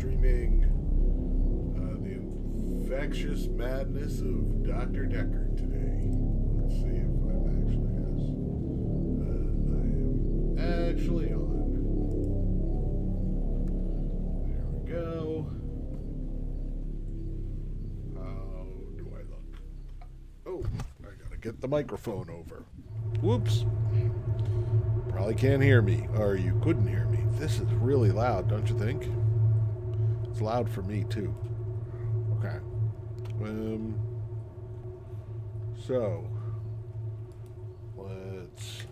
streaming uh, the infectious madness of Dr. Dekker today. Let's see if I'm actually yes. Uh, I am actually on. There we go. How do I look? Oh, I gotta get the microphone over. Whoops. Probably can't hear me, or you couldn't hear me. This is really loud, don't you think? It's loud for me too. Okay. Um. So let's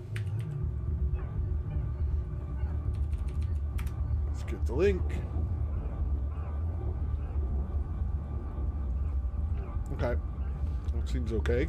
let's get the link. Okay. That seems okay.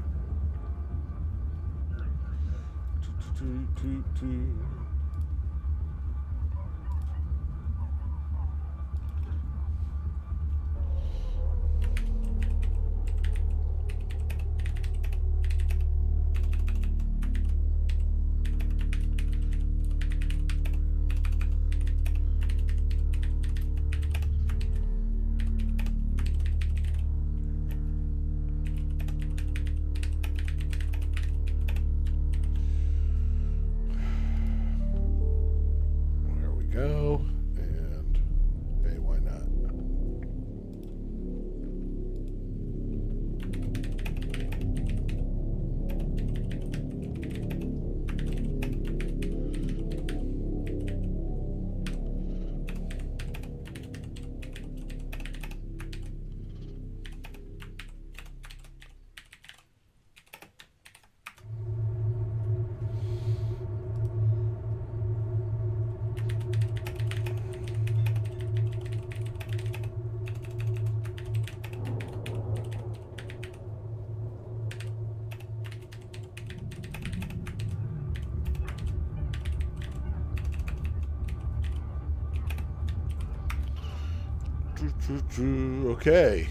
Okay.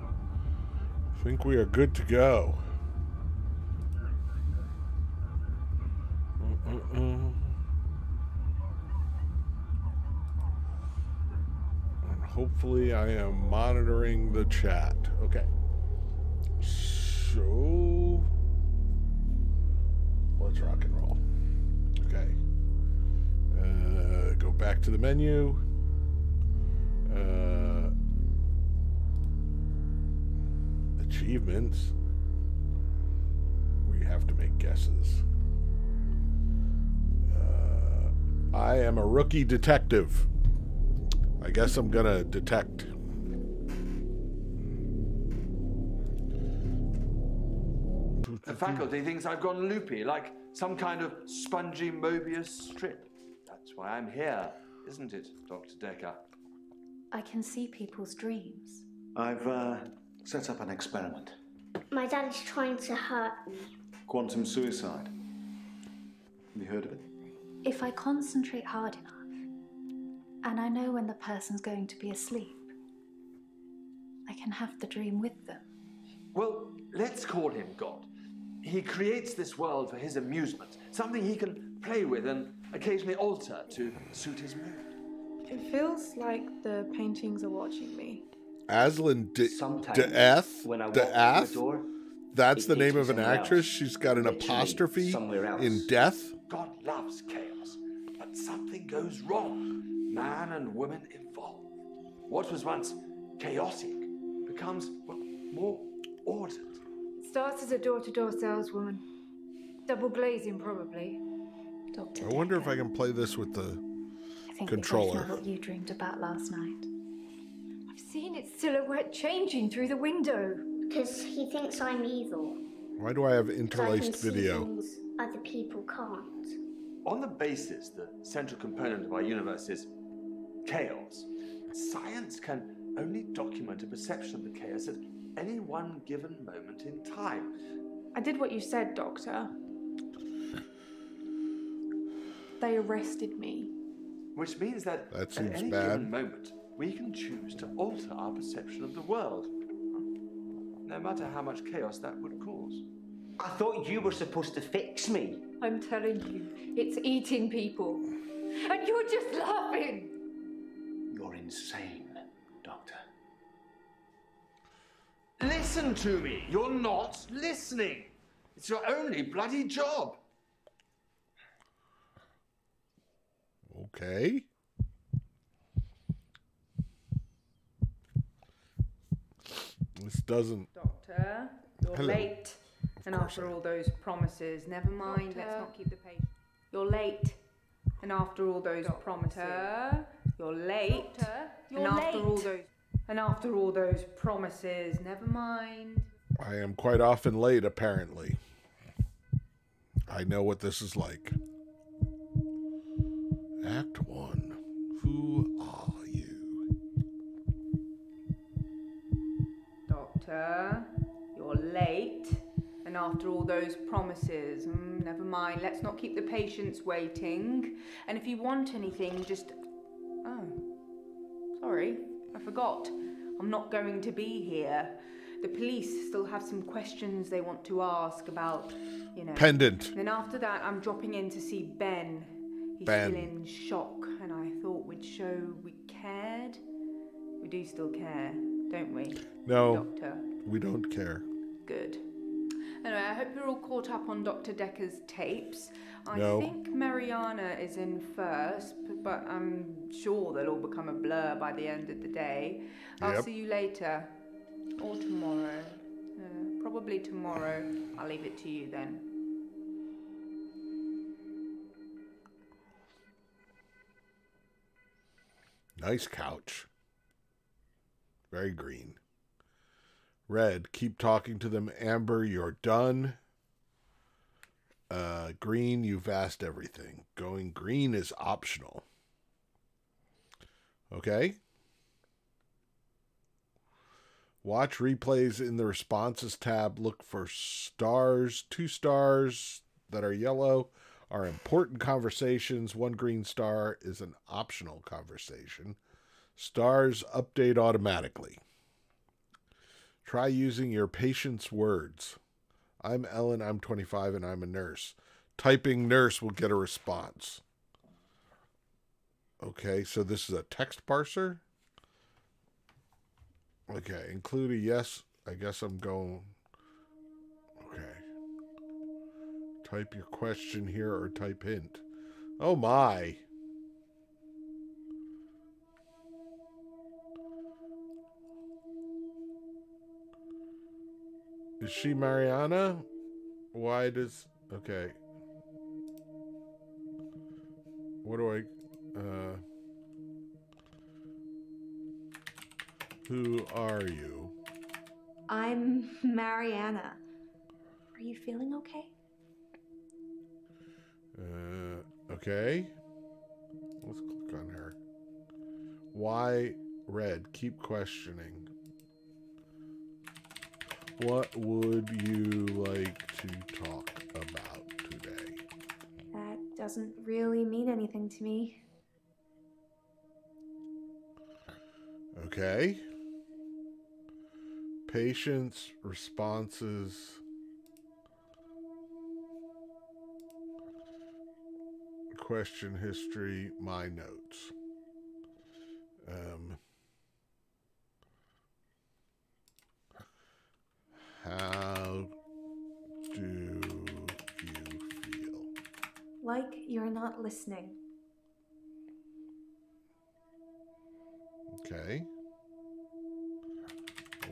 I think we are good to go. Hopefully I am monitoring the chat. Okay. So let's rock and roll. Okay. Uh, go back to the menu. Achievements. We have to make guesses. Uh, I am a rookie detective. I guess I'm gonna detect. The faculty thinks I've gone loopy, like some kind of spongy Mobius strip. That's why I'm here, isn't it, Dr. Dekker? I can see people's dreams. I've uh, set up an experiment. My dad is trying to hurt me. Quantum suicide. Have you heard of it? If I concentrate hard enough, and I know when the person's going to be asleep, I can have the dream with them. Well, let's call him God. He creates this world for his amusement, something he can play with and occasionally alter to suit his mood. It feels like the paintings are watching me. Aslan De- Sometimes Death? when I Death? the door, That's the name of an actress. else. She's got an Literally apostrophe in death. God loves chaos, but something goes wrong. Man and woman evolve. What was once chaotic becomes more ordered. Starts as a door-to-door saleswoman. Double glazing, probably. Dr. I wonder if I can play this with the. I think we both controller. what you dreamed about last night. I've seen its silhouette changing through the window. Because he thinks I'm evil. Why do I have 'Cause I can interlaced see video? things other people can't. On the basis, the central component of our universe is chaos. Science can only document a perception of the chaos at any one given moment in time. I did what you said, Doctor. They arrested me. Which means that That at seems any bad. given moment, we can choose to alter our perception of the world, no matter how much chaos that would cause. I thought you were supposed to fix me. I'm telling you, it's eating people. And you're just laughing. You're insane, Doctor. Listen to me. You're not listening. It's your only bloody job. Okay. This doesn't. Doctor, you're Hello. late. And after all those promises, never mind, let's not keep the patient. You're late. And after all those promises, you're late. Doctor, you're and after all those and after all those promises, never mind. I am quite often late, apparently. I know what this is like. Act 1. Who are you? You're late. And after all those promises, mm, never mind, let's not keep the patients waiting. And if you want anything, just. Oh, sorry, I forgot. I'm not going to be here. The police still have some questions they want to ask about, you know. Pendant. Then after that, I'm dropping in to see Ben. He's Ben. still in shock, and I thought we'd show we cared. We do still care, don't we? No, Doctor. we don't care. Good. Anyway, I hope you're all caught up on Dr. Dekker's tapes. I No. think Mariana is in first, but I'm sure they'll all become a blur by the end of the day. I'll Yep. see you later. Or tomorrow. Uh, probably tomorrow. I'll leave it to you then. Nice couch. Very green. Red, keep talking to them. Amber, you're done. Uh, green, you've asked everything. Going green is optional. Okay. Watch replays in the responses tab. Look for stars. Two stars that are yellow are important conversations. One green star is an optional conversation. Stars update automatically. Try using your patient's words. I'm Ellen, I'm 25, and I'm a nurse. Typing nurse will get a response. Okay, so this is a text parser. Okay, include a yes. I guess I'm going. Okay. Type your question here or type hint. Oh my. Is she Mariana? Why does. Okay. What do I. Uh. Who are you? I'm Mariana. Are you feeling okay? Uh, okay. Let's click on her. Why red? Keep questioning. What would you like to talk about today? That doesn't really mean anything to me. Okay. Patients, responses. Question history, my notes. Um, not listening. Okay.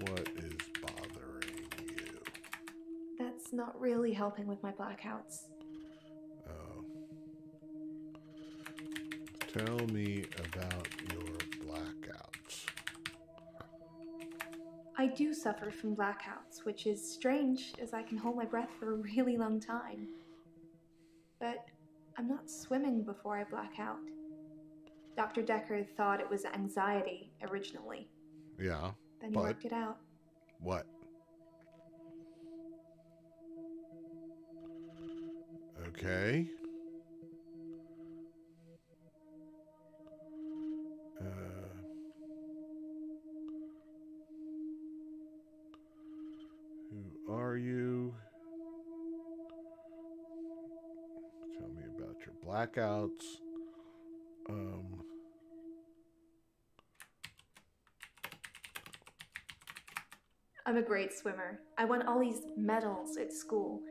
What is bothering you? That's not really helping with my blackouts. Oh. Tell me about your blackouts. I do suffer from blackouts, which is strange as I can hold my breath for a really long time. I'm not swimming before I black out. Dr. Dekker thought it was anxiety originally. Yeah. Then he worked it out. What? Okay. Blackouts. Um, I'm a great swimmer. I won all these medals at school.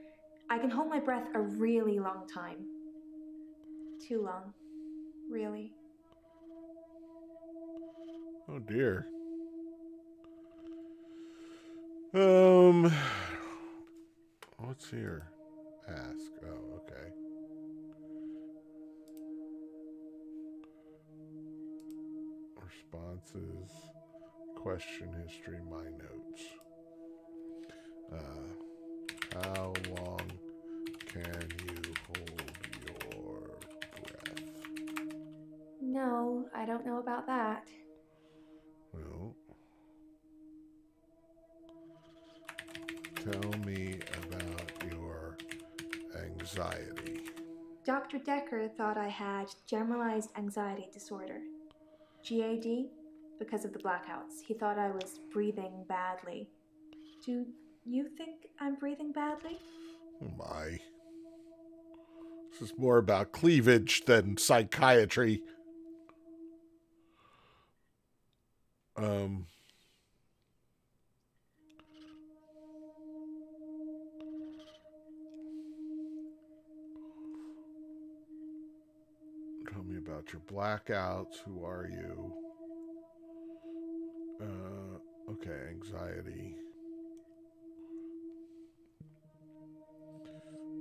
I can hold my breath a really long time. Too long. Really. Oh dear. Um, what's here? Ask. Oh, okay. Responses, question history, my notes. Uh, how long can you hold your breath? No, I don't know about that. Well, tell me about your anxiety. Dr. Dekker thought I had generalized anxiety disorder. GAD? Because of the blackouts. He thought I was breathing badly. Do you think I'm breathing badly? Oh my. This is more about cleavage than psychiatry. Um. About your blackouts. Who are you? Uh, okay, anxiety.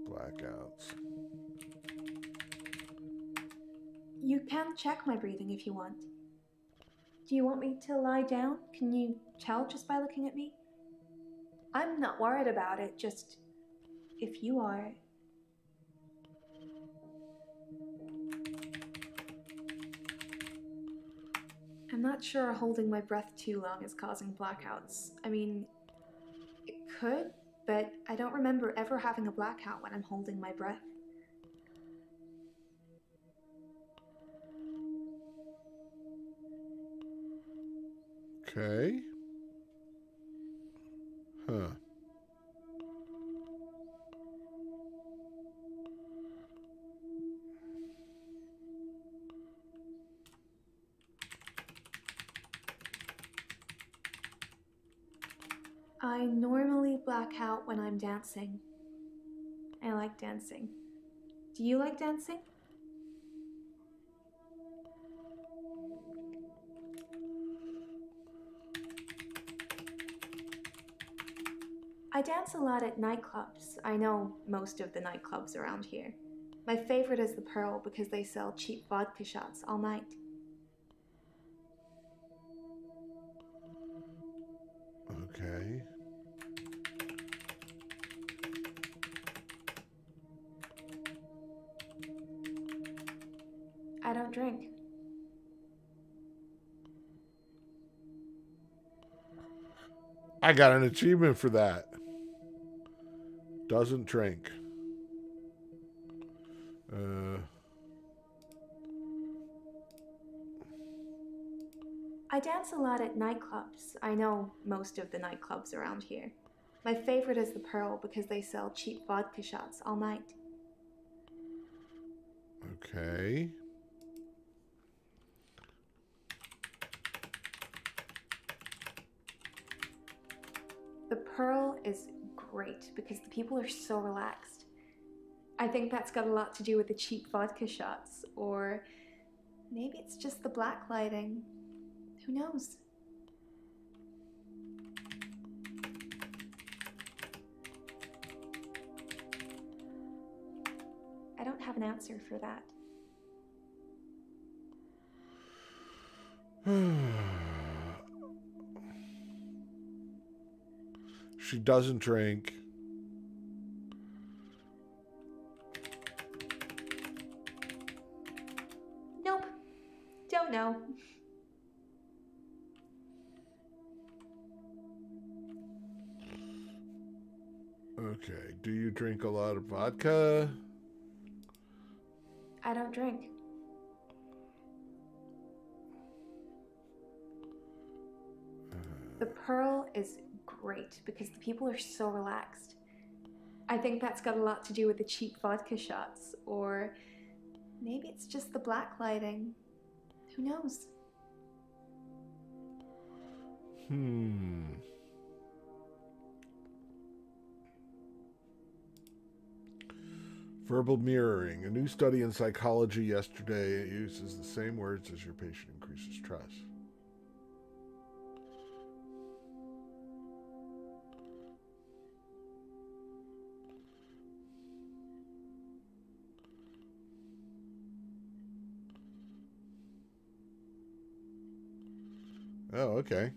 Blackouts. You can check my breathing if you want. Do you want me to lie down? Can you tell just by looking at me? I'm not worried about it, just if you are. I'm not sure holding my breath too long is causing blackouts. I mean, it could, but I don't remember ever having a blackout when I'm holding my breath. Okay. Huh. I normally black out when I'm dancing. I like dancing. Do you like dancing? I dance a lot at nightclubs. I know most of the nightclubs around here. My favorite is the Pearl because they sell cheap vodka shots all night. I got an achievement for that. Doesn't drink. Uh, I dance a lot at nightclubs. I know most of the nightclubs around here. My favorite is the Pearl because they sell cheap vodka shots all night. okay. The Pearl is great because the people are so relaxed. I think that's got a lot to do with the cheap vodka shots, or maybe it's just the black lighting. Who knows? I don't have an answer for that. She doesn't drink. Nope. Don't know. Okay. Do you drink a lot of vodka? I don't drink. The Pearl is great because the people are so relaxed. I think that's got a lot to do with the cheap vodka shots, or maybe it's just the black lighting. Who knows? Hmm. Verbal mirroring. A new study in psychology yesterday uses the same words as your patient increases trust. Oh, okay.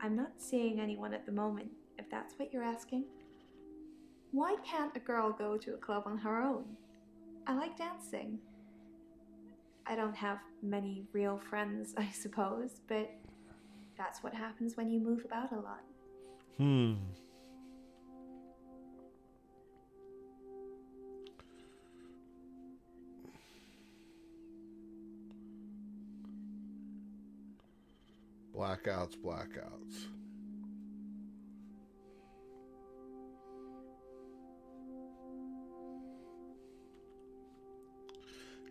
I'm not seeing anyone at the moment, if that's what you're asking. Why can't a girl go to a club on her own? I like dancing. I don't have many real friends, I suppose, but that's what happens when you move about a lot. Hmm. Blackouts, blackouts.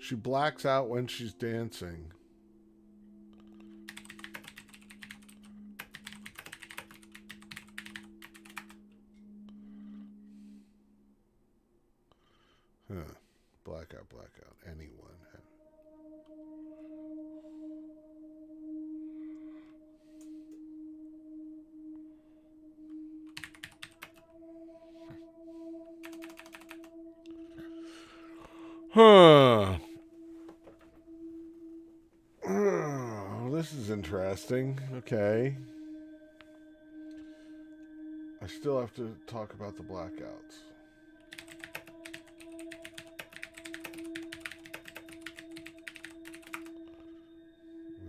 She blacks out when she's dancing. Huh. Blackout, blackout. Anyone. Huh. Oh, this is interesting. Okay. I still have to talk about the blackouts.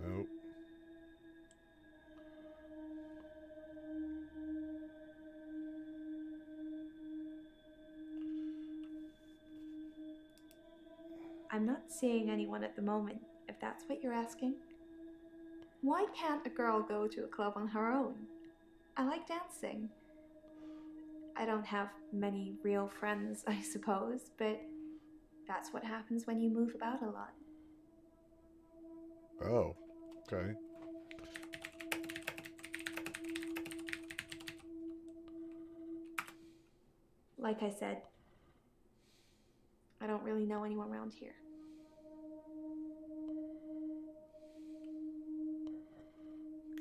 Nope. I'm not seeing anyone at the moment, if that's what you're asking. Why can't a girl go to a club on her own? I like dancing. I don't have many real friends, I suppose, but that's what happens when you move about a lot. Oh, okay. Like I said, I don't really know anyone around here.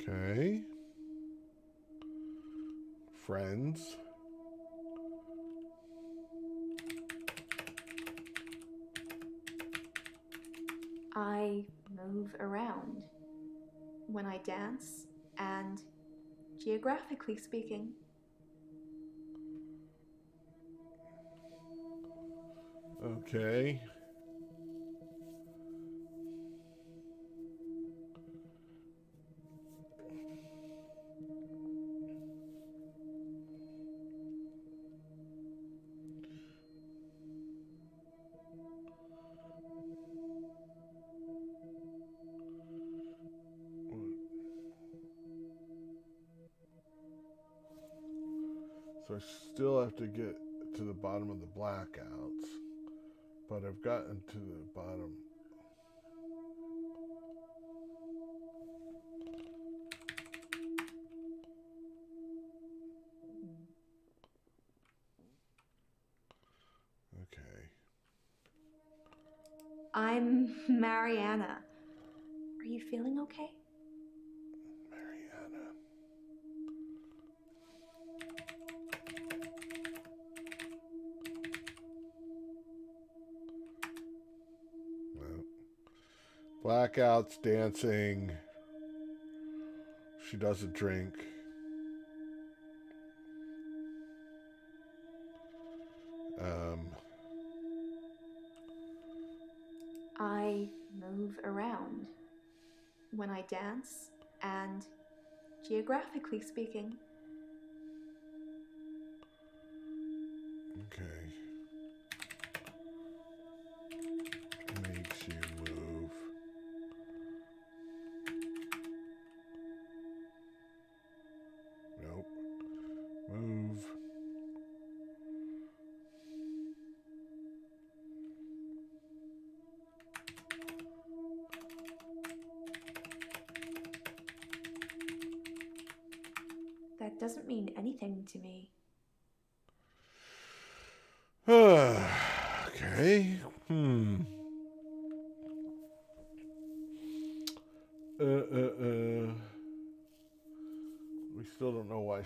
Okay. Friends. I move around when I dance, and geographically speaking, Okay. I still have to get to the bottom of the blackouts, but I've gotten to the bottom. Okay. I'm Mariana. Are you feeling okay? Blackouts, dancing. She doesn't drink. Um, I move around when I dance, and geographically speaking,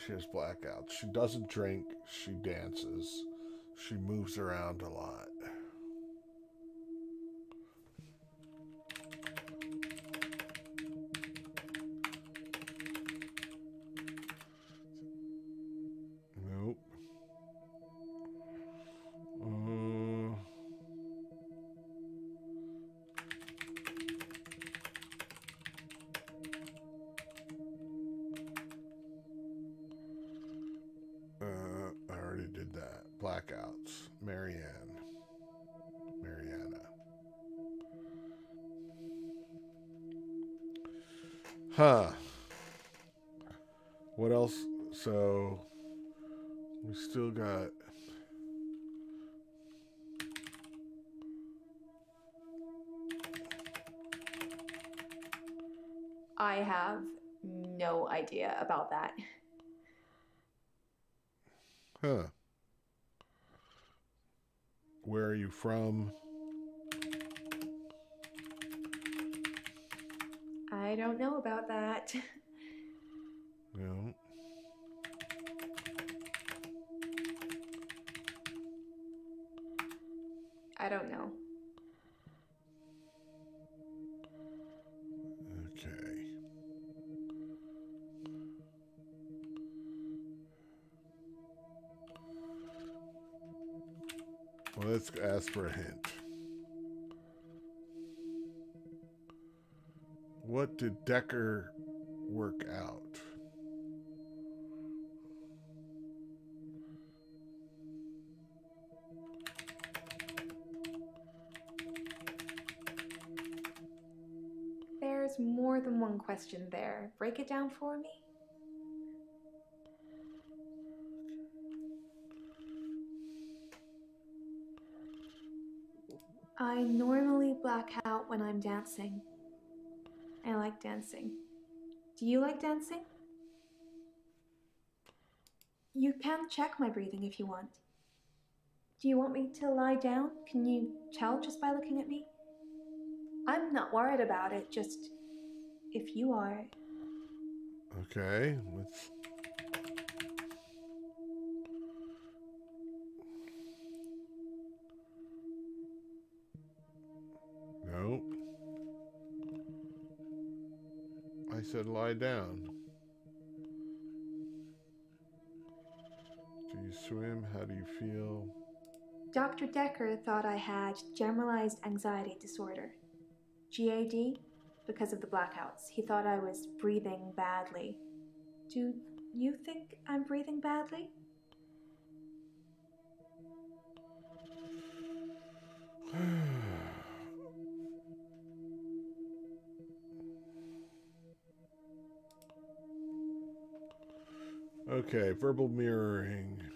she has blackouts. She doesn't drink. She dances. She moves around a lot. Are you from? I don't know about that. No. I don't know. Ask for a hint. What did Dekker work out? There's more than one question there. Break it down for me. I normally black out when I'm dancing. I like dancing. Do you like dancing? You can check my breathing if you want. Do you want me to lie down? Can you tell just by looking at me? I'm not worried about it, just if you are. Okay, let's. Said lie down. Do you swim? How do you feel? Dr. Dekker thought I had generalized anxiety disorder. GAD? Because of the blackouts. He thought I was breathing badly. Do you think I'm breathing badly? Okay, verbal mirroring.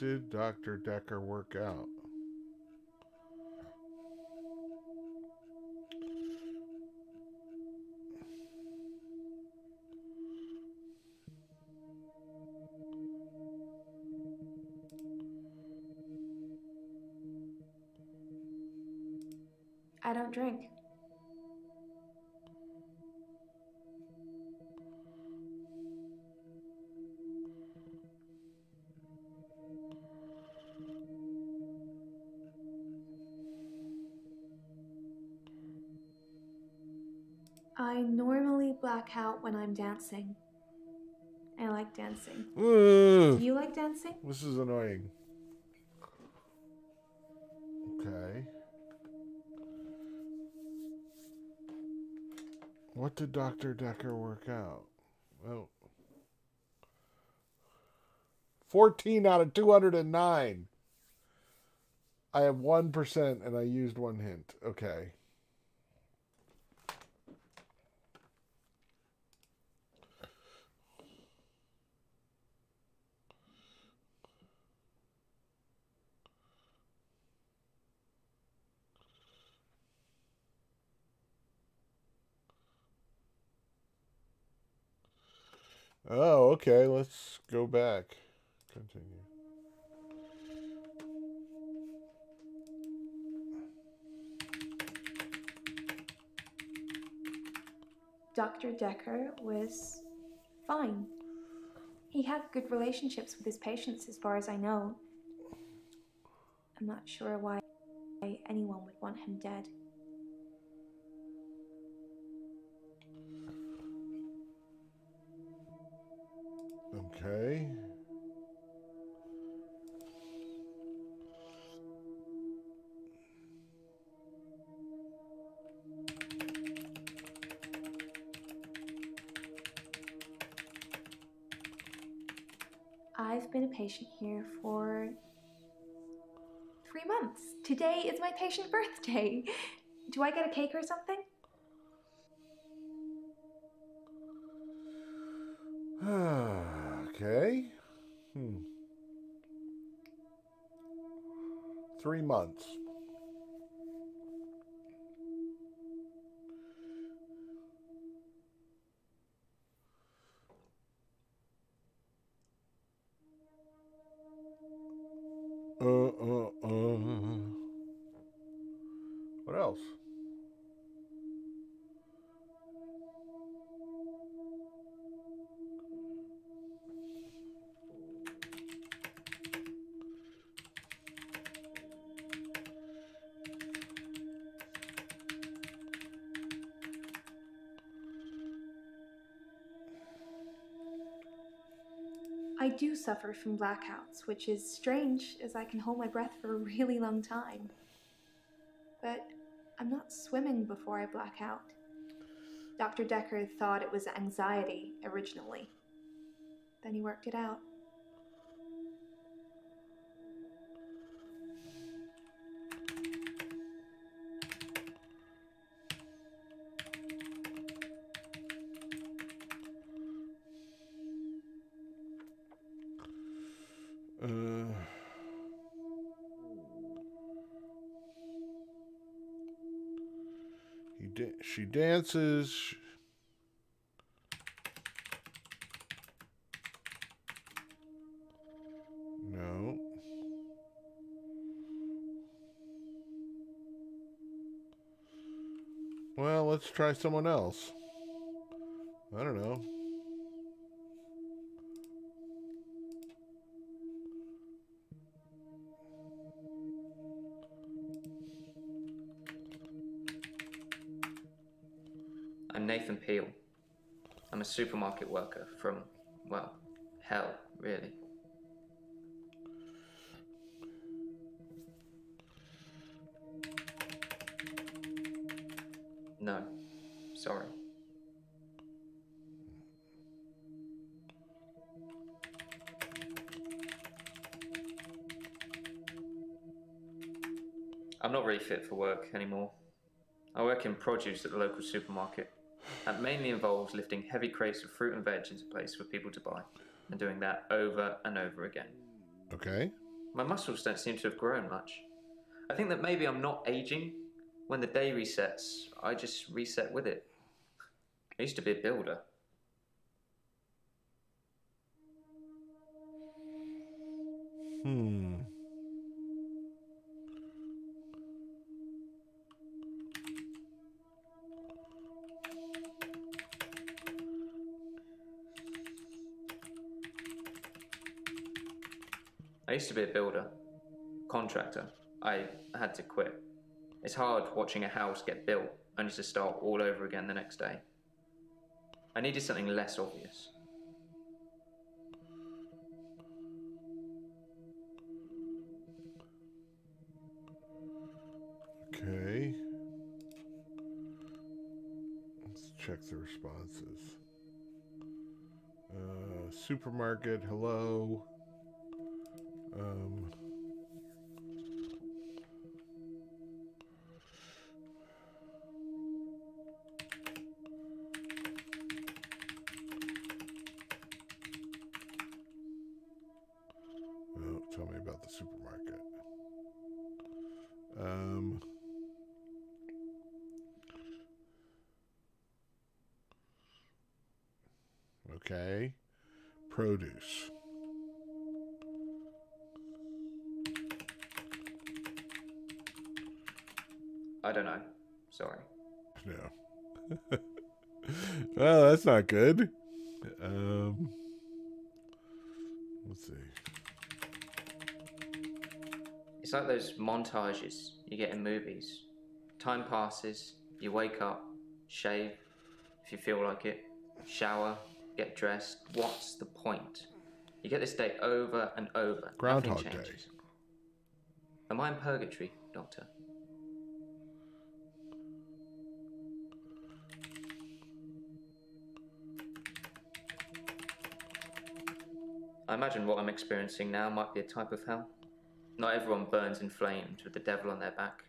Did Dr. Dekker work out? I'm dancing. I like dancing. Do you like dancing? this is annoying. Okay. What did Dr. Dekker work out? Well, 14 out of 209. I have 1% and I used one hint. Okay. Oh, okay. Let's go back. Continue. Dr. Dekker was fine. He had good relationships with his patients, as far as I know. I'm not sure why anyone would want him dead. Okay. I've been a patient here for three months. Today is my patient birthday. Do I get a cake or something? Months. Do suffer from blackouts, which is strange as I can hold my breath for a really long time. But I'm not swimming before I black out. Dr. Dekker thought it was anxiety originally. Then he worked it out. Dances. No. Well, let's try someone else. I don't know. Supermarket worker from, well, hell, really. No, sorry. I'm not really fit for work anymore. I work in produce at the local supermarket. That mainly involves lifting heavy crates of fruit and veg into place for people to buy, and doing that over and over again. Okay. My muscles don't seem to have grown much. I think that maybe I'm not aging. When the day resets, I just reset with it. I used to be a builder. Hmm. I used to be a builder, contractor. I had to quit. It's hard watching a house get built only to start all over again the next day. I needed something less obvious. Okay. Let's check the responses. Uh, supermarket, hello. Um, that's not good. Um, let's see. It's like those montages you get in movies. Time passes, you wake up, shave, if you feel like it, shower, get dressed. What's the point? You get this day over and over. Groundhog Day. Am I in purgatory, Doctor? I imagine what I'm experiencing now might be a type of hell. Not everyone burns in flames with the devil on their back.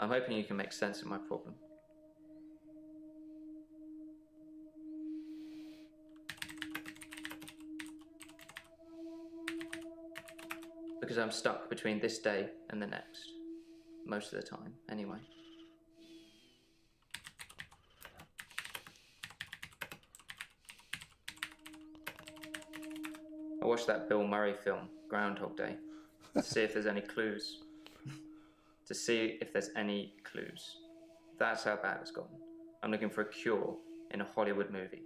I'm hoping you can make sense of my problem. Because I'm stuck between this day and the next. Most of the time, anyway. I watched that Bill Murray film, Groundhog Day, to see if there's any clues. to see if there's any clues. That's how bad it's gotten. I'm looking for a cure in a Hollywood movie.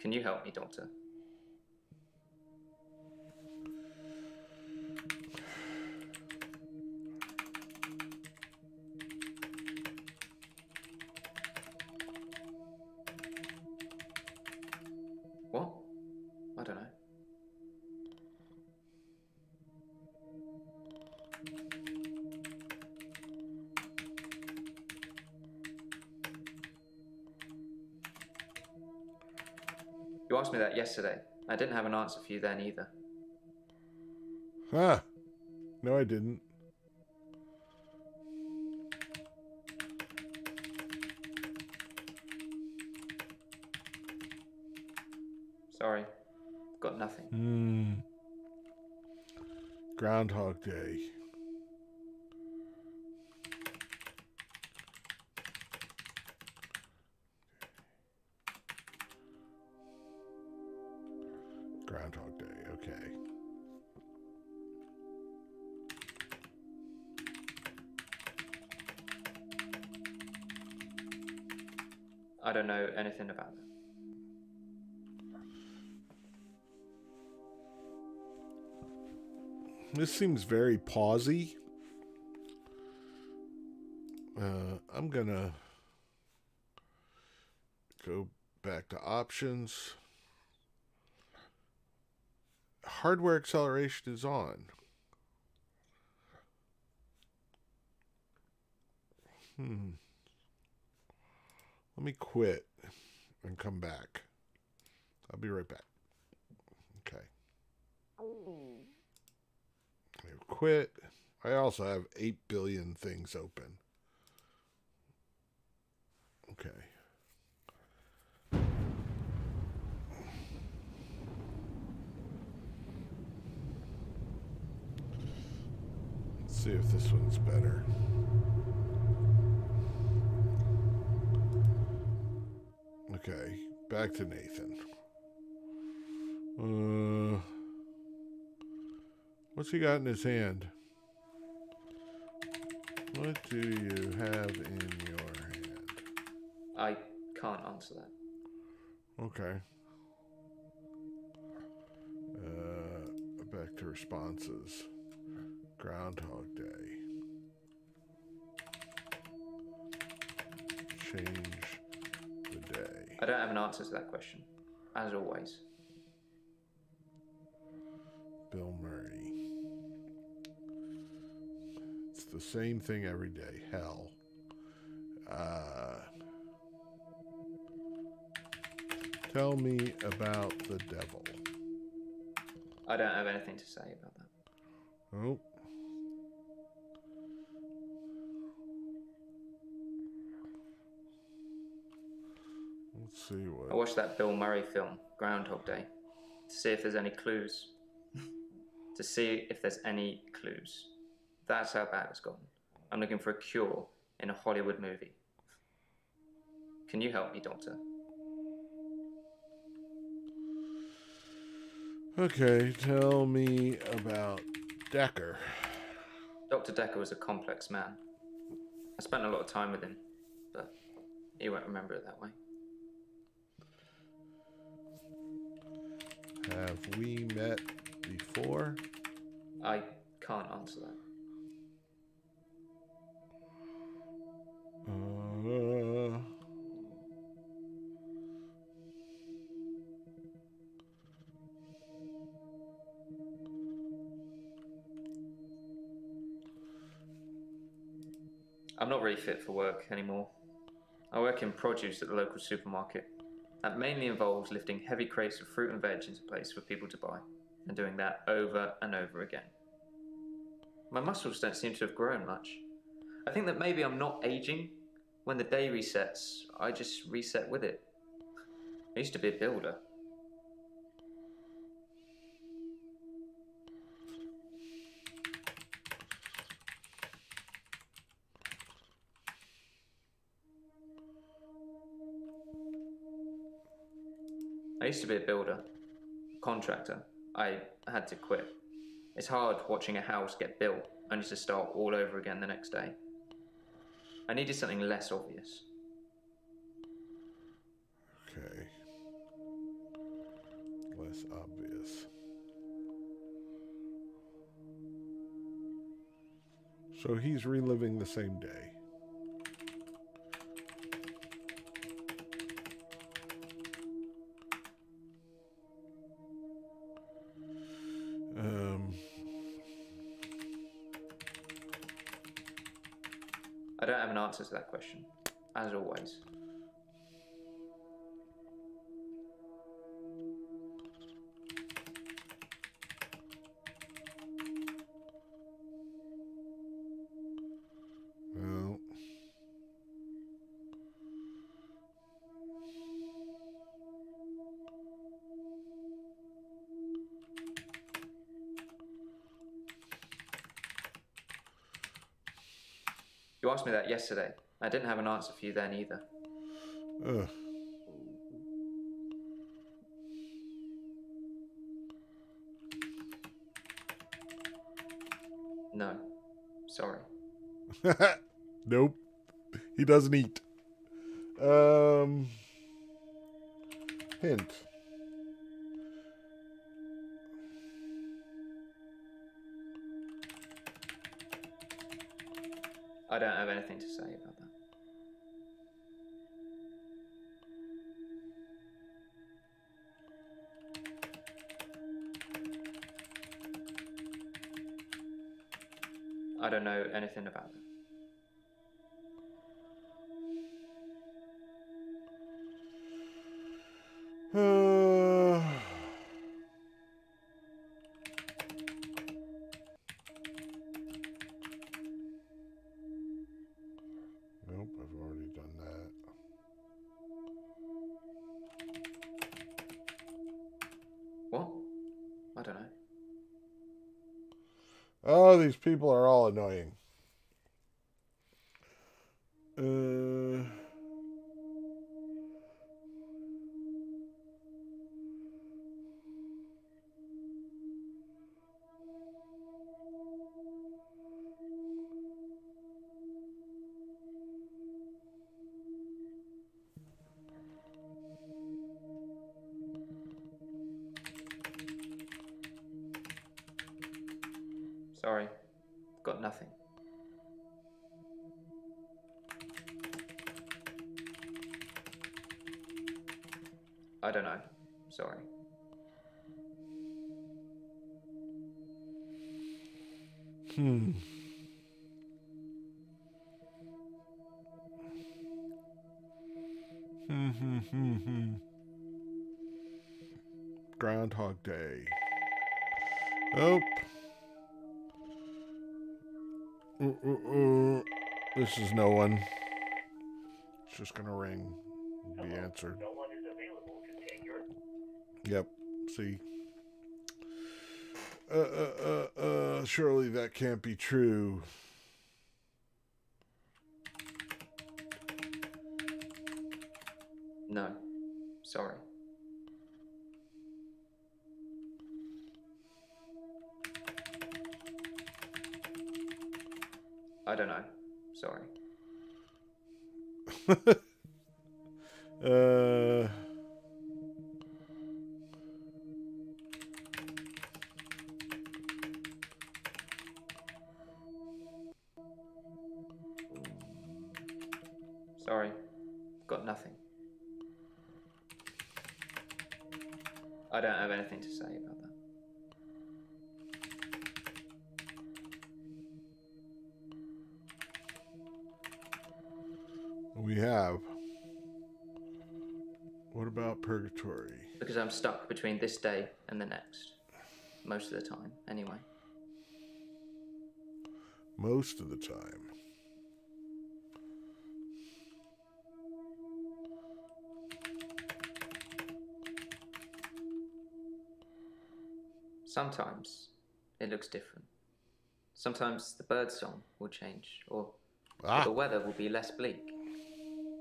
Can you help me, Doctor? Yesterday. I didn't have an answer for you then either. Huh. No, I didn't. Sorry. Got nothing. Hmm. Groundhog Day. This seems very pausy. Uh, I'm gonna go back to options. Hardware acceleration is on. Hmm. Let me quit and come back. I'll be right back. quit. I also have 8 billion things open. Okay. Let's see if this one's better. Okay, back to Nathan. Uh, what's he got in his hand? What do you have in your hand? I can't answer that. Okay. Uh, back to responses. Groundhog Day. Change the day. I don't have an answer to that question, as always. Bill Murray. The same thing every day. Hell. Uh, tell me about the devil. I don't have anything to say about that. Oh. Let's see what. I watched that Bill Murray film, Groundhog Day, to see if there's any clues. to see if there's any clues. That's how bad it's gotten. I'm looking for a cure in a Hollywood movie. Can you help me, Doctor? Okay, tell me about Dekker. Dr. Dekker was a complex man. I spent a lot of time with him, but he won't remember it that way. Have we met before? I can't answer that. Really fit for work anymore. I work in produce at the local supermarket. That mainly involves lifting heavy crates of fruit and veg into place for people to buy, and doing that over and over again. My muscles don't seem to have grown much. I think that maybe I'm not aging. When the day resets, I just reset with it. I used to be a builder. I used to be a builder, contractor. I had to quit. It's hard watching a house get built only to start all over again the next day. I needed something less obvious. okay. Less obvious. So he's reliving the same day. Answer to that question, as always. Asked me that yesterday. I didn't have an answer for you then either. ugh. No. Sorry. nope. He doesn't eat. Um, hint. Anything about it. Uh, nope, I've already done that. What? I don't know. Oh, these people are all annoying. Is no one. It's just gonna ring. and Be answered. No one is available to take your Yep. See. Uh, uh, uh, uh, surely that can't be true. This day and the next. Most of the time, anyway. Most of the time. Sometimes it looks different. Sometimes the bird song will change, or Ah. the weather will be less bleak.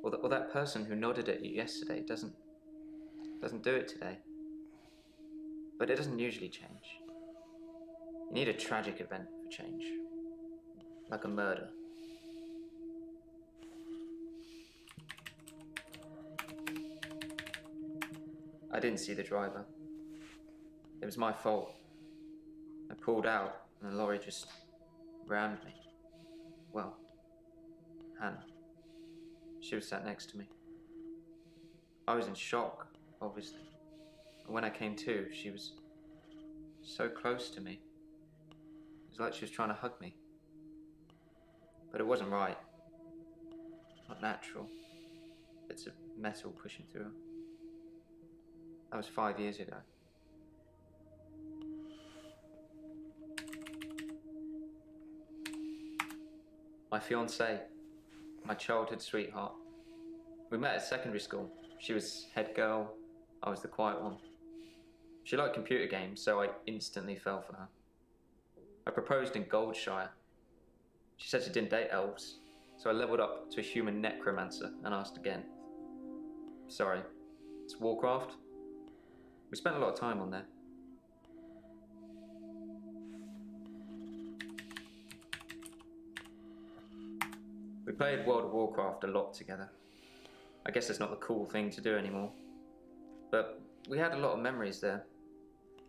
Or, the, or that person who nodded at you yesterday doesn't doesn't do it today. But it doesn't usually change. You need a tragic event for change, like a murder. I didn't see the driver. It was my fault. I pulled out and the lorry just rammed me. Well, Hannah. She was sat next to me. I was in shock, obviously. When I came to, she was so close to me. It was like she was trying to hug me. But it wasn't right. Not natural. It's a metal pushing through her. That was five years ago. My fiance, my childhood sweetheart. We met at secondary school. She was head girl, I was the quiet one. She liked computer games, so I instantly fell for her. I proposed in Goldshire. She said she didn't date elves, so I leveled up to a human necromancer and asked again. Sorry, it's Warcraft? We spent a lot of time on there. We played World of Warcraft a lot together. I guess it's not the cool thing to do anymore. But we had a lot of memories there.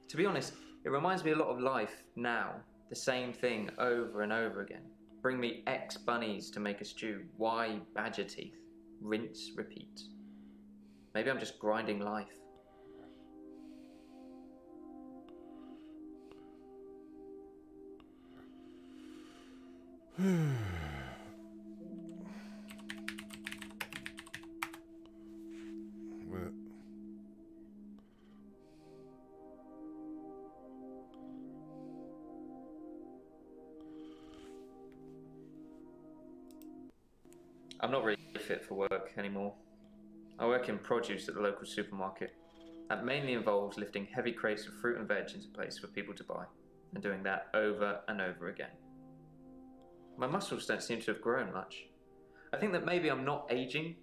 To be honest, it reminds me a lot of life now. The same thing over and over again. Bring me X bunnies to make a stew, Y badger teeth. Rinse, repeat. Maybe I'm just grinding life. What? work anymore. I work in produce at the local supermarket. That mainly involves lifting heavy crates of fruit and veg into place for people to buy. and doing that over and over again. My muscles don't seem to have grown much. I think that maybe I'm not aging.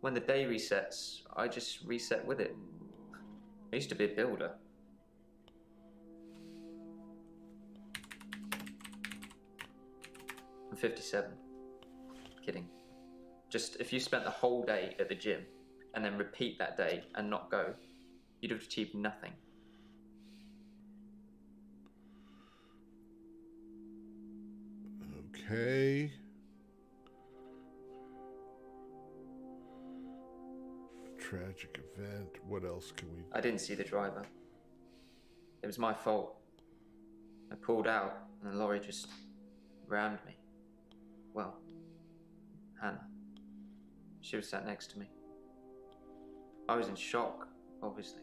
When the day resets, I just reset with it. I used to be a builder. I'm 57. Kidding. Just if you spent the whole day at the gym and then repeat that day and not go, you'd have achieved nothing. Okay. Tragic event. What else can we? I didn't see the driver. It was my fault. I pulled out and the lorry just rammed me. Well, Hannah. She was sat next to me. I was in shock, obviously.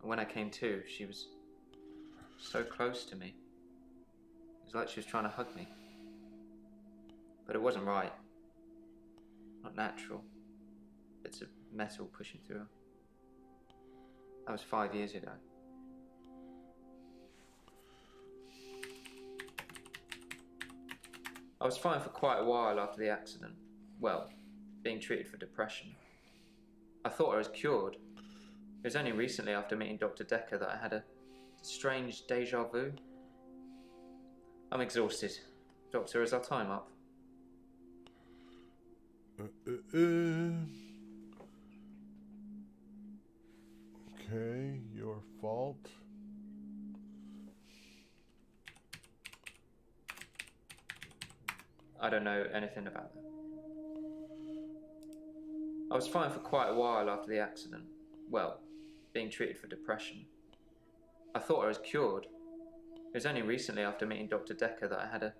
And when I came to, she was so close to me. It was like she was trying to hug me. But it wasn't right. Not natural. It's a metal pushing through her. That was five years ago. I was fine for quite a while after the accident. Well, being treated for depression. I thought I was cured. It was only recently after meeting Dr. Dekker that I had a strange deja vu. I'm exhausted. Doctor, is our time up? Uh, uh, uh. Okay, your fault. I don't know anything about that. I was fine for quite a while after the accident. Well, being treated for depression. I thought I was cured. It was only recently after meeting Dr. Dekker that I had a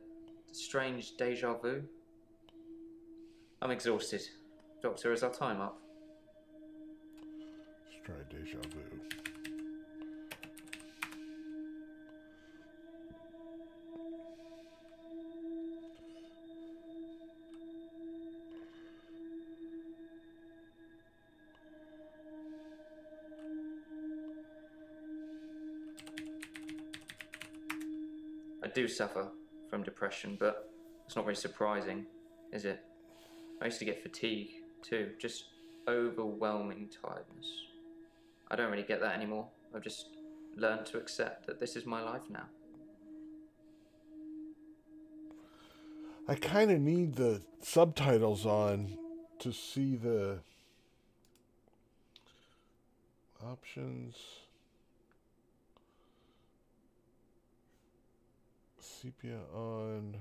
strange deja vu. I'm exhausted. Doctor, is our time up? Let's try deja vu. Do suffer from depression, but it's not very surprising, is it? I used to get fatigue too, just overwhelming tiredness. I don't really get that anymore. I've just learned to accept that this is my life now. I kind of need the subtitles on to see the options. Sepia on.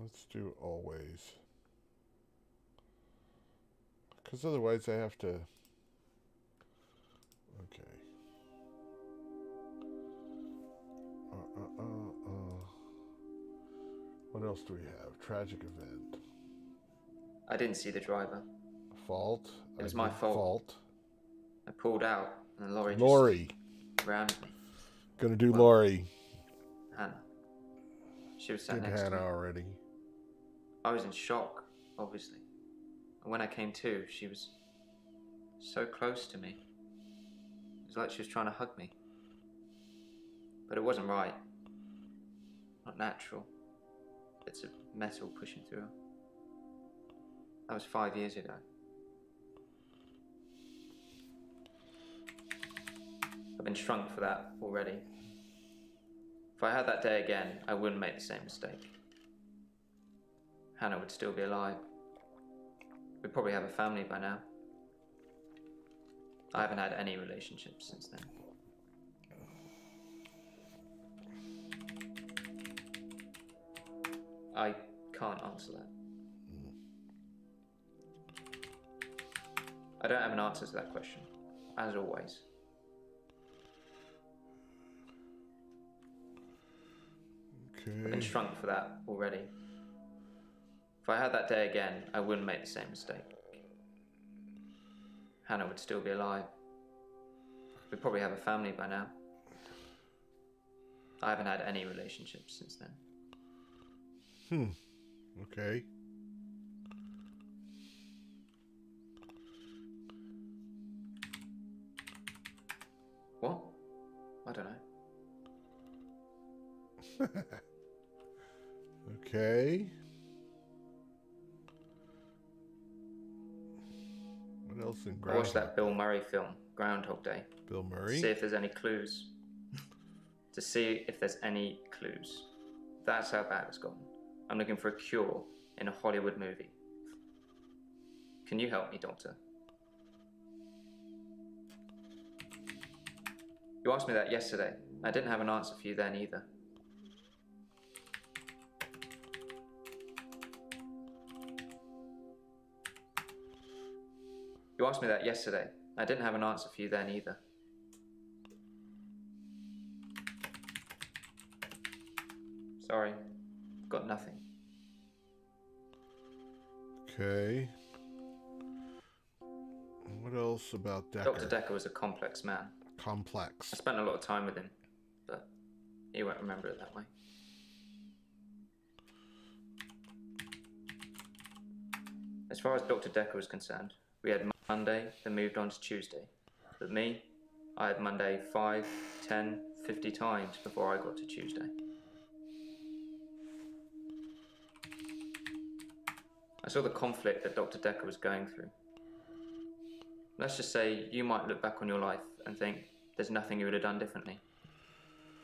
Let's do always. Because otherwise I have to. Okay. Uh, uh, uh, uh. What else do we have? Tragic event. I didn't see the driver. Fault. It was I my fault. Fault. I pulled out and lorry. just rammed. Gonna do Well, Lori. Hannah. She was sat Did next Hannah to me. already. I was in shock, obviously. And when I came to, she was so close to me. It was like she was trying to hug me. But it wasn't right. Not natural. It's a metal pushing through her. That was five years ago. I've been shrunk for that already. If I had that day again, I wouldn't make the same mistake. Hannah would still be alive. We'd probably have a family by now. I haven't had any relationships since then. I can't answer that. Mm. I don't have an answer to that question, as always. Okay. I've been shrunk for that already. If I had that day again, I wouldn't make the same mistake. Hannah would still be alive. We'd probably have a family by now. I haven't had any relationships since then. Hmm. Okay. What? I don't know. okay. What else in I Groundhog? watched that Bill Murray film, Groundhog Day. Bill Murray. See if there's any clues. to see if there's any clues. That's how bad it's gotten. I'm looking for a cure in a Hollywood movie. Can you help me, Doctor? You asked me that yesterday. I didn't have an answer for you then either. You asked me that yesterday. I didn't have an answer for you then either. Sorry, got nothing. Okay. What else about Dekker? Dr. Dekker was a complex man. Complex. I spent a lot of time with him, but he won't remember it that way. As far as Dr. Dekker was concerned, we had Monday, then moved on to Tuesday. But me, I had Monday 5, 10, 50 times before I got to Tuesday. I saw the conflict that Dr. Dekker was going through. Let's just say you might look back on your life and think there's nothing you would have done differently.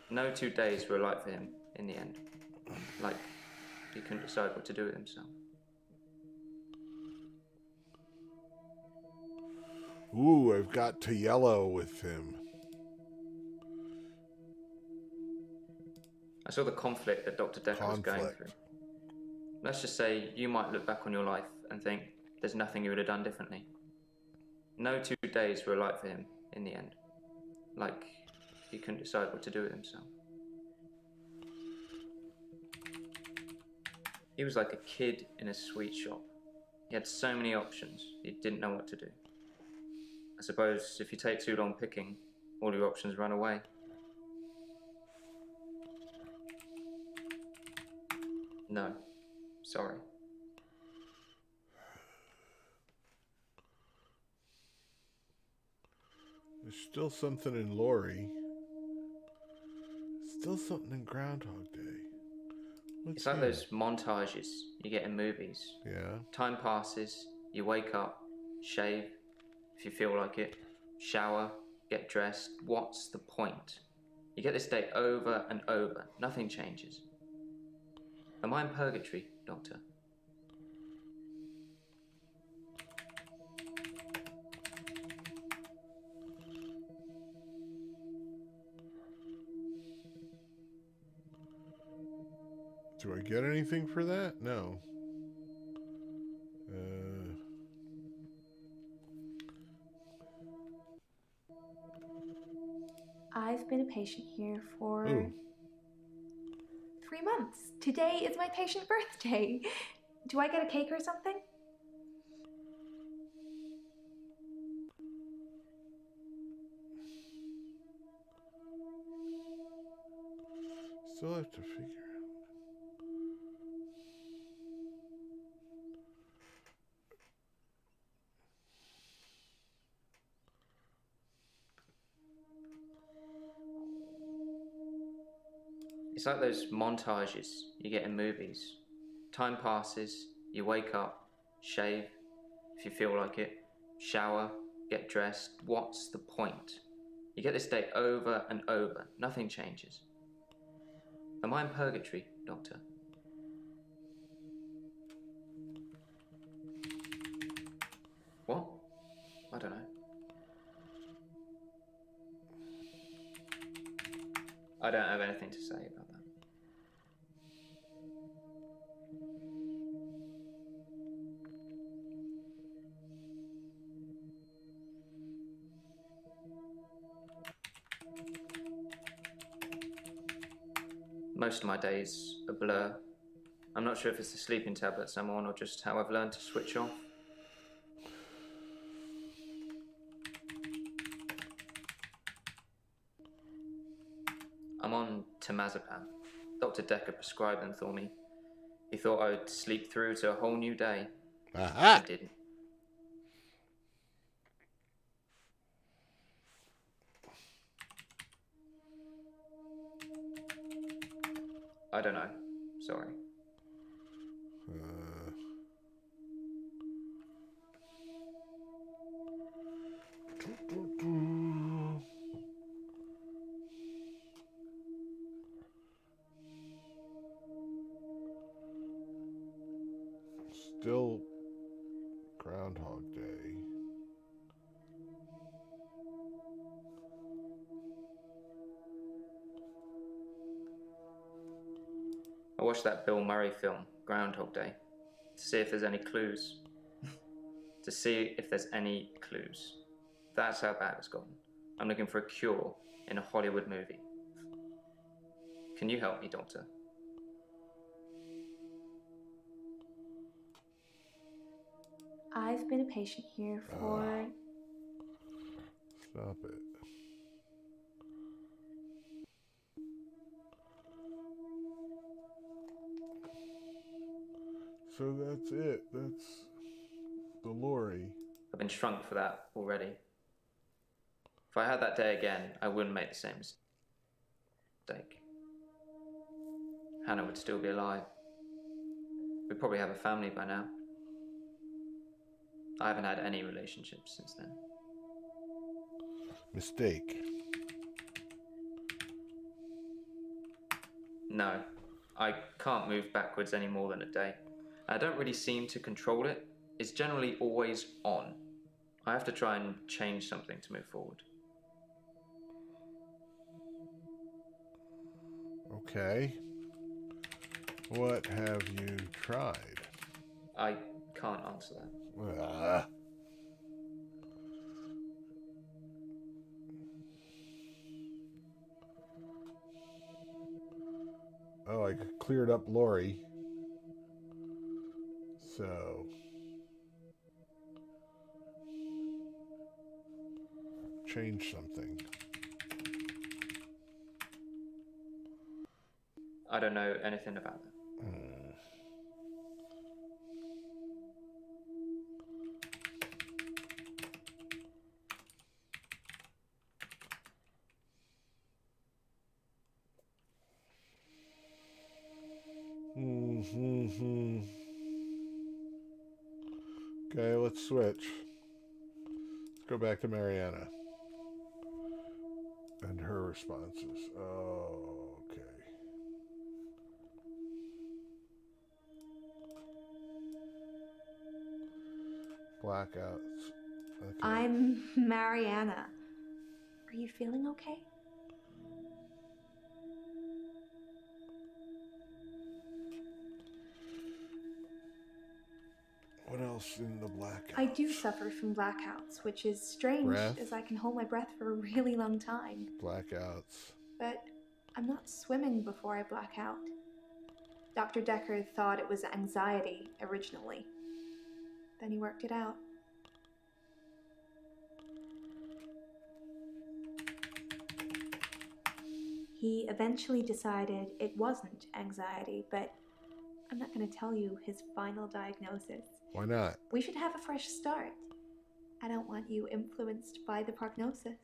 No two days were alike for him in the end. Like, he couldn't decide what to do with himself. Ooh, I've got to yellow with him. I saw the conflict that Dr. Dekker was going through. Let's just say you might look back on your life and think there's nothing you would have done differently. No two days were alike for him in the end. Like, he couldn't decide what to do with himself. He was like a kid in a sweet shop. He had so many options, he didn't know what to do. I suppose if you take too long picking, all your options run away. No, sorry. There's still something in Lori. Still something in Groundhog Day. What's It's like those montages you get in movies. Yeah. Time passes, you wake up, shave, if you feel like it, shower, get dressed. What's the point? You get this day over and over, nothing changes. Am I in purgatory, Doctor? Do I get anything for that? No. I've been a patient here for Ooh. three months. Today is my patient birthday. Do I get a cake or something? still have to figure It's like those montages you get in movies. Time passes, you wake up, shave, if you feel like it, shower, get dressed. What's the point? You get this day over and over, nothing changes. Am I in purgatory, Doctor? What? I don't know. I don't have anything to say about Most of my days a blur. I'm not sure if it's the sleeping tablets I'm on or just how I've learned to switch off. I'm on temazepam. Dr. Dekker prescribed them for me. He thought I would sleep through to a whole new day. Aha! I didn't. I don't know. Sorry. Film, Groundhog Day, to see if there's any clues. to see if there's any clues. That's how bad it's gotten. I'm looking for a cure in a Hollywood movie. Can you help me, Doctor? I've been a patient here for. Ah. Stop it. So that's it. That's the Lori. I've been shrunk for that already. If I had that day again, I wouldn't make the same mistake. Hannah would still be alive. We'd probably have a family by now. I haven't had any relationships since then. Mistake. No, I can't move backwards any more than a day. I don't really seem to control it. It's generally always on. I have to try and change something to move forward. Okay. What have you tried? I can't answer that. Ah. Oh, I cleared up Lori. So. Change something. I don't know anything about that. Hmm. Back to Mariana. And her responses. Oh, okay. Blackouts. Okay. I'm Mariana. Are you feeling okay? Else in the blackout? I do suffer from blackouts, which is strange Breath? as I can hold my breath for a really long time. Blackouts. But I'm not swimming before I black out. Dr. Dekker thought it was anxiety originally. Then he worked it out. He eventually decided it wasn't anxiety, but I'm not going to tell you his final diagnosis. Why not? We should have a fresh start. I don't want you influenced by the prognosis.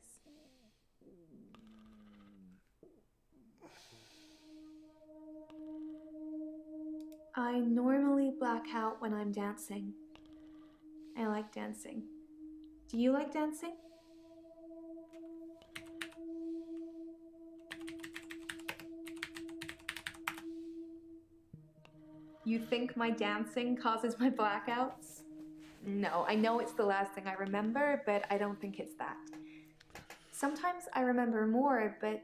I normally black out when I'm dancing. I like dancing. Do you like dancing? You think my dancing causes my blackouts? No, I know it's the last thing I remember, but I don't think it's that. Sometimes I remember more, but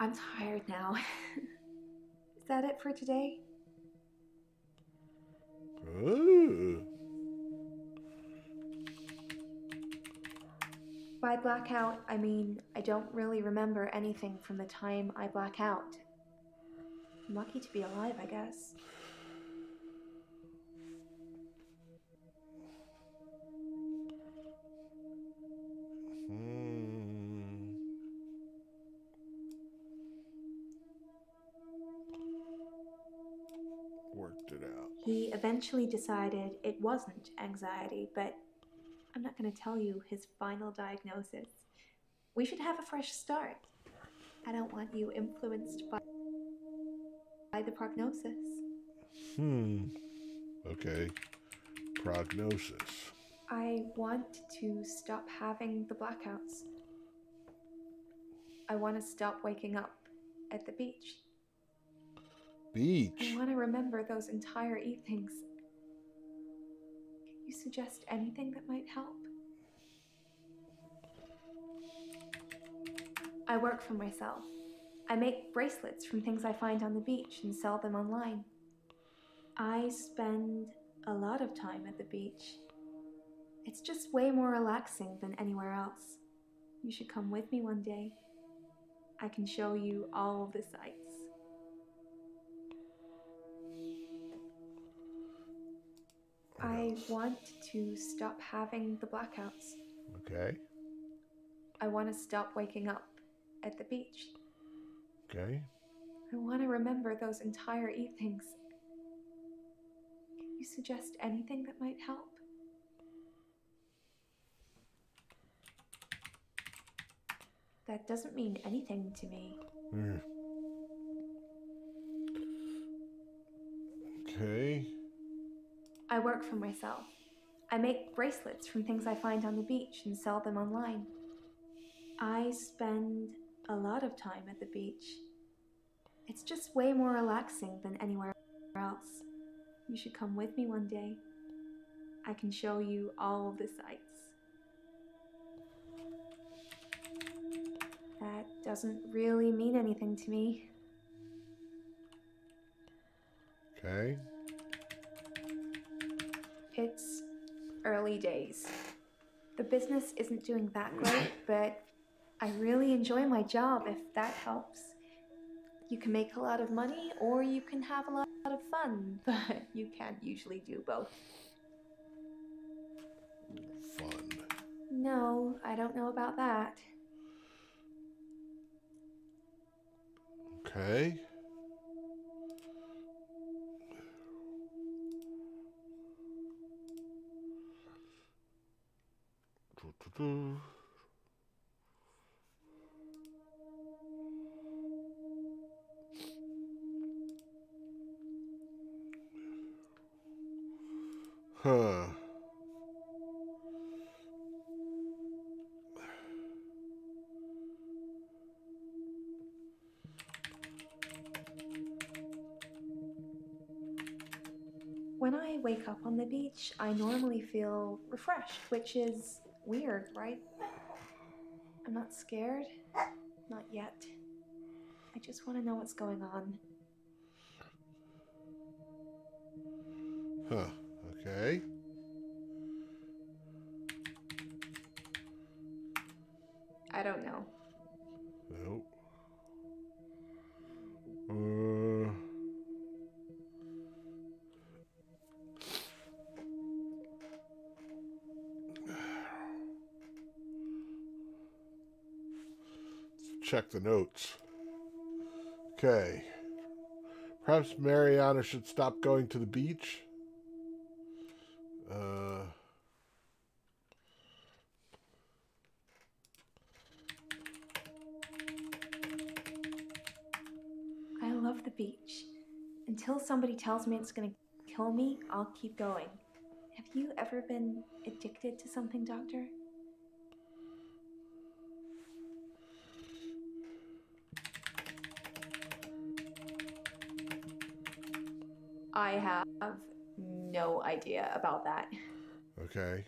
I'm tired now. Is that it for today? Ooh. By blackout, I mean I don't really remember anything from the time I black out. I'm lucky to be alive, I guess. Hmm. Worked it out. He eventually decided it wasn't anxiety, but I'm not going to tell you his final diagnosis. We should have a fresh start. I don't want you influenced by. The prognosis. Hmm. Okay. Prognosis. I want to stop having the blackouts. I want to stop waking up at the beach. Beach. I want to remember those entire evenings. Can you suggest anything that might help? I work for myself. I make bracelets from things I find on the beach and sell them online. I spend a lot of time at the beach. It's just way more relaxing than anywhere else. You should come with me one day. I can show you all the sights. I want to stop having the blackouts. Okay. I want to stop waking up at the beach. Okay. I want to remember those entire evenings. Can you suggest anything that might help? That doesn't mean anything to me. Hmm. Okay. I work for myself. I make bracelets from things I find on the beach and sell them online. I spend a lot of time at the beach. It's just way more relaxing than anywhere else. You should come with me one day. I can show you all the sights. That doesn't really mean anything to me. Okay. It's early days. The business isn't doing that great, but I really enjoy my job if that helps. You can make a lot of money or you can have a lot of fun, but you can't usually do both. Fun. No, I don't know about that. Okay. Doo-doo-doo. Huh. The beach, I normally feel refreshed, which is weird, right? I'm not scared. Not yet. I just want to know what's going on. Huh. The notes. Okay. Perhaps Mariana should stop going to the beach. Uh. I love the beach. Until somebody tells me it's gonna kill me, I'll keep going. Have you ever been addicted to something, Doctor? I have no idea about that. Okay.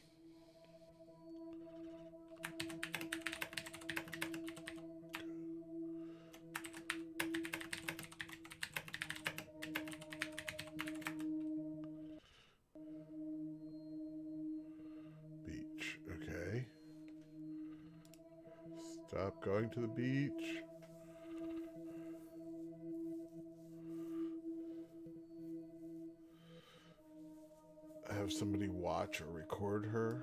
Beach. Okay. Stop going to the beach. Watch or record her.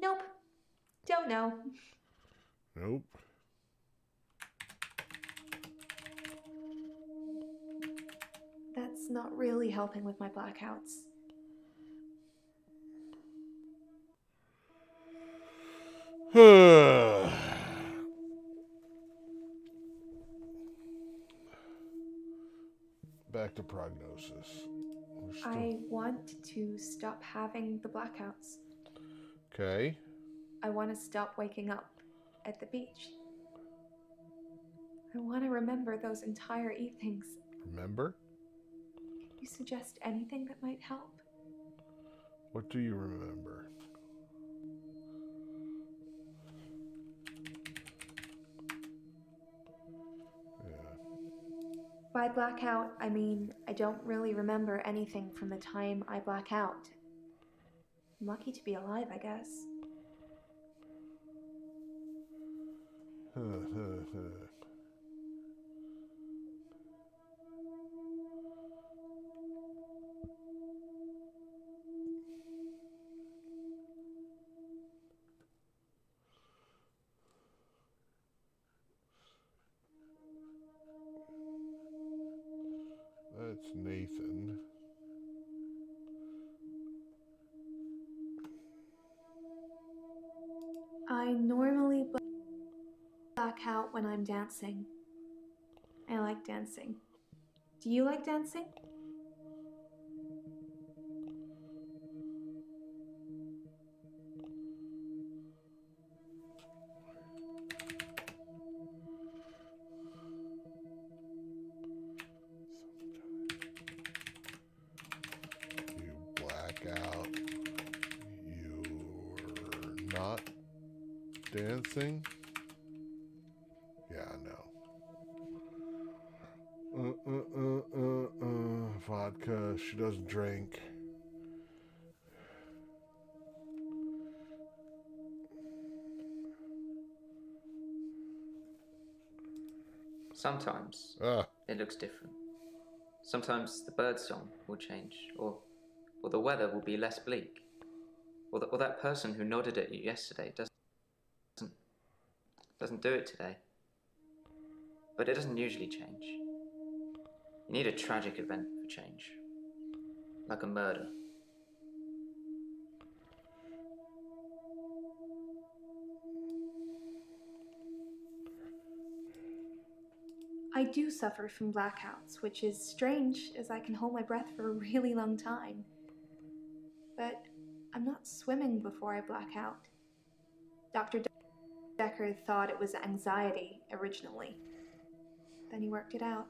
Nope. Don't know. Nope. That's not really helping with my blackouts. Back to prognosis. Still- I want to stop having the blackouts. Okay. I want to stop waking up at the beach. I want to remember those entire evenings. Remember? You suggest anything that might help? What do you remember? By blackout, I mean I don't really remember anything from the time I black out. I'm lucky to be alive, I guess. Dancing. I like dancing. Do you like dancing? Doesn't drink. Sometimes Ah, it looks different. Sometimes the bird song will change, or, or the weather will be less bleak, or, the, or that person who nodded at you yesterday doesn't doesn't do it today. But it doesn't usually change. You need a tragic event for change, like a murder. I do suffer from blackouts, which is strange as I can hold my breath for a really long time. But I'm not swimming before I black out. Dr. Dekker thought it was anxiety originally. Then he worked it out.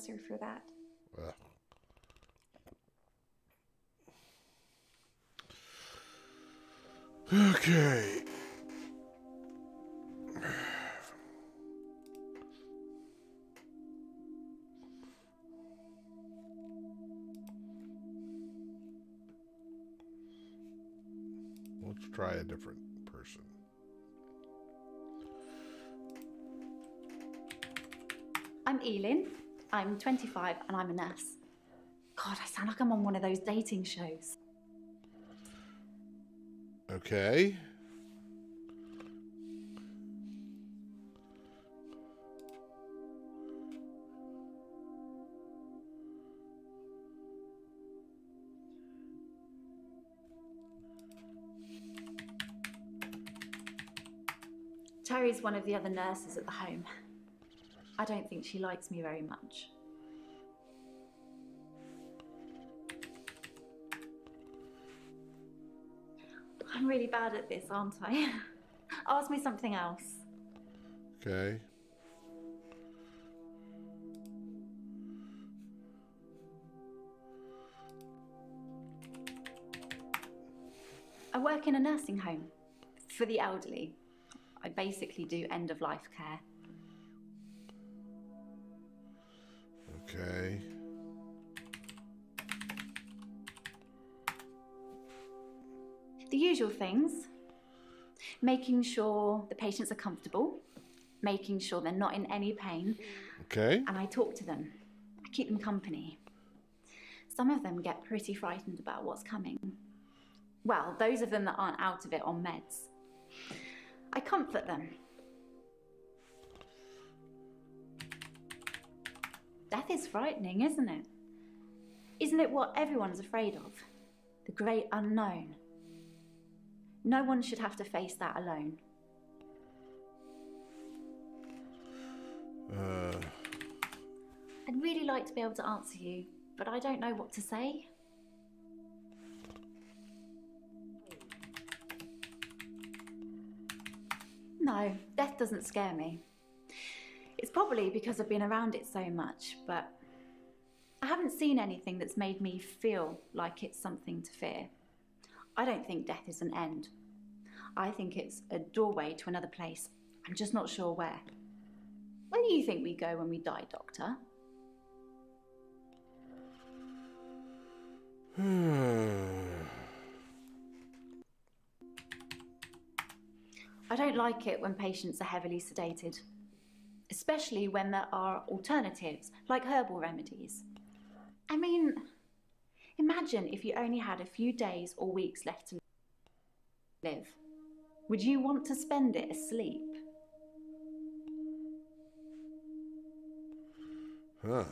Answer for that. I'm 25 and I'm a nurse. God, I sound like I'm on one of those dating shows. Okay. Terry's one of the other nurses at the home. I don't think she likes me very much. I'm really bad at this, aren't I? Ask me something else. Okay. I work in a nursing home for the elderly. I basically do end of life care. Okay. The usual things making sure the patients are comfortable, making sure they're not in any pain, Okay. and I talk to them. I keep them company. Some of them get pretty frightened about what's coming. Well, those of them that aren't out of it on meds. I comfort them. Death is frightening, isn't it? Isn't it what everyone's afraid of? The great unknown. No one should have to face that alone. Uh, I'd really like to be able to answer you, but I don't know what to say. No, death doesn't scare me. It's probably because I've been around it so much, but I haven't seen anything that's made me feel like it's something to fear. I don't think death is an end. I think it's a doorway to another place. I'm just not sure where. Where do you think we go when we die, Doctor? Hmm. I don't like it when patients are heavily sedated, especially when there are alternatives like herbal remedies. I mean, imagine if you only had a few days or weeks left to live. Would you want to spend it asleep? huh.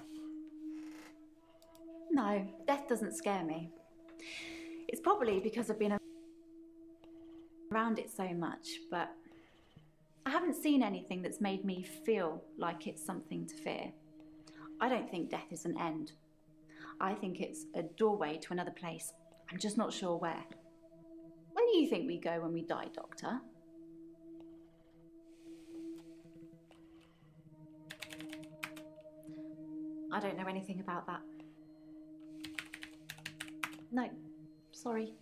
No, death doesn't scare me. It's probably because I've been around it so much, but I haven't seen anything that's made me feel like it's something to fear. I don't think death is an end. I think it's a doorway to another place. I'm just not sure where. Where do you think we go when we die, Doctor? I don't know anything about that. No, sorry.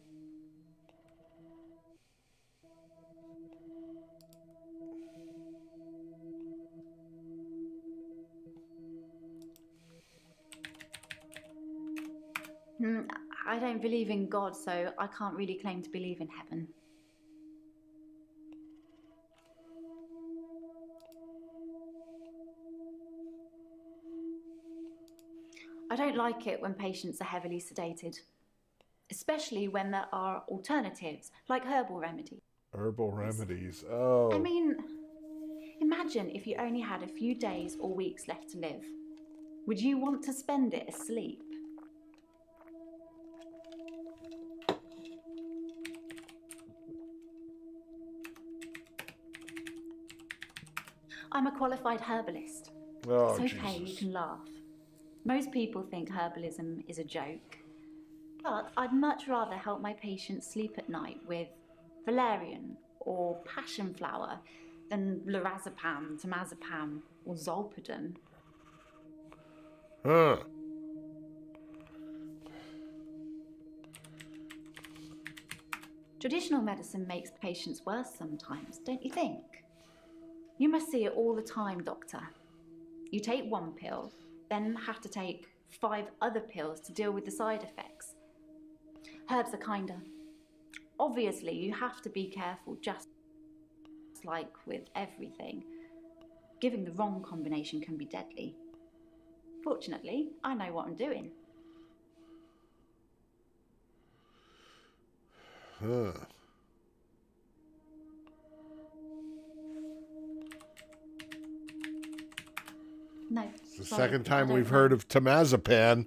I don't believe in God, so I can't really claim to believe in heaven. I don't like it when patients are heavily sedated, especially when there are alternatives like herbal remedies. Herbal remedies. Oh. I mean, imagine if you only had a few days or weeks left to live. Would you want to spend it asleep? I'm a qualified herbalist. Oh, it's okay, you can laugh. Most people think herbalism is a joke. But I'd much rather help my patients sleep at night with valerian or passion flower than lorazepam, temazepam, or zolpidem. Huh. Traditional medicine makes patients worse sometimes, don't you think? You must see it all the time, doctor. You take one pill, then have to take five other pills to deal with the side effects. Herbs are kinder. Obviously, you have to be careful, just like with everything. Giving the wrong combination can be deadly. Fortunately, I know what I'm doing. Huh. No. It's the sorry, second time we've know. heard of temazepam.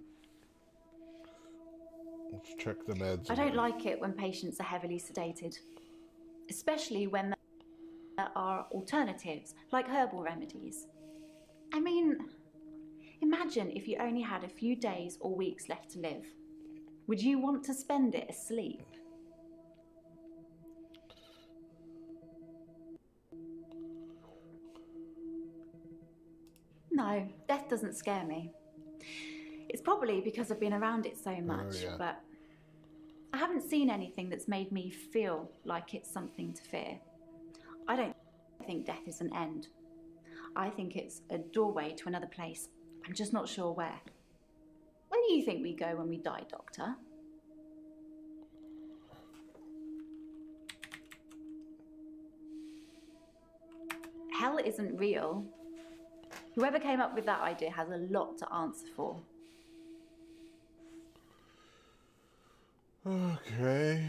Let's check the meds. I don't like it when patients are heavily sedated, especially when there are alternatives like herbal remedies. I mean, imagine if you only had a few days or weeks left to live. Would you want to spend it asleep? Death doesn't scare me. It's probably because I've been around it so oh, much, yeah. but I haven't seen anything that's made me feel like it's something to fear. I don't think death is an end. I think it's a doorway to another place. I'm just not sure where. Where do you think we go when we die, Doctor? Hell isn't real. Whoever came up with that idea has a lot to answer for. Okay.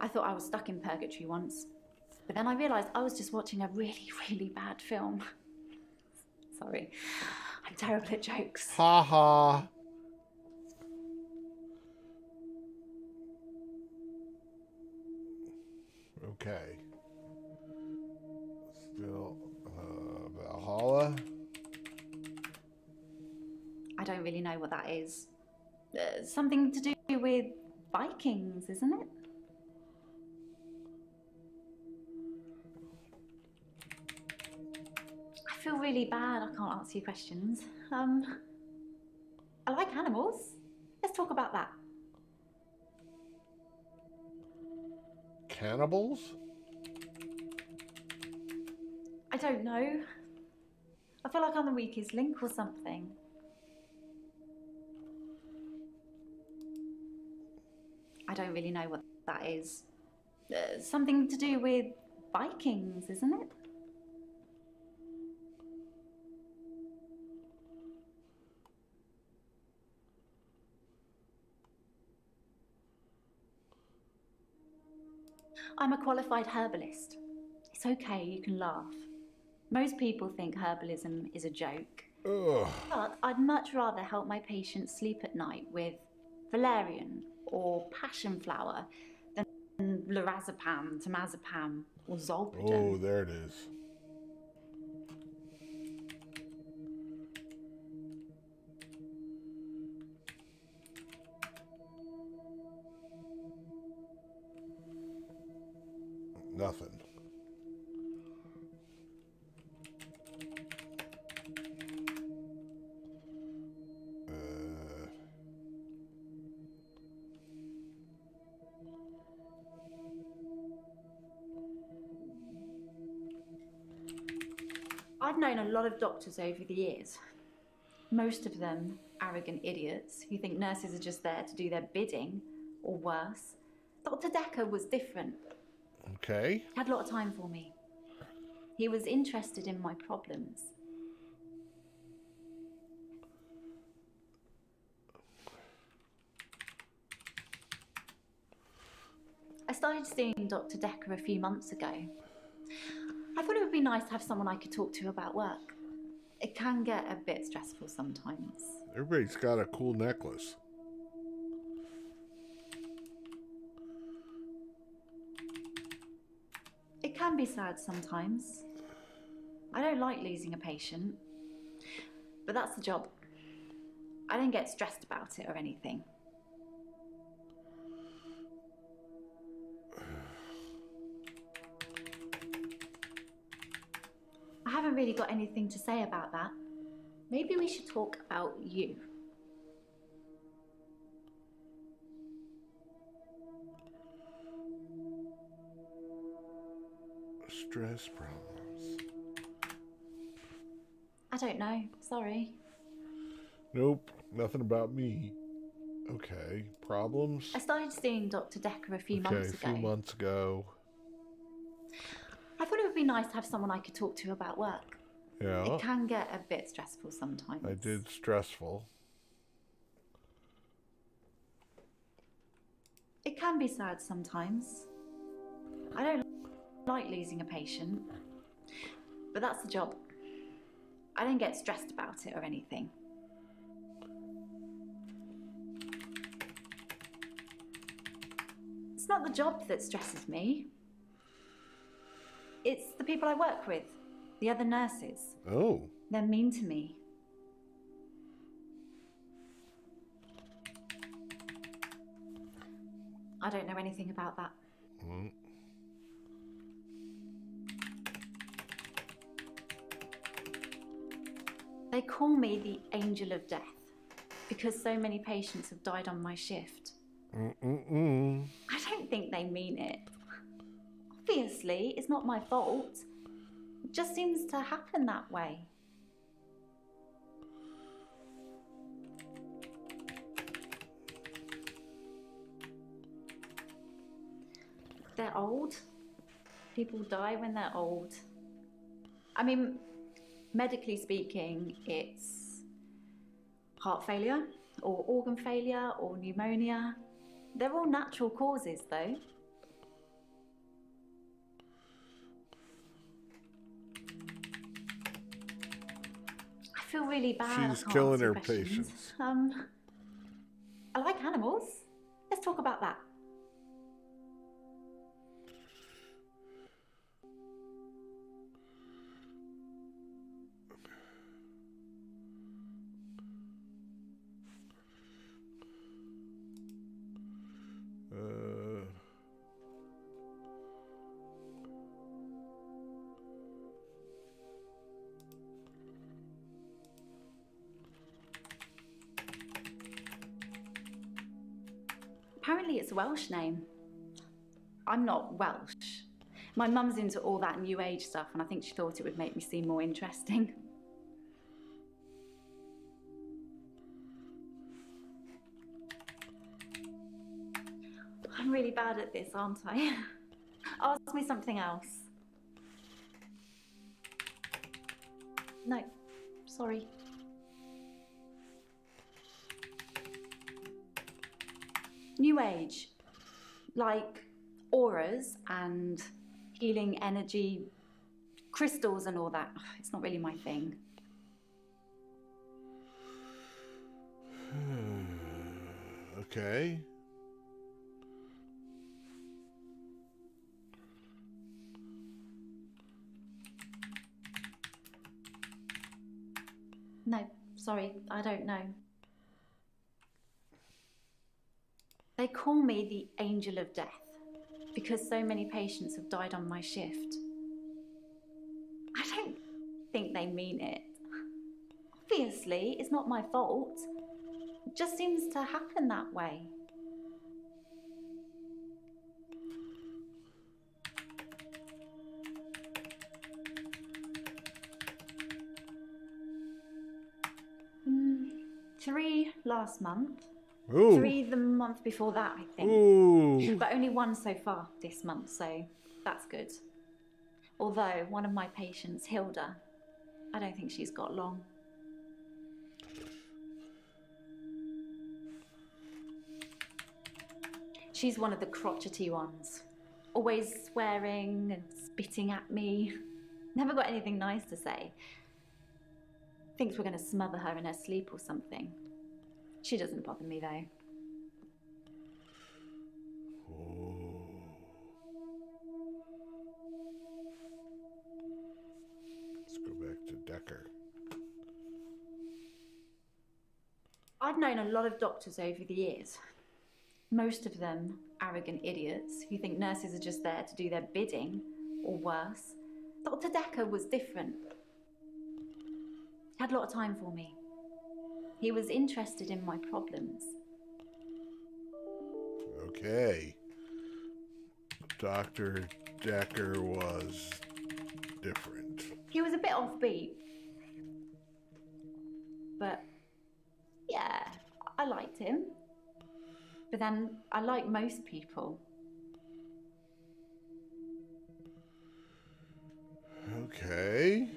I thought I was stuck in purgatory once. But then I realised I was just watching a really, really bad film. Sorry. I'm terrible at jokes. Ha ha. Okay. Still, uh, Valhalla. I don't really know what that is. Uh, something to do with Vikings, isn't it? I feel really bad. I can't answer your questions. Um, I like animals. Let's talk about that. Cannibals? I don't know. I feel like I'm the weakest link or something. I don't really know what that is. Uh, something to do with Vikings, isn't it? I'm a qualified herbalist. It's okay, you can laugh. Most people think herbalism is a joke. Ugh. But I'd much rather help my patients sleep at night with valerian or passion flower than lorazepam, temazepam, or zolpidem. Oh, there it is. Uh, I've known a lot of doctors over the years. Most of them arrogant idiots who think nurses are just there to do their bidding, or worse. Dr. Dekker was different. Okay. He had a lot of time for me. He was interested in my problems. I started seeing Dr. Dekker a few months ago. I thought it would be nice to have someone I could talk to about work. It can get a bit stressful sometimes. Everybody's got a cool necklace. Can be sad sometimes. I don't like losing a patient, but that's the job. I don't get stressed about it or anything. I haven't really got anything to say about that. Maybe we should talk about you. Stress problems. I don't know. Sorry. Nope, nothing about me. Okay, problems. I started seeing Dr. Dekker a few okay, months ago. a few ago. months ago. I thought it would be nice to have someone I could talk to about work. Yeah, It can get a bit stressful sometimes. I did stressful. It can be sad sometimes. I don't like losing a patient, but that's the job. I don't get stressed about it or anything. It's not the job that stresses me. It's the people I work with, the other nurses. Oh, They're mean to me. I don't know anything about that. mm, They call me the angel of death because so many patients have died on my shift. mm, mm, mm. I don't think they mean it. Obviously, it's not my fault. It just seems to happen that way. They're old. People die when they're old. I mean, medically speaking, it's heart failure, or organ failure, or pneumonia. They're all natural causes, though. I feel really bad. She's killing her questions. patients. Um, I like animals. Let's talk about that. Apparently, it's a Welsh name. I'm not Welsh. My mum's into all that new age stuff, and I think she thought it would make me seem more interesting. I'm really bad at this, aren't I? Ask me something else. No, sorry. New Age, like auras and healing energy, crystals and all that. It's not really my thing. Hmm, okay. No, sorry, I don't know. They call me the angel of death because so many patients have died on my shift. I don't think they mean it. Obviously, it's not my fault. It just seems to happen that way. Mm, three last month. Ooh. Three the month before that, I think. Ooh. But only one so far this month, so that's good. Although one of my patients, Hilda, I don't think she's got long. She's one of the crotchety ones. Always swearing and spitting at me. Never got anything nice to say. Thinks we're going to smother her in her sleep or something. She doesn't bother me though. Let's go back to Dekker. I've known a lot of doctors over the years. Most of them arrogant idiots who think nurses are just there to do their bidding, or worse. Dr. Dekker was different. He had a lot of time for me. He was interested in my problems. Okay. Dr. Dekker was different. He was a bit offbeat. But yeah, I liked him. But then I like most people. Okay.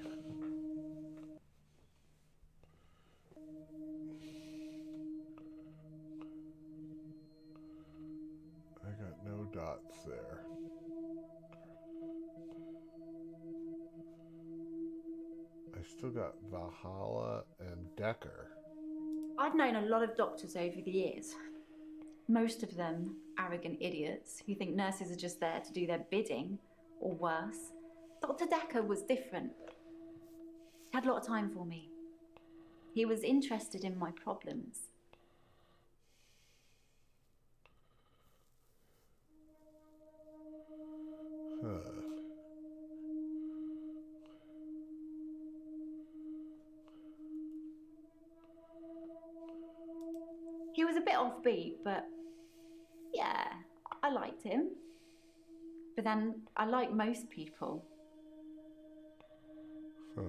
Of doctors over the years. Most of them arrogant idiots who think nurses are just there to do their bidding, or worse. Dr. Dekker was different. He had a lot of time for me. He was interested in my problems. Huh. Offbeat, but yeah, I liked him. But then I like most people. Huh.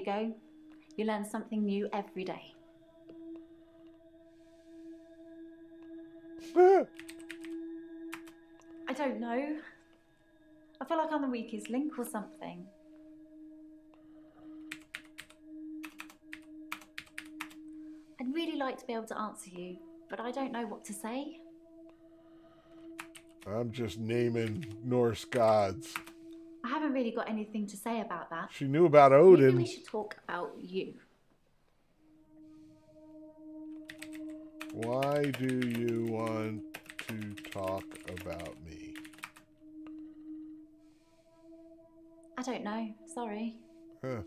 You go. You learn something new every day. I don't know. I feel like I'm the weakest link or something. I'd really like to be able to answer you, but I don't know what to say. I'm just naming Norse gods. Haven't really got anything to say about that. She knew about Maybe Odin. we should talk about you. Why do you want to talk about me? I don't know. Sorry. Huh.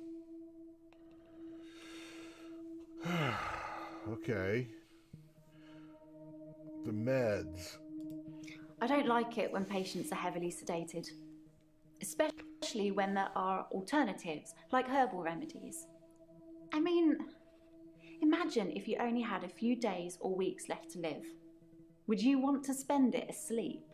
okay. The meds. I don't like it when patients are heavily sedated, especially when there are alternatives like herbal remedies. I mean, imagine if you only had a few days or weeks left to live. Would you want to spend it asleep?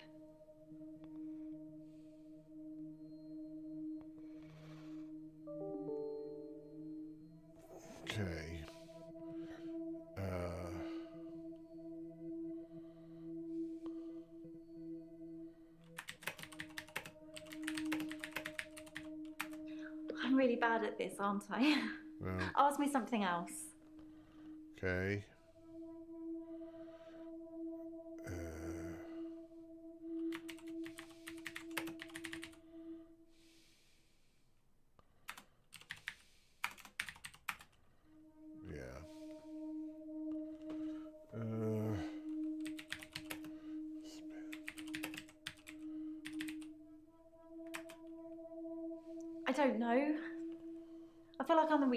Aren't I? well, Ask me something else. okay.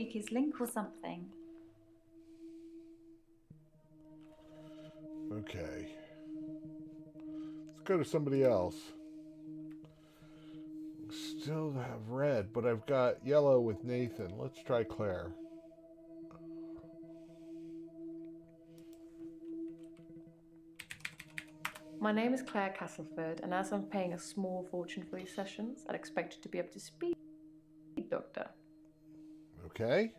Feel like I'm the weakest link or something. Okay. Let's go to somebody else. Still have red, but I've got yellow with Nathan. Let's try Claire. My name is Claire Castleford, and as I'm paying a small fortune for these sessions, I'd expect you to be up to speed, Doctor. Okay.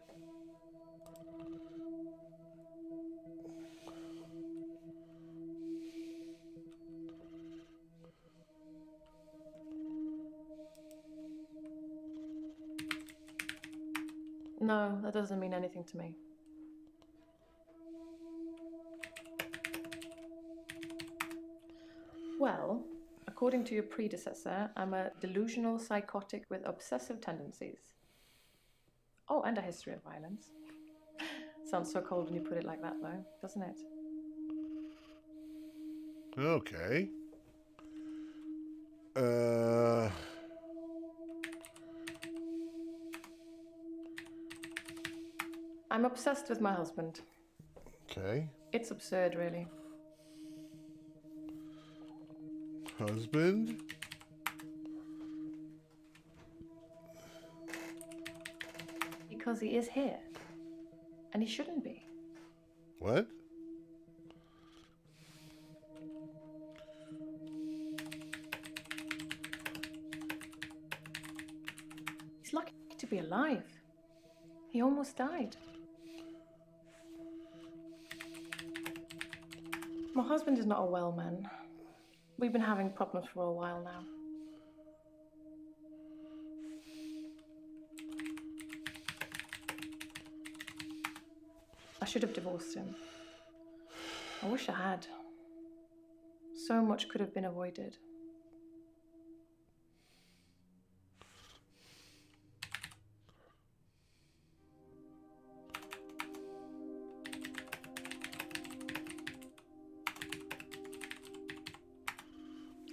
No, that doesn't mean anything to me. Well, according to your predecessor, I'm a delusional psychotic with obsessive tendencies. Oh, and a history of violence. Sounds so cold when you put it like that, though, doesn't it? Okay. Uh. I'm obsessed with my husband. Okay. It's absurd, really. Husband. Because he is here. And he shouldn't be. What? He's lucky to be alive. He almost died. My husband is not a well man. We've been having problems for a while now. Should have divorced him. I wish I had. So much could have been avoided.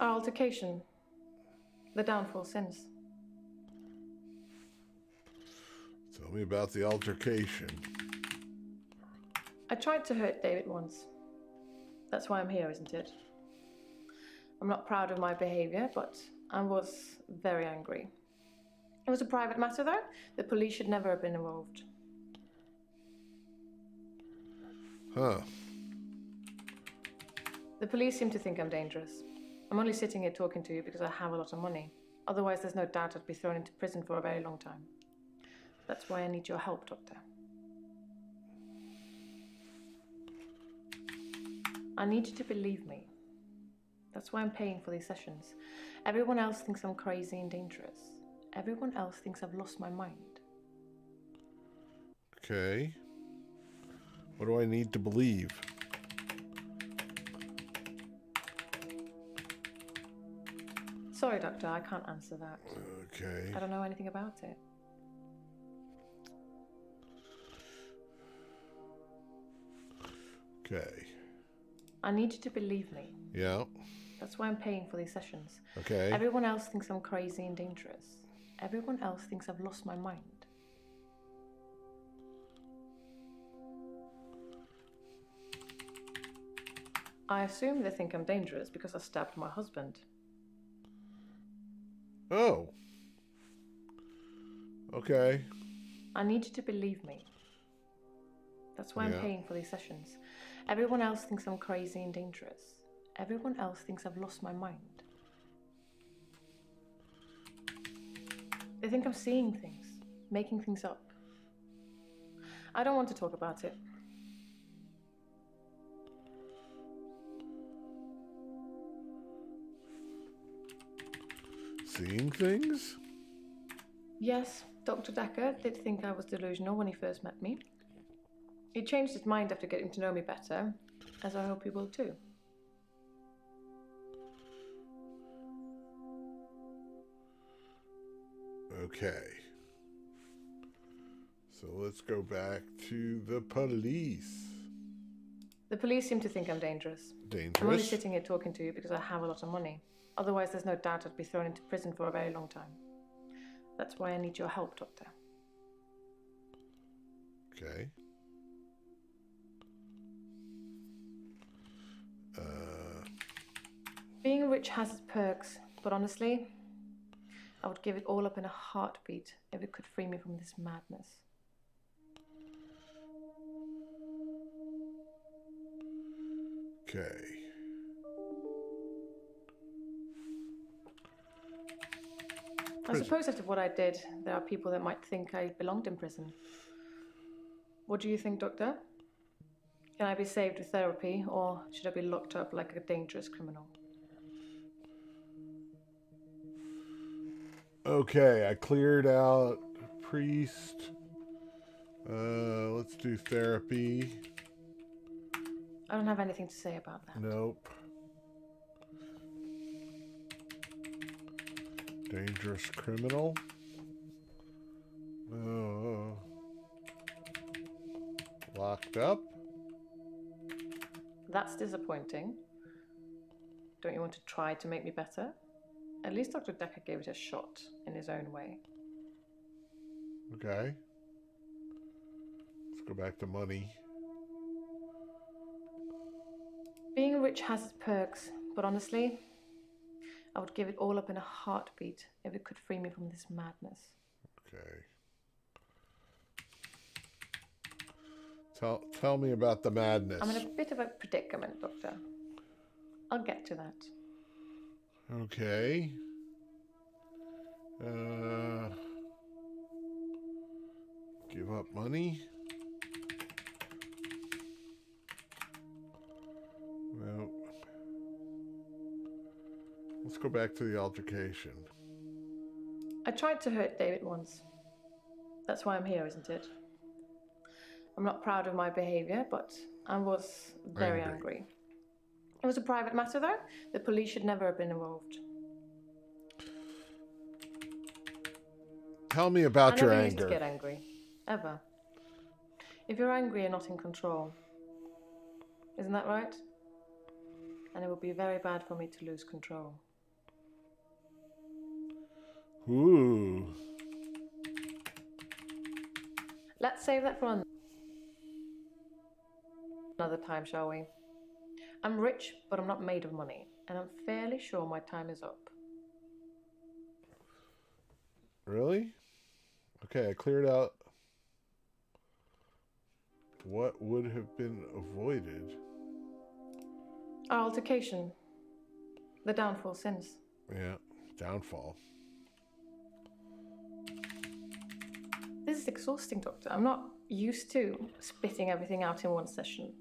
Our altercation. The downfall since. Tell me about the altercation. I tried to hurt David once. That's why I'm here, isn't it? I'm not proud of my behavior, but I was very angry. It was a private matter, though. The police should never have been involved. Huh. The police seem to think I'm dangerous. I'm only sitting here talking to you because I have a lot of money. Otherwise, there's no doubt I'd be thrown into prison for a very long time. That's why I need your help, Doctor. I need you to believe me. That's why I'm paying for these sessions. Everyone else thinks I'm crazy and dangerous. Everyone else thinks I've lost my mind. Okay. What do I need to believe? Sorry, Doctor, I can't answer that. Okay. I don't know anything about it. Okay. I need you to believe me. Yeah. That's why I'm paying for these sessions. Okay. Everyone else thinks I'm crazy and dangerous. Everyone else thinks I've lost my mind. I assume they think I'm dangerous because I stabbed my husband. Oh. Okay. I need you to believe me. That's why I'm paying for these sessions. Everyone else thinks I'm crazy and dangerous. Everyone else thinks I've lost my mind. They think I'm seeing things, making things up. I don't want to talk about it. Seeing things? Yes, Dr. Dekker did think I was delusional when he first met me. He changed his mind after getting to know me better, as I hope he will too. Okay. So let's go back to the police. The police seem to think I'm dangerous. Dangerous? I'm only sitting here talking to you because I have a lot of money. Otherwise, there's no doubt I'd be thrown into prison for a very long time. That's why I need your help, Doctor. Okay. Being rich has its perks, but honestly, I would give it all up in a heartbeat if it could free me from this madness. okay. I suppose after what I did, there are people that might think I belonged in prison. What do you think, Doctor? Can I be saved with therapy, or should I be locked up like a dangerous criminal? Okay, I cleared out priest. Uh, let's do therapy. I don't have anything to say about that. Nope. Dangerous criminal. Uh, locked up. That's disappointing. Don't you want to try to make me better? At least Dr. Dekker gave it a shot in his own way. Okay. Let's go back to money. Being rich has its perks, but honestly, I would give it all up in a heartbeat if it could free me from this madness. Okay. Tell tell me about the madness. I'm in a bit of a predicament, Doctor. I'll get to that. Okay. Uh, give up money. Well, let's go back to the altercation. I tried to hurt David once. That's why I'm here, isn't it? I'm not proud of my behavior, but I was very Angry. angry. It was a private matter, though. The police should never have been involved. Tell me about I your never used to anger. get angry, ever. If you're angry, you're not in control. Isn't that right? And it would be very bad for me to lose control. Ooh. Let's save that for another. time, shall we? I'm rich, but I'm not made of money, and I'm fairly sure my time is up. Really? Okay, I cleared out what would have been avoided. Our altercation. The downfall since. Yeah, downfall. This is exhausting, Doctor. I'm not used to spitting everything out in one session.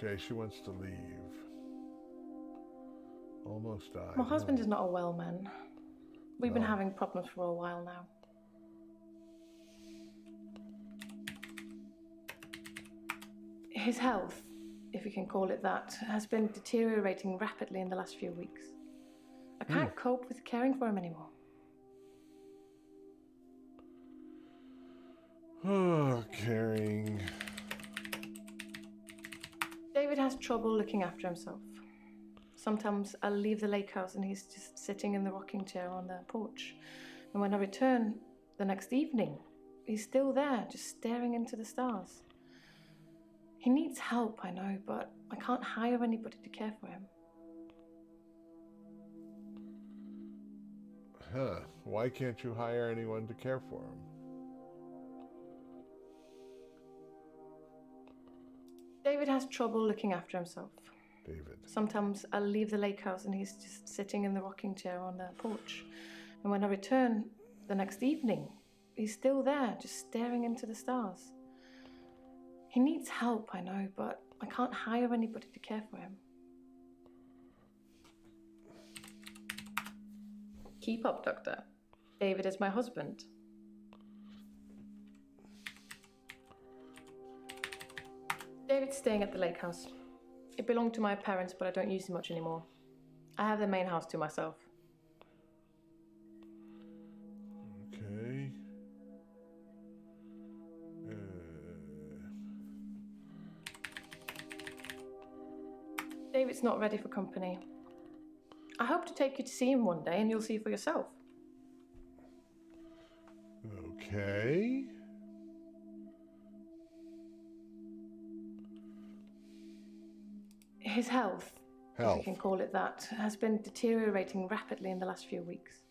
Okay, she wants to leave. Almost died. My husband is not a well man. We've been having problems for a while now. His health, if you can call it that, has been deteriorating rapidly in the last few weeks. I hmm. can't cope with caring for him anymore. Oh, caring. Has trouble looking after himself. Sometimes I'll leave the lake house and he's just sitting in the rocking chair on the porch. And when I return the next evening, he's still there, just staring into the stars. He needs help, I know, but I can't hire anybody to care for him. Huh. Why can't you hire anyone to care for him? David has trouble looking after himself. David. Sometimes I'll leave the lake house and he's just sitting in the rocking chair on the porch. And when I return the next evening, he's still there, just staring into the stars. He needs help, I know, but I can't hire anybody to care for him. Keep up, Doctor. David is my husband. David's staying at the lake house. It belonged to my parents, but I don't use it much anymore. I have the main house to myself. Okay. Uh, David's not ready for company. I hope to take you to see him one day and you'll see for yourself. okay. His health, if you can call it that, has been deteriorating rapidly in the last few weeks.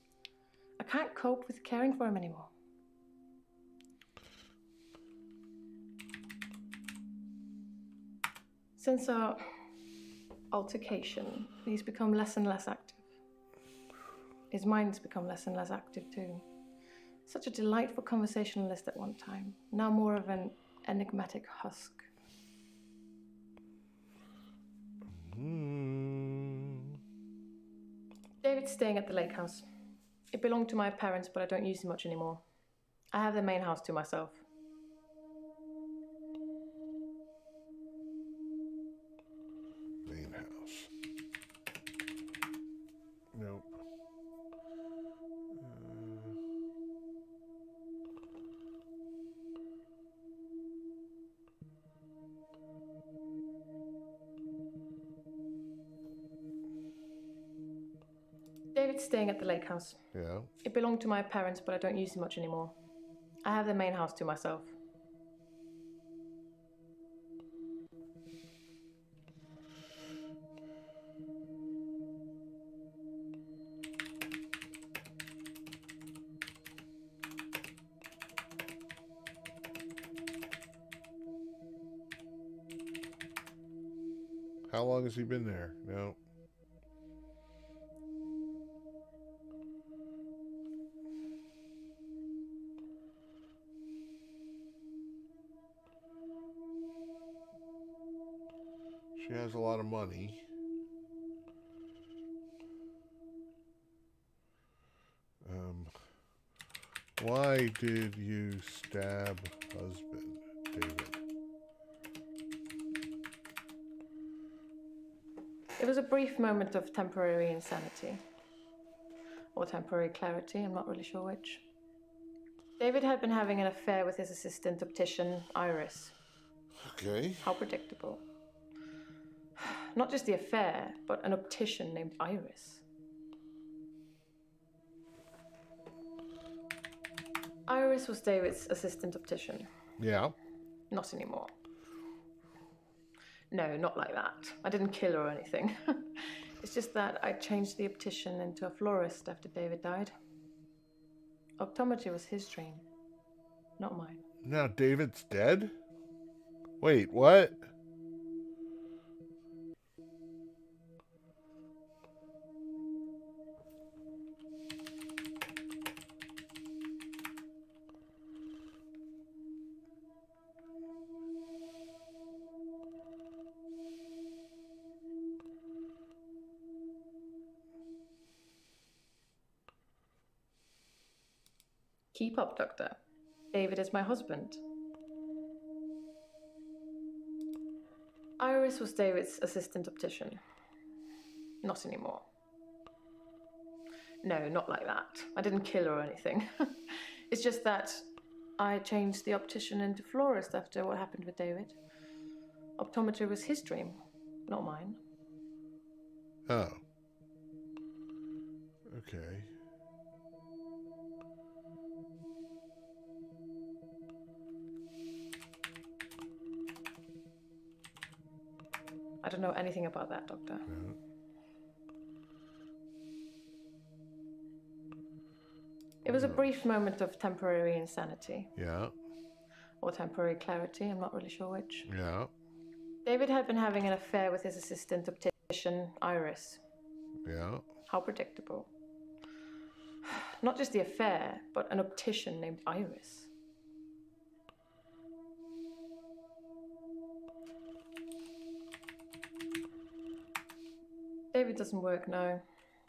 I can't cope with caring for him anymore. Since our altercation, he's become less and less active. His mind's become less and less active too. Such a delightful conversationalist at one time, now more of an enigmatic husk. David's staying at the lake house. It belonged to my parents, but I don't use it much anymore. I have the main house to myself. House. yeah. It belonged to my parents, but I don't use it much anymore. I have the main house to myself. How long has he been there? No. Money. Um, why did you stab husband, David? It was a brief moment of temporary insanity. Or temporary clarity, I'm not really sure which. David had been having an affair with his assistant optician, Iris. Okay. How predictable. Not just the affair, but an optician named Iris. Iris was David's assistant optician. Yeah. Not anymore. No, not like that. I didn't kill her or anything. it's just that I changed the optician into a florist after David died. Optometry was his dream, not mine. Now David's dead? Wait, what? Keep up, Doctor. David is my husband. Iris was David's assistant optician. Not anymore. No, not like that. I didn't kill her or anything. it's just that I changed the optician into florist after what happened with David. Optometry was his dream, not mine. Oh. Okay. I don't know anything about that, Doctor. It was a brief moment of temporary insanity. Yeah. Or temporary clarity, I'm not really sure which. Yeah. David had been having an affair with his assistant optician, Iris. Yeah. How predictable. Not just the affair, but an optician named Iris. Doesn't work, no.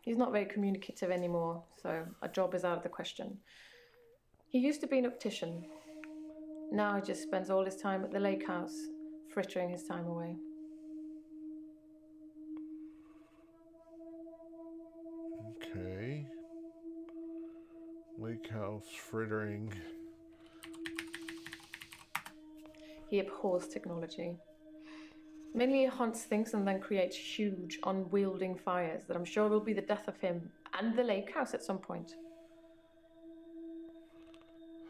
He's not very communicative anymore, so a job is out of the question. He used to be an optician. Now he just spends all his time at the lake house, frittering his time away. Okay. Lake house frittering. He abhors technology. Mainly he hunts things and then creates huge, unwielding fires that I'm sure will be the death of him and the lake house at some point.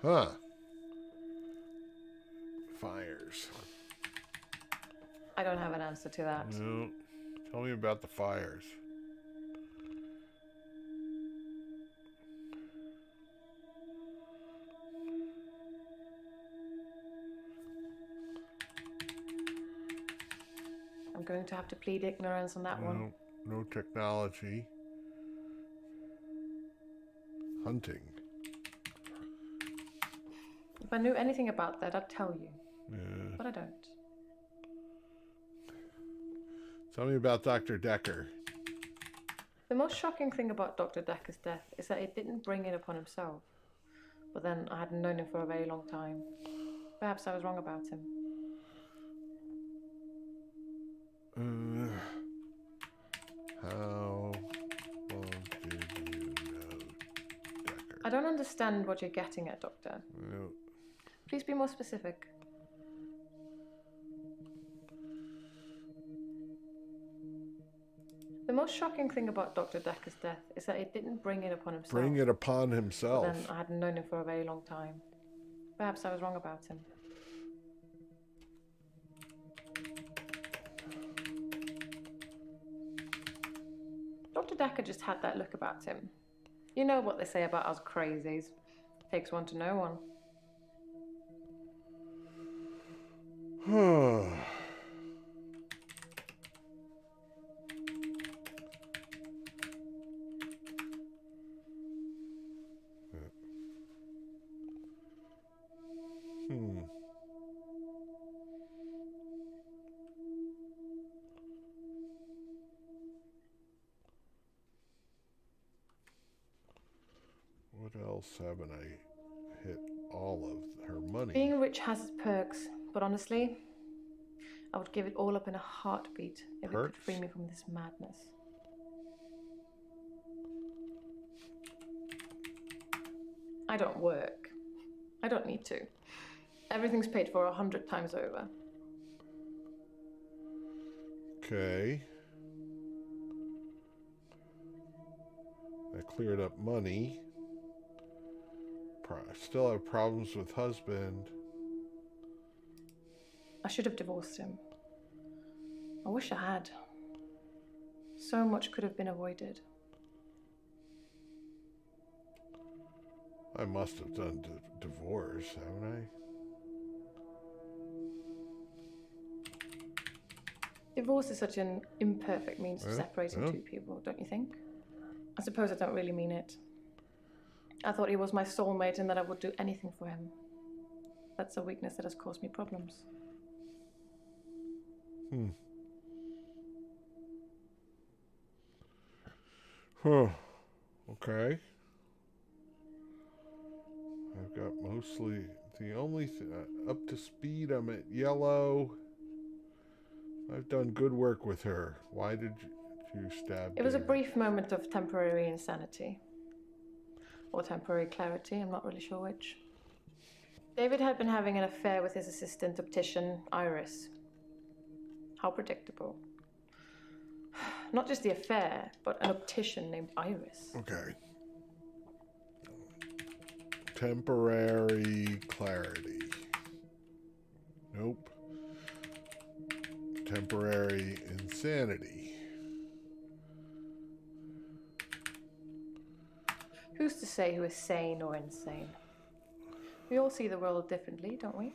Huh. Fires. I don't have an answer to that. No. Tell me about the fires. I'm going to have to plead ignorance on that one. No, no technology. Hunting. If I knew anything about that, I'd tell you. Yeah. But I don't. Tell me about Dr. Dekker. The most shocking thing about Dr. Dekker's death is that he didn't bring it upon himself. But then I hadn't known him for a very long time. Perhaps I was wrong about him. Uh, how long did you know Dekker? I don't understand what you're getting at, Doctor. No. Please be more specific. The most shocking thing about Dr. Dekker's death is that he didn't bring it upon himself. Bring it upon himself. then I hadn't known him for a very long time. Perhaps I was wrong about him. Dekker just had that look about him. You know what they say about us crazies. Takes one to know one. hmm. But honestly, I would give it all up in a heartbeat if it could free me from this madness. I don't work. I don't need to. Everything's paid for a hundred times over. Okay. I cleared up money. Pro- still have problems with husband. I should have divorced him. I wish I had. So much could have been avoided. I must have done d- divorce, haven't I? Divorce is such an imperfect means of separating yeah. two people, don't you think? I suppose I don't really mean it. I thought he was my soulmate and that I would do anything for him. That's a weakness that has caused me problems. Hmm. Huh. Okay. I've got mostly the only th- uh, up to speed. I'm at yellow. I've done good work with her. Why did you, you stab? It was a brief moment of temporary insanity. Or temporary clarity, I'm not really sure which. David had been having an affair with his assistant optician, Iris. How predictable. Not just the affair, but an optician named Iris. Okay. Temporary clarity. Nope. Temporary insanity. Who's to say who is sane or insane? We all see the world differently, don't we?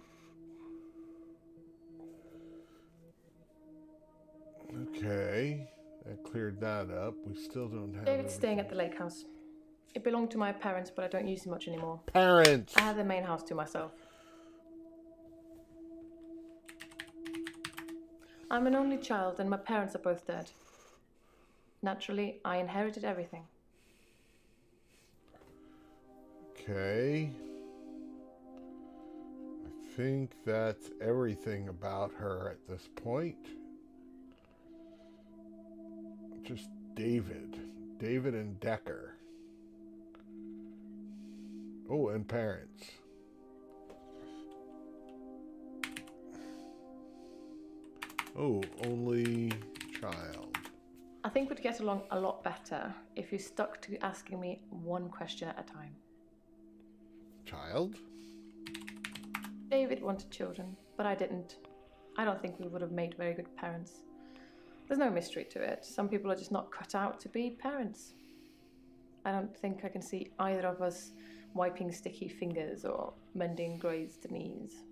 Okay. That cleared that up. We still don't have. David's staying at the lake house. It belonged to my parents, but I don't use it much anymore. Parents! I have the main house to myself. I'm an only child, and my parents are both dead. Naturally, I inherited everything. Okay. I think that's everything about her at this point. Just David. David and Dekker. Oh, and parents. Oh, only child. I think we'd get along a lot better if you stuck to asking me one question at a time. Child? David wanted children, but I didn't. I don't think we would have made very good parents. There's no mystery to it. Some people are just not cut out to be parents. I don't think I can see either of us wiping sticky fingers or mending grazed knees.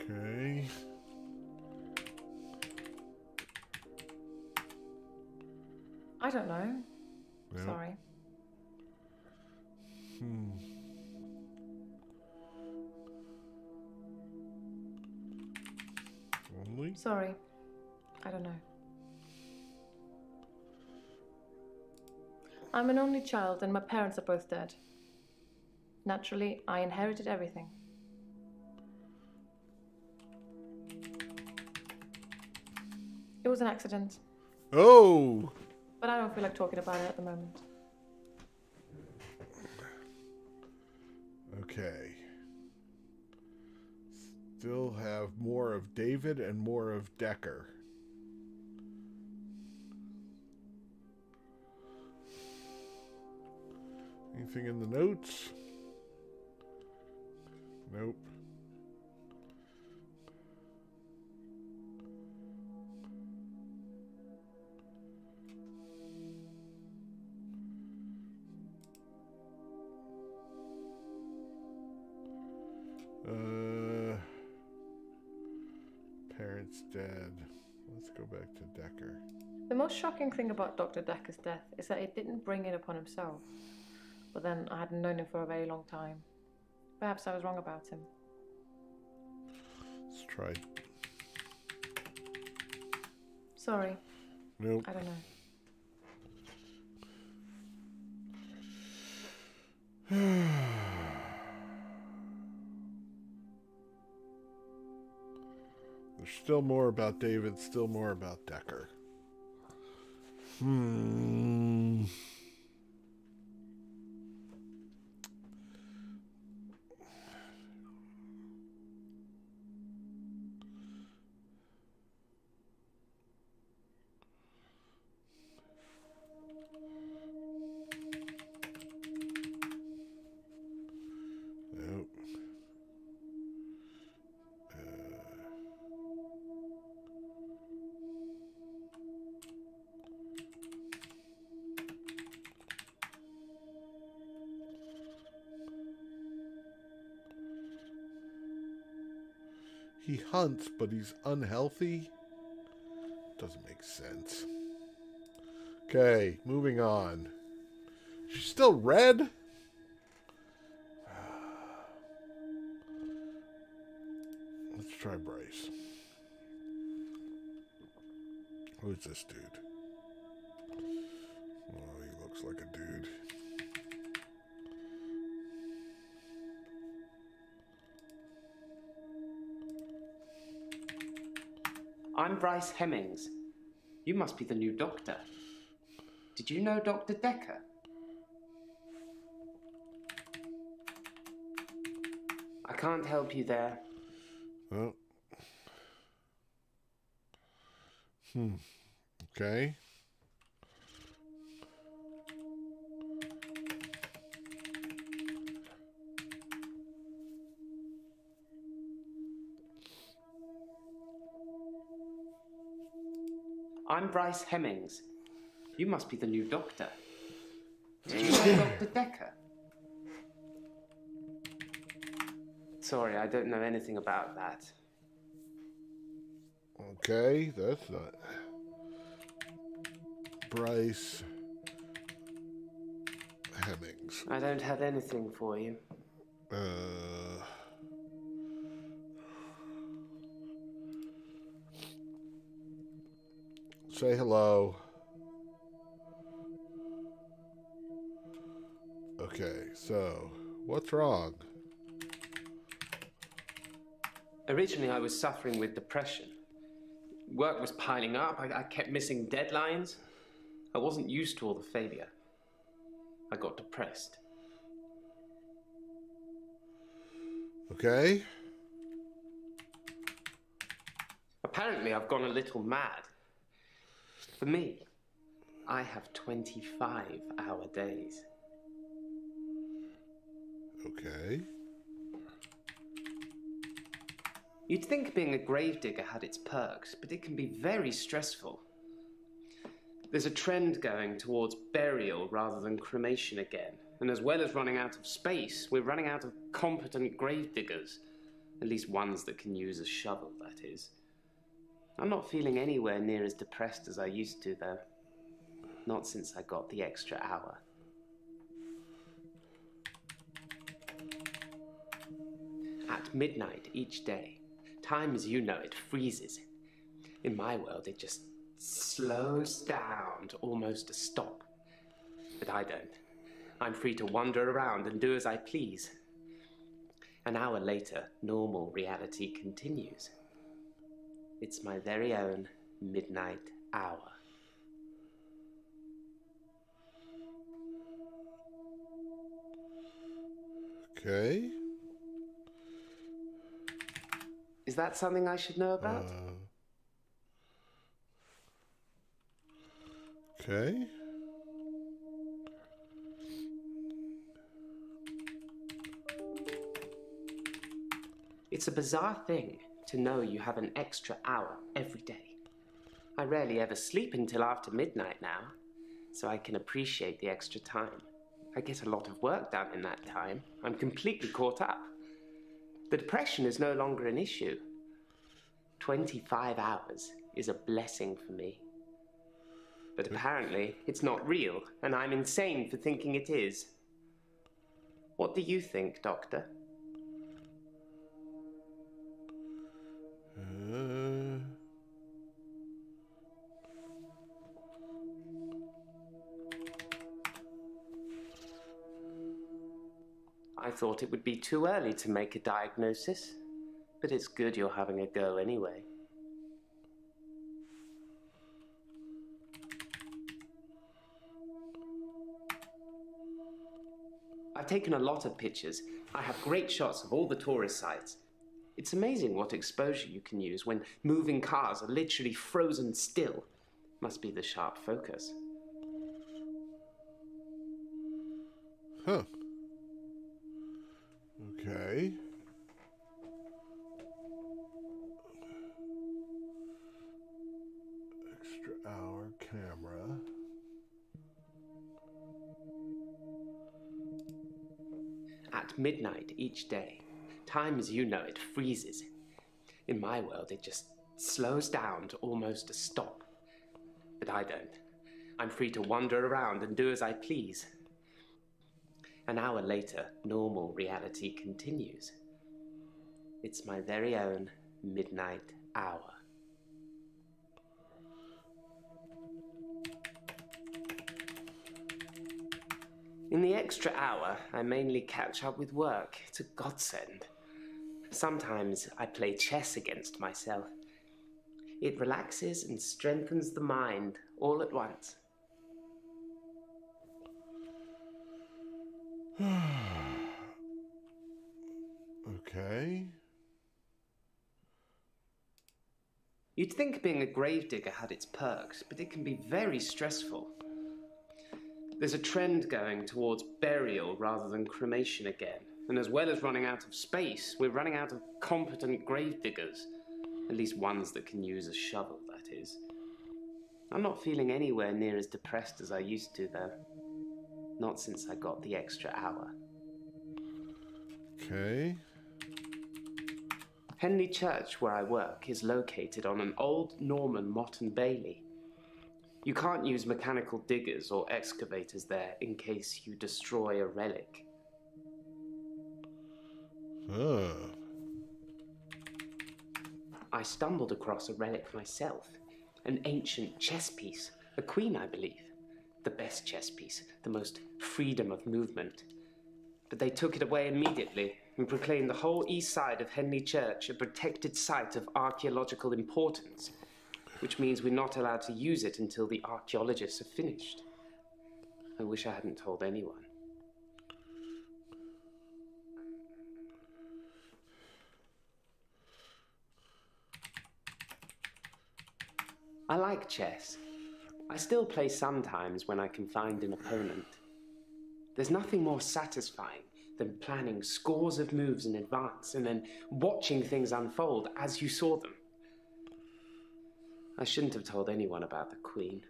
Okay. I don't know. Sorry. Hmm. Sorry. I don't know. I'm an only child, and my parents are both dead. Naturally, I inherited everything. It was an accident, Oh! but I don't feel like talking about it at the moment. Okay. Still have more of David and more of Dekker. Anything in the notes? Nope. Shocking thing about Dr. Dekker's death is that it didn't bring it upon himself. But then I hadn't known him for a very long time. Perhaps I was wrong about him. Let's try. Sorry. Nope. I don't know. There's still more about David, still more about Dekker. Hmm. Hunts, but he's unhealthy? Doesn't make sense. Okay, moving on. She's still red? Let's try Bryce. Who's this dude? Bryce Hemmings. You must be the new doctor. Did you know Dr. Dekker? I can't help you there. Oh. Hmm. Okay. Bryce Hemmings. You must be the new doctor. Did you know Dr. Dekker? Sorry, I don't know anything about that. Okay, that's not. Bryce Hemmings. I don't have anything for you. Uh. Say hello. Okay, so what's wrong? Originally, I was suffering with depression. Work was piling up, I, I kept missing deadlines. I wasn't used to all the failure. I got depressed. Okay. Apparently, I've gone a little mad. For me, I have 25 hour days. Okay. You'd think being a gravedigger had its perks, but it can be very stressful. There's a trend going towards burial rather than cremation again. And as well as running out of space, we're running out of competent gravediggers. At least ones that can use a shovel, that is. I'm not feeling anywhere near as depressed as I used to, though. Not since I got the extra hour. At midnight each day, time as you know it freezes. In my world, it just slows down to almost a stop. But I don't. I'm free to wander around and do as I please. An hour later, normal reality continues. It's my very own midnight hour. Okay. Is that something I should know about? Uh, okay. It's a bizarre thing to know you have an extra hour every day. I rarely ever sleep until after midnight now, so I can appreciate the extra time. I get a lot of work done in that time. I'm completely caught up. The depression is no longer an issue. 25 hours is a blessing for me. But apparently, it's not real, and I'm insane for thinking it is. What do you think, Doctor? Thought it would be too early to make a diagnosis, but it's good you're having a go anyway. I've taken a lot of pictures. I have great shots of all the tourist sites. It's amazing what exposure you can use when moving cars are literally frozen still. Must be the sharp focus. huh. Okay. Extra hour camera. At midnight each day, time as you know it freezes. In my world, it just slows down to almost a stop. But I don't. I'm free to wander around and do as I please. An hour later, normal reality continues. It's my very own midnight hour. In the extra hour, I mainly catch up with work. It's a godsend. Sometimes I play chess against myself. It relaxes and strengthens the mind all at once. okay. You'd think being a gravedigger had its perks, but it can be very stressful. There's a trend going towards burial rather than cremation again. And as well as running out of space, we're running out of competent gravediggers. At least ones that can use a shovel, that is. I'm not feeling anywhere near as depressed as I used to, though. Not since I got the extra hour. Okay. Henley Church, where I work, is located on an old Norman motte and bailey. You can't use mechanical diggers or excavators there in case you destroy a relic. Huh. I stumbled across a relic myself an ancient chess piece, a queen, I believe. The best chess piece, the most freedom of movement. But they took it away immediately and proclaimed the whole east side of Henley Church a protected site of archaeological importance, which means we're not allowed to use it until the archaeologists have finished. I wish I hadn't told anyone. I like chess. I still play sometimes when I can find an opponent. There's nothing more satisfying than planning scores of moves in advance and then watching things unfold as you saw them. I shouldn't have told anyone about the Queen.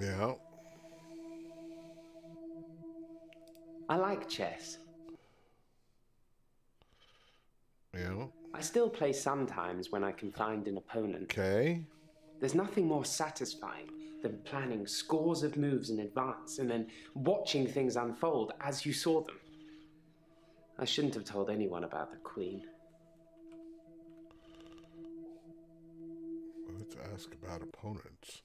yeah. I like chess. Yeah. I still play sometimes when I can find an opponent. Okay. There's nothing more satisfying than planning scores of moves in advance and then watching things unfold as you saw them. I shouldn't have told anyone about the Queen. Let's ask about opponents.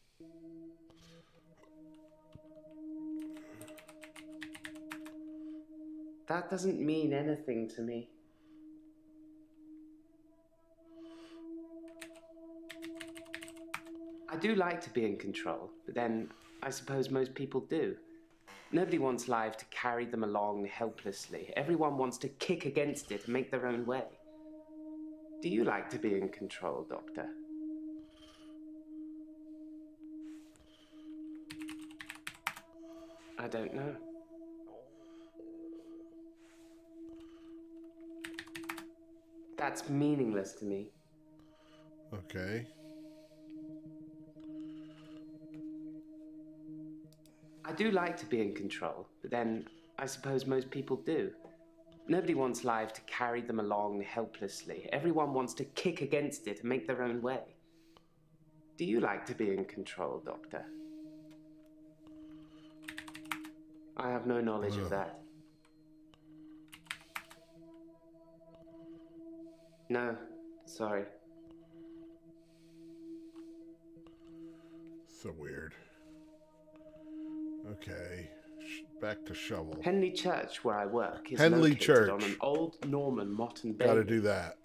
That doesn't mean anything to me. I do like to be in control, but then I suppose most people do. Nobody wants life to carry them along helplessly. Everyone wants to kick against it and make their own way. Do you like to be in control, Doctor? I don't know. That's meaningless to me. Okay. I do like to be in control, but then I suppose most people do. Nobody wants life to carry them along helplessly. Everyone wants to kick against it and make their own way. Do you like to be in control, Doctor? I have no knowledge of hmm. that. No, sorry. So weird. Okay. Back to shovel. Henley Church, where I work, is Henley located Church. on an old Norman motte and Gotta do that.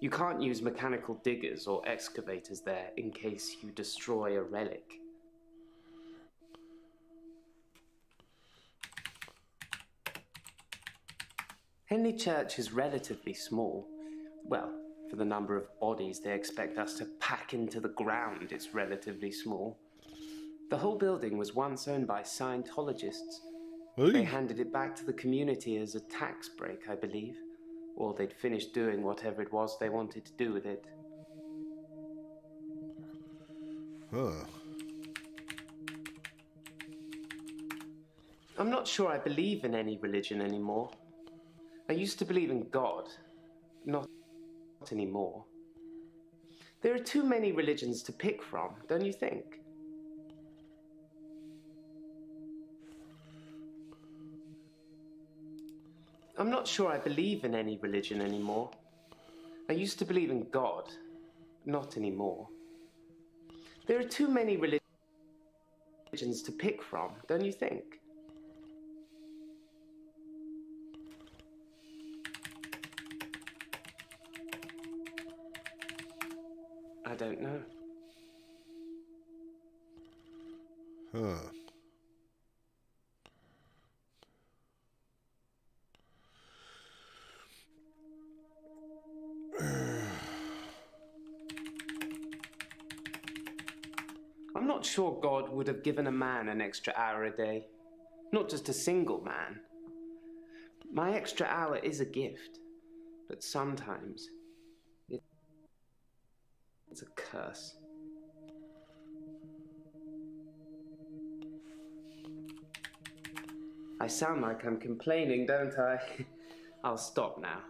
You can't use mechanical diggers or excavators there in case you destroy a relic. Henley Church is relatively small. Well, for the number of bodies they expect us to pack into the ground, it's relatively small. The whole building was once owned by Scientologists. They handed it back to the community as a tax break, I believe. Or they'd finished doing whatever it was they wanted to do with it. Huh. I'm not sure I believe in any religion anymore. I used to believe in God, not anymore. There are too many religions to pick from, don't you think? I'm not sure I believe in any religion anymore. I used to believe in God, not anymore. There are too many religions to pick from, don't you think? I don't know. Huh. God would have given a man an extra hour a day. Not just a single man. My extra hour is a gift, but sometimes it's a curse. I sound like I'm complaining, don't I? I'll stop now.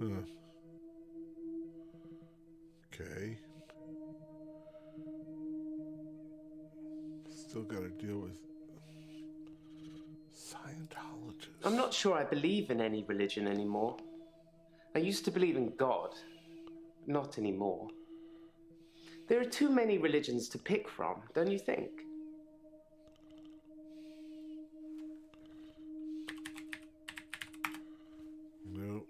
Huh. Still got to deal with Scientologists. I'm not sure I believe in any religion anymore. I used to believe in God, not anymore. There are too many religions to pick from, don't you think? Nope.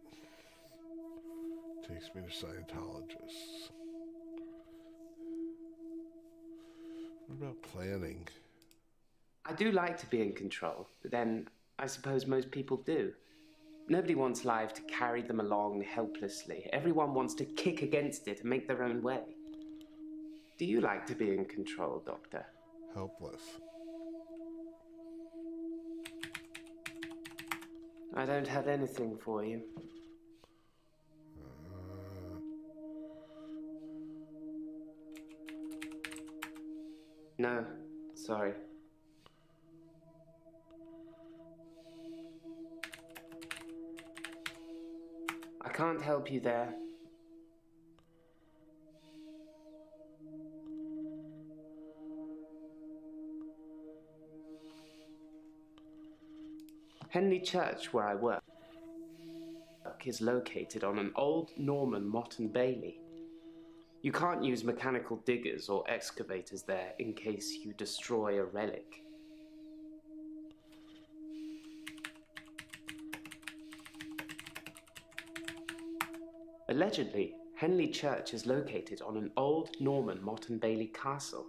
Takes me to Scientologists. What about planning? I do like to be in control, but then I suppose most people do. Nobody wants life to carry them along helplessly. Everyone wants to kick against it and make their own way. Do you like to be in control, Doctor? Helpless. I don't have anything for you. No, sorry. I can't help you there. Henley Church, where I work, is located on an old Norman Motte and Bailey. You can't use mechanical diggers or excavators there in case you destroy a relic. Allegedly, Henley Church is located on an old Norman Motte and Bailey castle.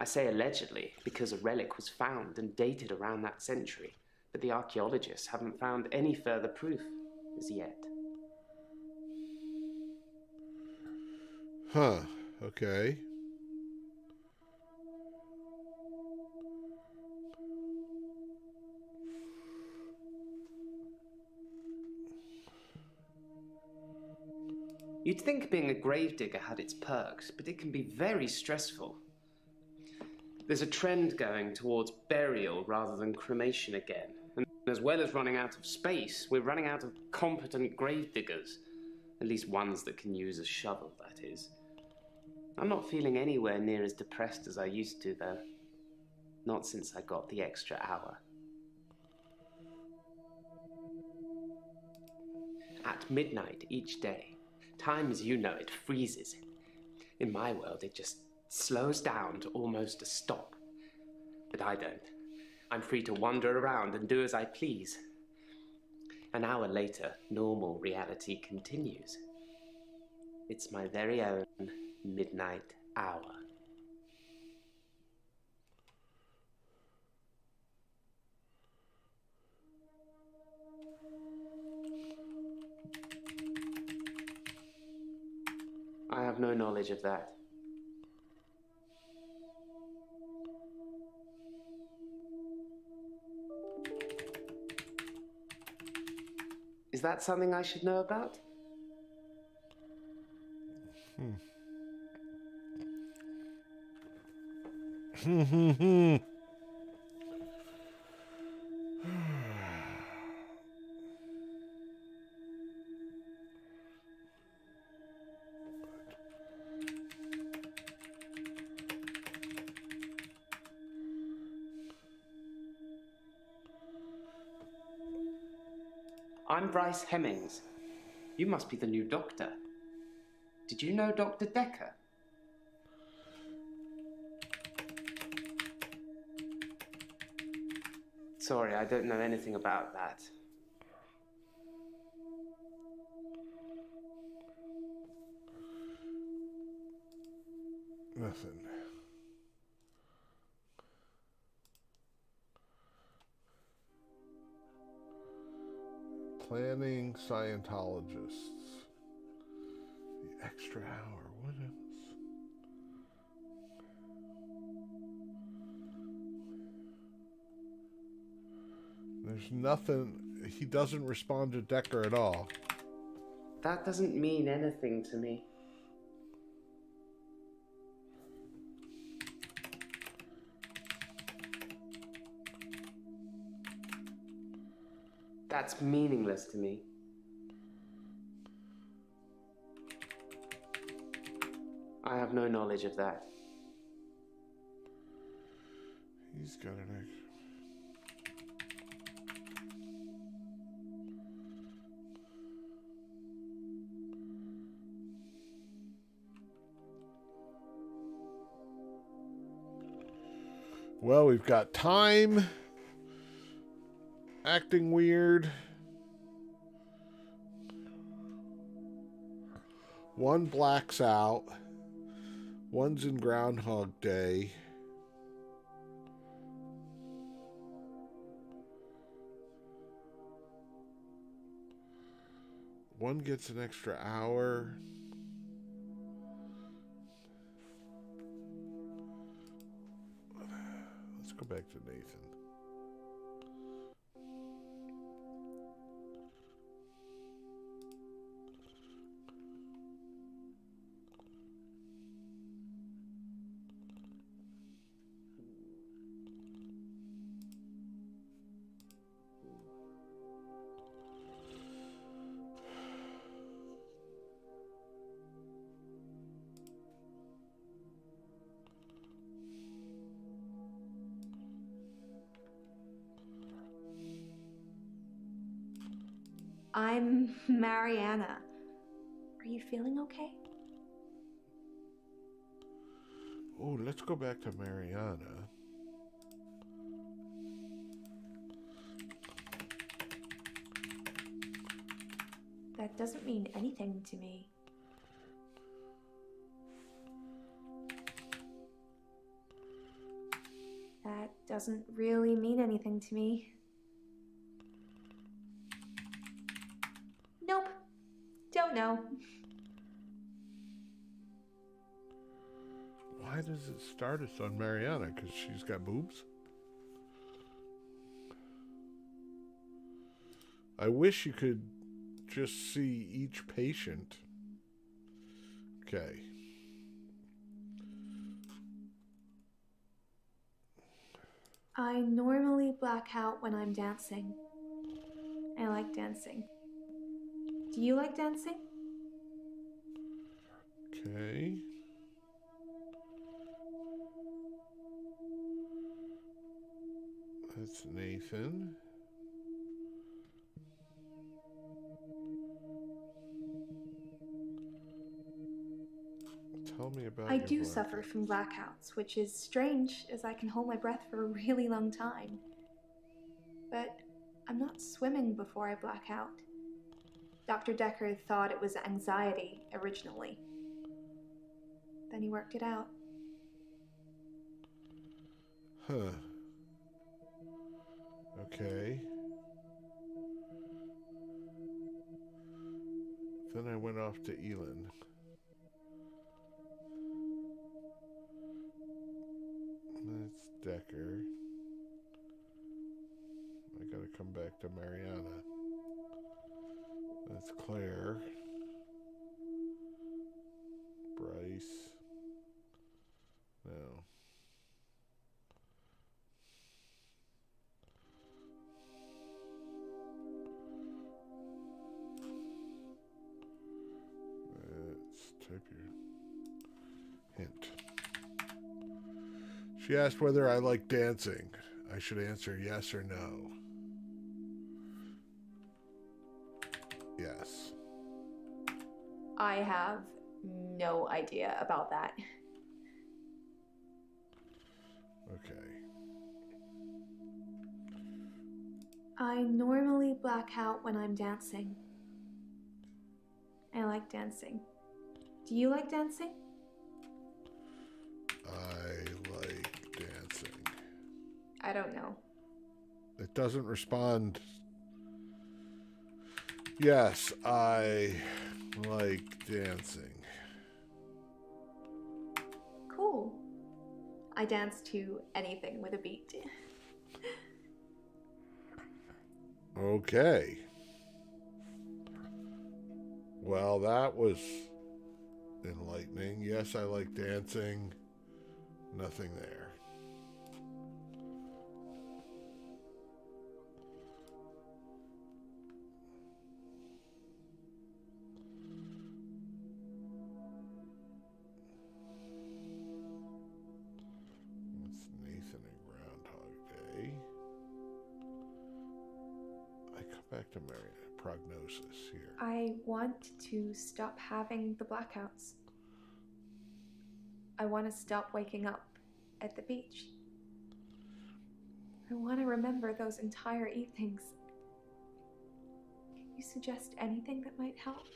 I say allegedly because a relic was found and dated around that century, but the archaeologists haven't found any further proof as yet. Huh. Okay. You'd think being a gravedigger had its perks, but it can be very stressful. There's a trend going towards burial rather than cremation again. And as well as running out of space, we're running out of competent gravediggers. At least ones that can use a shovel, that is. I'm not feeling anywhere near as depressed as I used to, though. Not since I got the extra hour. At midnight each day, time as you know it freezes. In my world, it just slows down to almost a stop. But I don't. I'm free to wander around and do as I please. An hour later, normal reality continues. It's my very own midnight hour. I have no knowledge of that. Is that something I should know about? Hmm. I'm Bryce Hemmings. You must be the new doctor. Did you know Dr. Dekker? Sorry, I don't know anything about that. Nothing. Planning Scientologists. The extra hour. What else? There's nothing. He doesn't respond to Dekker at all. That doesn't mean anything to me. That's meaningless to me. I have no knowledge of that. He's got an ex- Well, we've got time, acting weird, one blacks out, one's in Groundhog Day. One gets an extra hour. Go back to Nathan. Mariana. Are you feeling okay? Oh, let's go back to Mariana. That doesn't mean anything to me. That doesn't really mean anything to me. Start us on Mariana? Because she's got boobs? I wish you could just see each patient. Okay. I normally black out when I'm dancing. I like dancing. Do you like dancing? Okay. That's Nathan. Tell me about I do black- suffer from blackouts, which is strange as I can hold my breath for a really long time. But I'm not swimming before I black out. Dr. Dekker thought it was anxiety originally. Then he worked it out. Huh. Okay. Then I went off to Elin. That's Dekker. I gotta come back to Mariana. That's Claire. Bryce. No. She asked whether I like dancing. I should answer yes or no. Yes. I have no idea about that. Okay. I normally black out when I'm dancing. I like dancing. Do you like dancing? I don't know. It doesn't respond. Yes, I like dancing. Cool. I dance to anything with a beat. Okay. Well, that was enlightening. Yes, I like dancing. Nothing there. Want to stop having the blackouts. I want to stop waking up at the beach. I want to remember those entire evenings. Can you suggest anything that might help?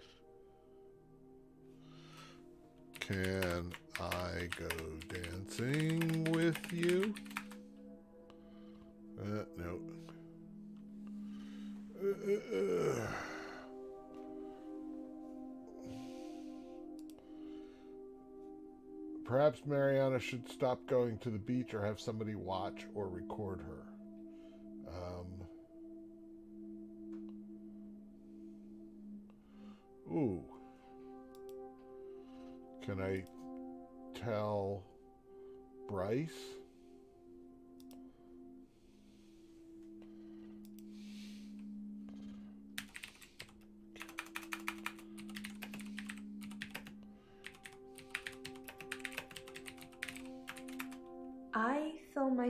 Can I go dancing with you? Uh, no. Uh, uh, Perhaps Mariana should stop going to the beach or have somebody watch or record her. Um, ooh. Can I tell Bryce?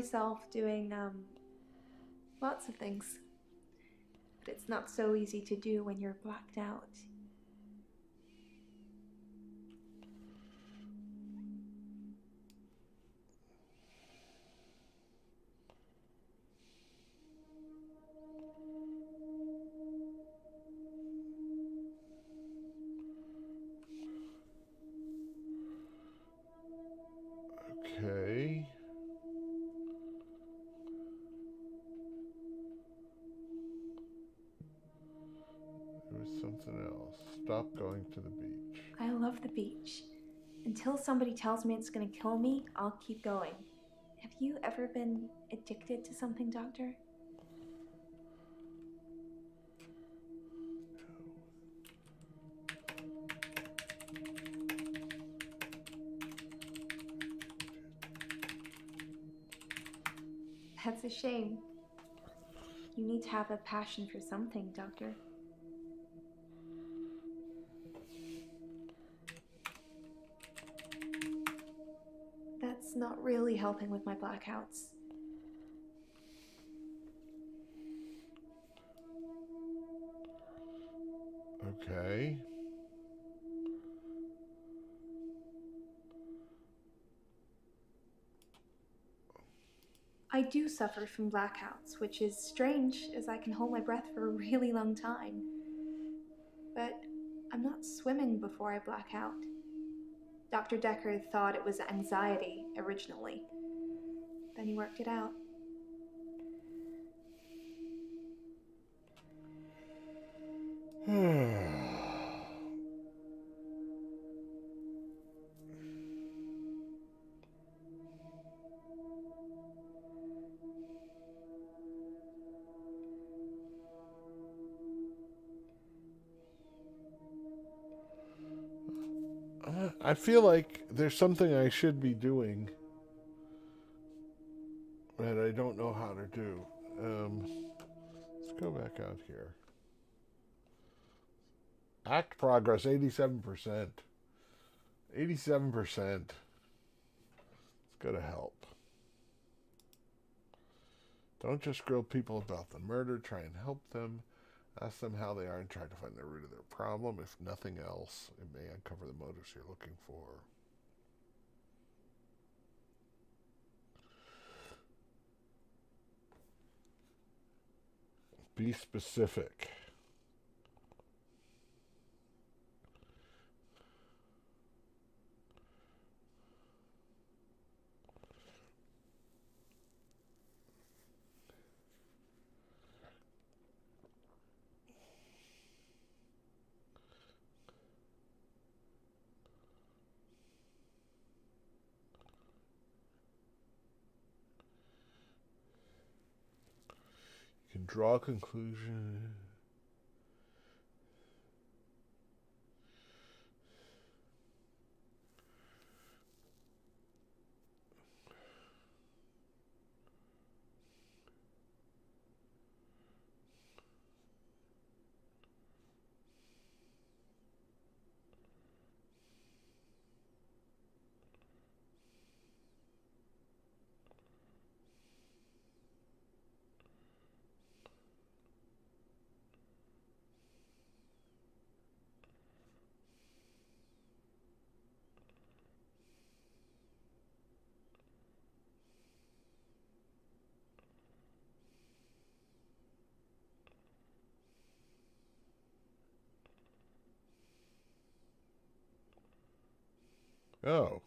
Myself doing um, lots of things. But it's not so easy to do when you're blacked out. Somebody tells me it's gonna kill me, I'll keep going. Have you ever been addicted to something, Doctor? That's a shame. You need to have a passion for something, Doctor. Really helping with my blackouts. Okay. I do suffer from blackouts, which is strange as I can hold my breath for a really long time. But I'm not swimming before I black out. Dr. Dekker thought it was anxiety originally. Then he worked it out. Uh, I feel like there's something I should be doing that I don't know how to do. Um, let's go back out here. Act progress 87%. 87%. It's going to help. Don't just grill people about the murder. Try and help them. Ask them how they are and try to find the root of their problem. If nothing else, it may uncover the motives you're looking for. Be specific. Draw a conclusion. Oh.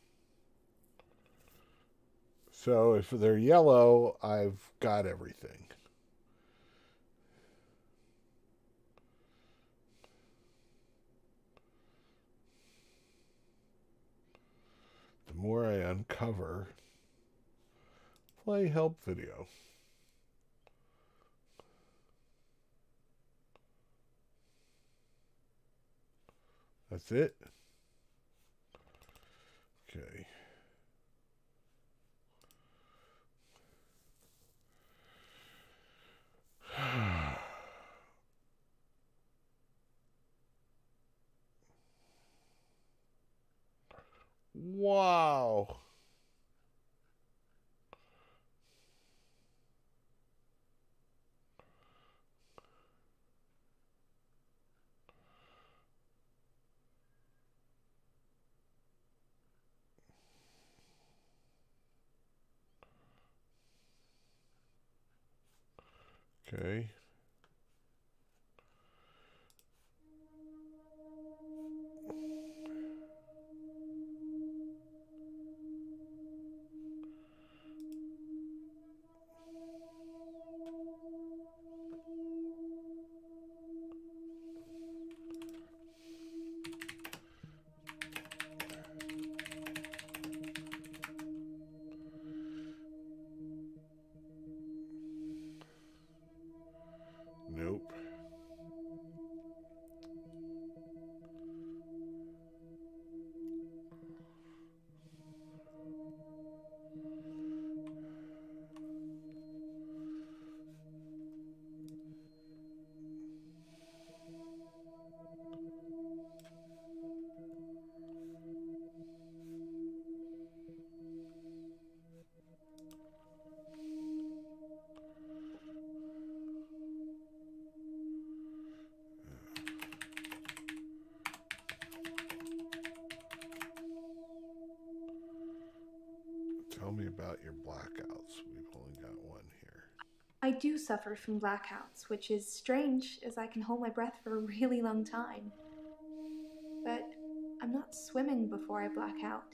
So if they're yellow, I've got everything. The more I uncover, play help video. That's it. Okay. Wow. Okay. About your blackouts. We've only got one here. I do suffer from blackouts, which is strange as I can hold my breath for a really long time. But I'm not swimming before I black out.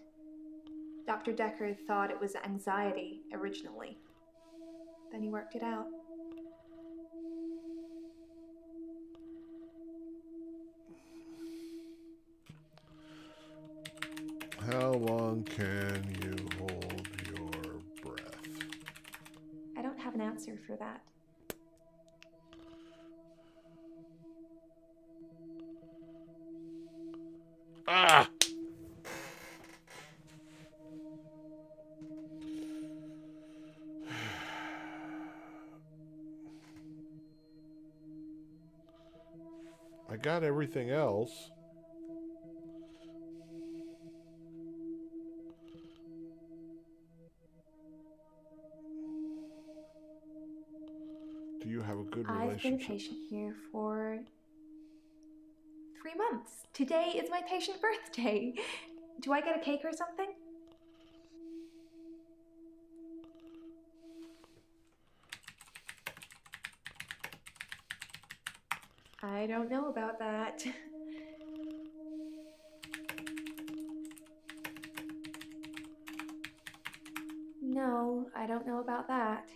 Dr. Dekker thought it was anxiety originally. Then he worked it out. How long can you hold your breath? I don't have an answer for that. Ah! I got everything else. Been a patient here for three months. Today is my patient birthday. Do I get a cake or something? I don't know about that. No, I don't know about that.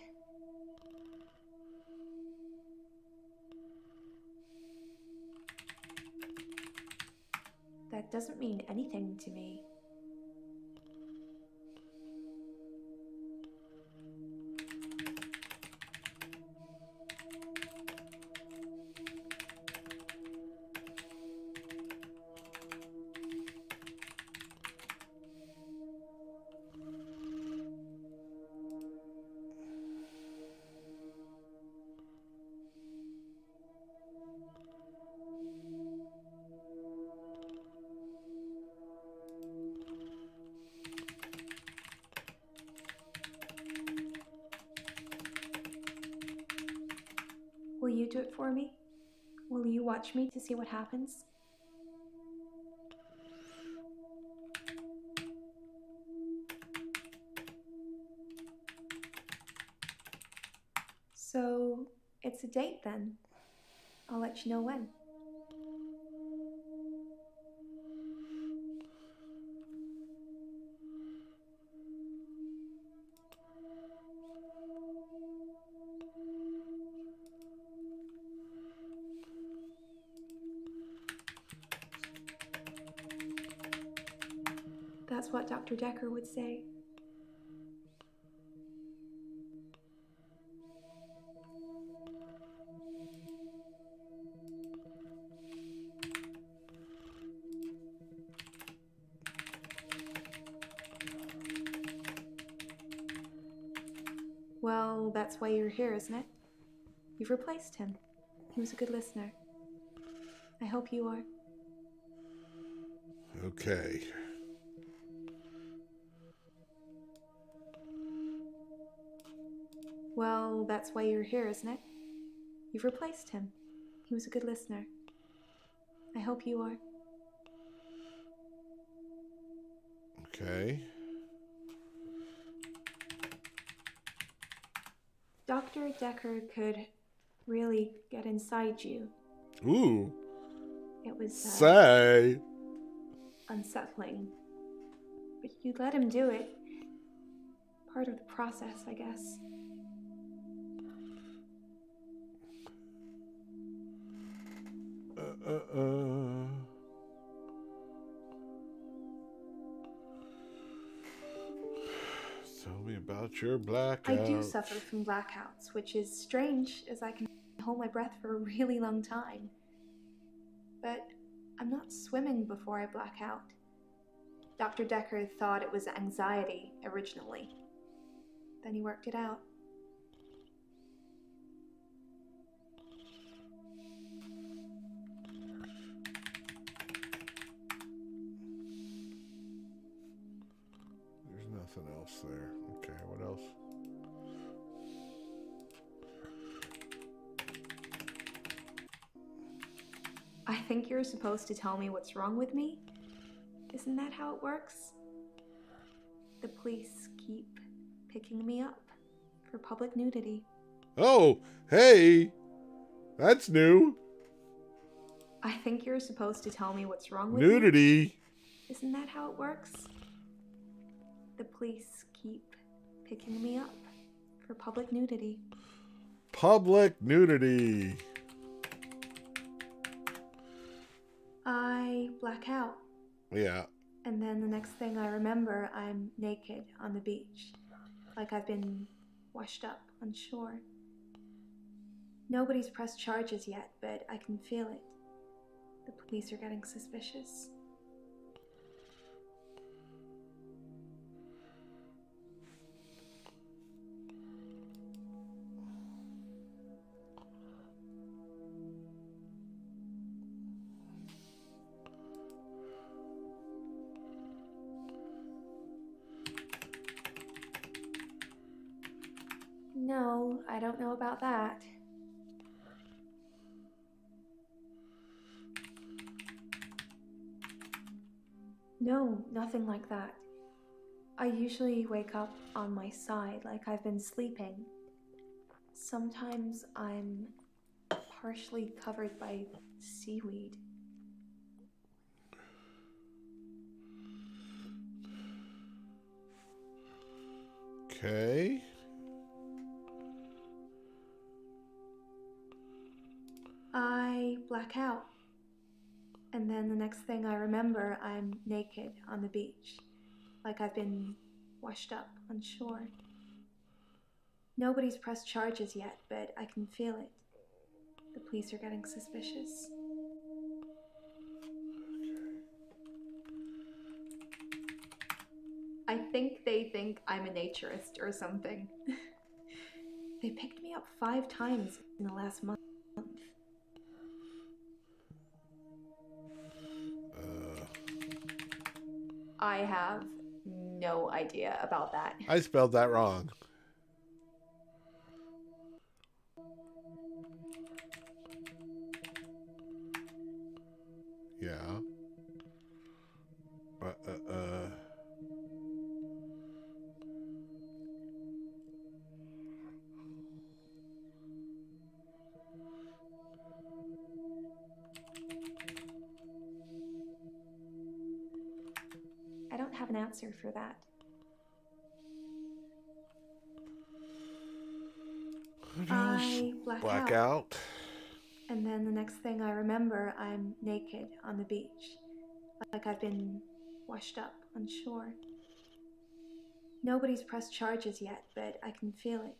That doesn't mean anything to me. See what happens? So, it's a date then. I'll let you know when. Dr. Dekker would say. Well, that's why you're here, isn't it? You've replaced him. He was a good listener. I hope you are. Okay. That's why you're here, isn't it? You've replaced him. He was a good listener. I hope you are. Okay. Dr. Dekker could really get inside you. Ooh. It was uh, Say. unsettling. But you let him do it. Part of the process, I guess. Uh, uh. Tell me about your blackout. I do suffer from blackouts, which is strange as I can hold my breath for a really long time. But I'm not swimming before I black out. Dr. Dekker thought it was anxiety originally. Then he worked it out. There. Okay, what else? I think you're supposed to tell me what's wrong with me? Isn't that how it works? The police keep picking me up for public nudity. Oh, hey. That's new. I think you're supposed to tell me what's wrong with me. Nudity. Isn't that how it works? The police keep picking me up for public nudity. Public nudity. I black out, Yeah. and then the next thing I remember, I'm naked on the beach, like I've been washed up on shore. Nobody's pressed charges yet, but I can feel it. The police are getting suspicious. don't know about that. No, nothing like that. I usually wake up on my side like I've been sleeping. Sometimes I'm partially covered by seaweed. Okay. Black out. And then the next thing I remember, I'm naked on the beach, like I've been washed up on shore. Nobody's pressed charges yet, but I can feel it. The police are getting suspicious. I think they think I'm a naturist or something. they picked me up five times in the last month. I have no idea about that. I spelled that wrong. Yeah. For that. I black, Black out. out. And then the next thing I remember, I'm naked on the beach, like I've been washed up on shore. Nobody's pressed charges yet, but I can feel it.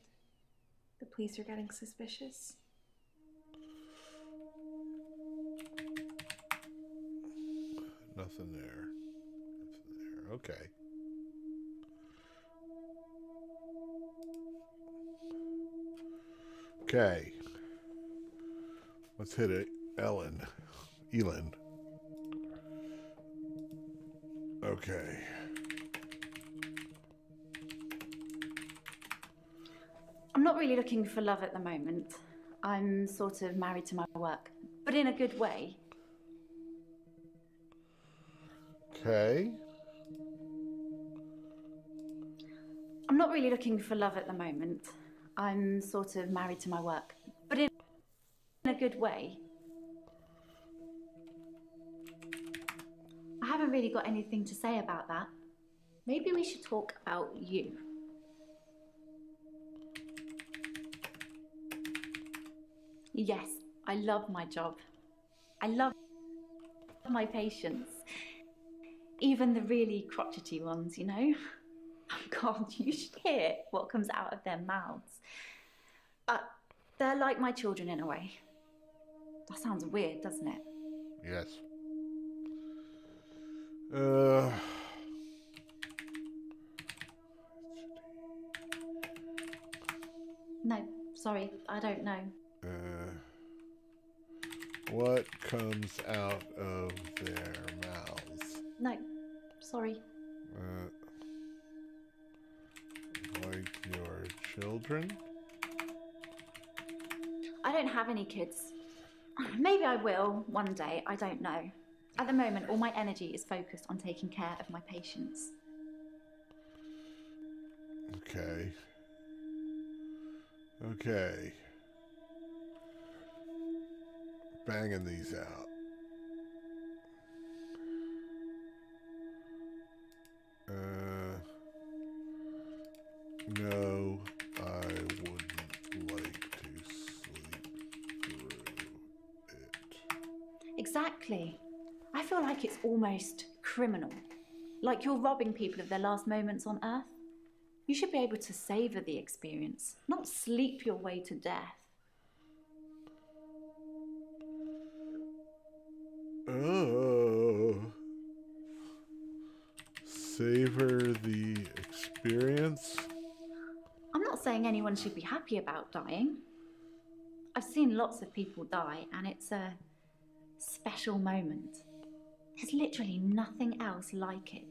The police are getting suspicious. Nothing there. Nothing there. Okay. Okay. Let's hit it. Ellen. Elin. Okay. I'm not really looking for love at the moment. I'm sort of married to my work, but in a good way. Okay. I'm not really looking for love at the moment. I'm sort of married to my work, but in a good way. I haven't really got anything to say about that. Maybe we should talk about you. Yes, I love my job. I love my patients. Even the really crotchety ones, you know? God, you should hear what comes out of their mouths. Uh, they're like my children in a way. That sounds weird, doesn't it? Yes. Uh. No, sorry, I don't know. Uh, what comes out of their mouths? No, sorry. Uh, children? I don't have any kids. Maybe I will one day, I don't know. At the moment, all my energy is focused on taking care of my patients. Okay. Okay. Banging these out. Uh, no, I wouldn't like to sleep through it. Exactly. I feel like it's almost criminal. Like you're robbing people of their last moments on Earth. You should be able to savor the experience, not sleep your way to death. Oh. Savor the experience? I'm not saying anyone should be happy about dying. I've seen lots of people die, and it's a special moment. There's literally nothing else like it.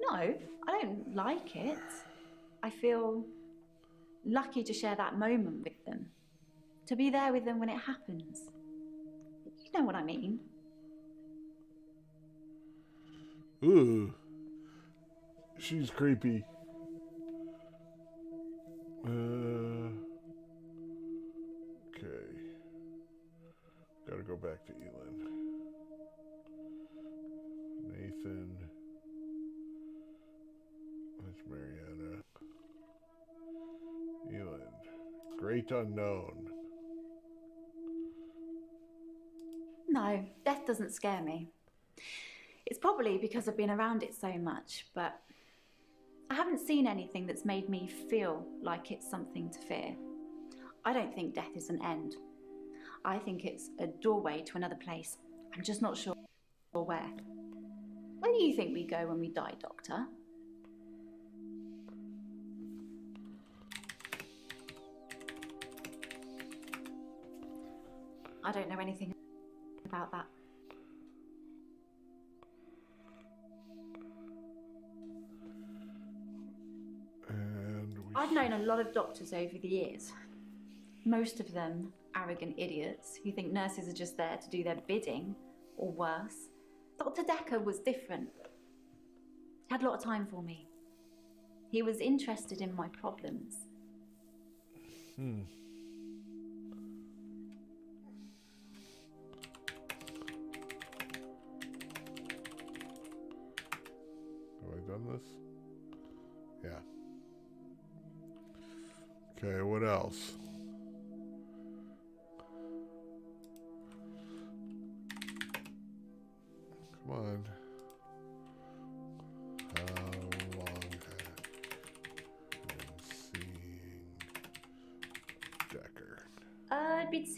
No, I don't like it. I feel lucky to share that moment with them, To be there with them when it happens. You know what I mean. Ooh. She's creepy. Uh, okay. Gotta go back to Elin. Nathan. That's Mariana. Elin. Great unknown. No, death doesn't scare me. It's probably because I've been around it so much, but I haven't seen anything that's made me feel like it's something to fear. I don't think death is an end. I think it's a doorway to another place. I'm just not sure where. Where do you think we go when we die, Doctor? I don't know anything about that. I've known a lot of doctors over the years. Most of them arrogant idiots who think nurses are just there to do their bidding, or worse. Dr. Dekker was different. He had a lot of time for me. He was interested in my problems. Hmm.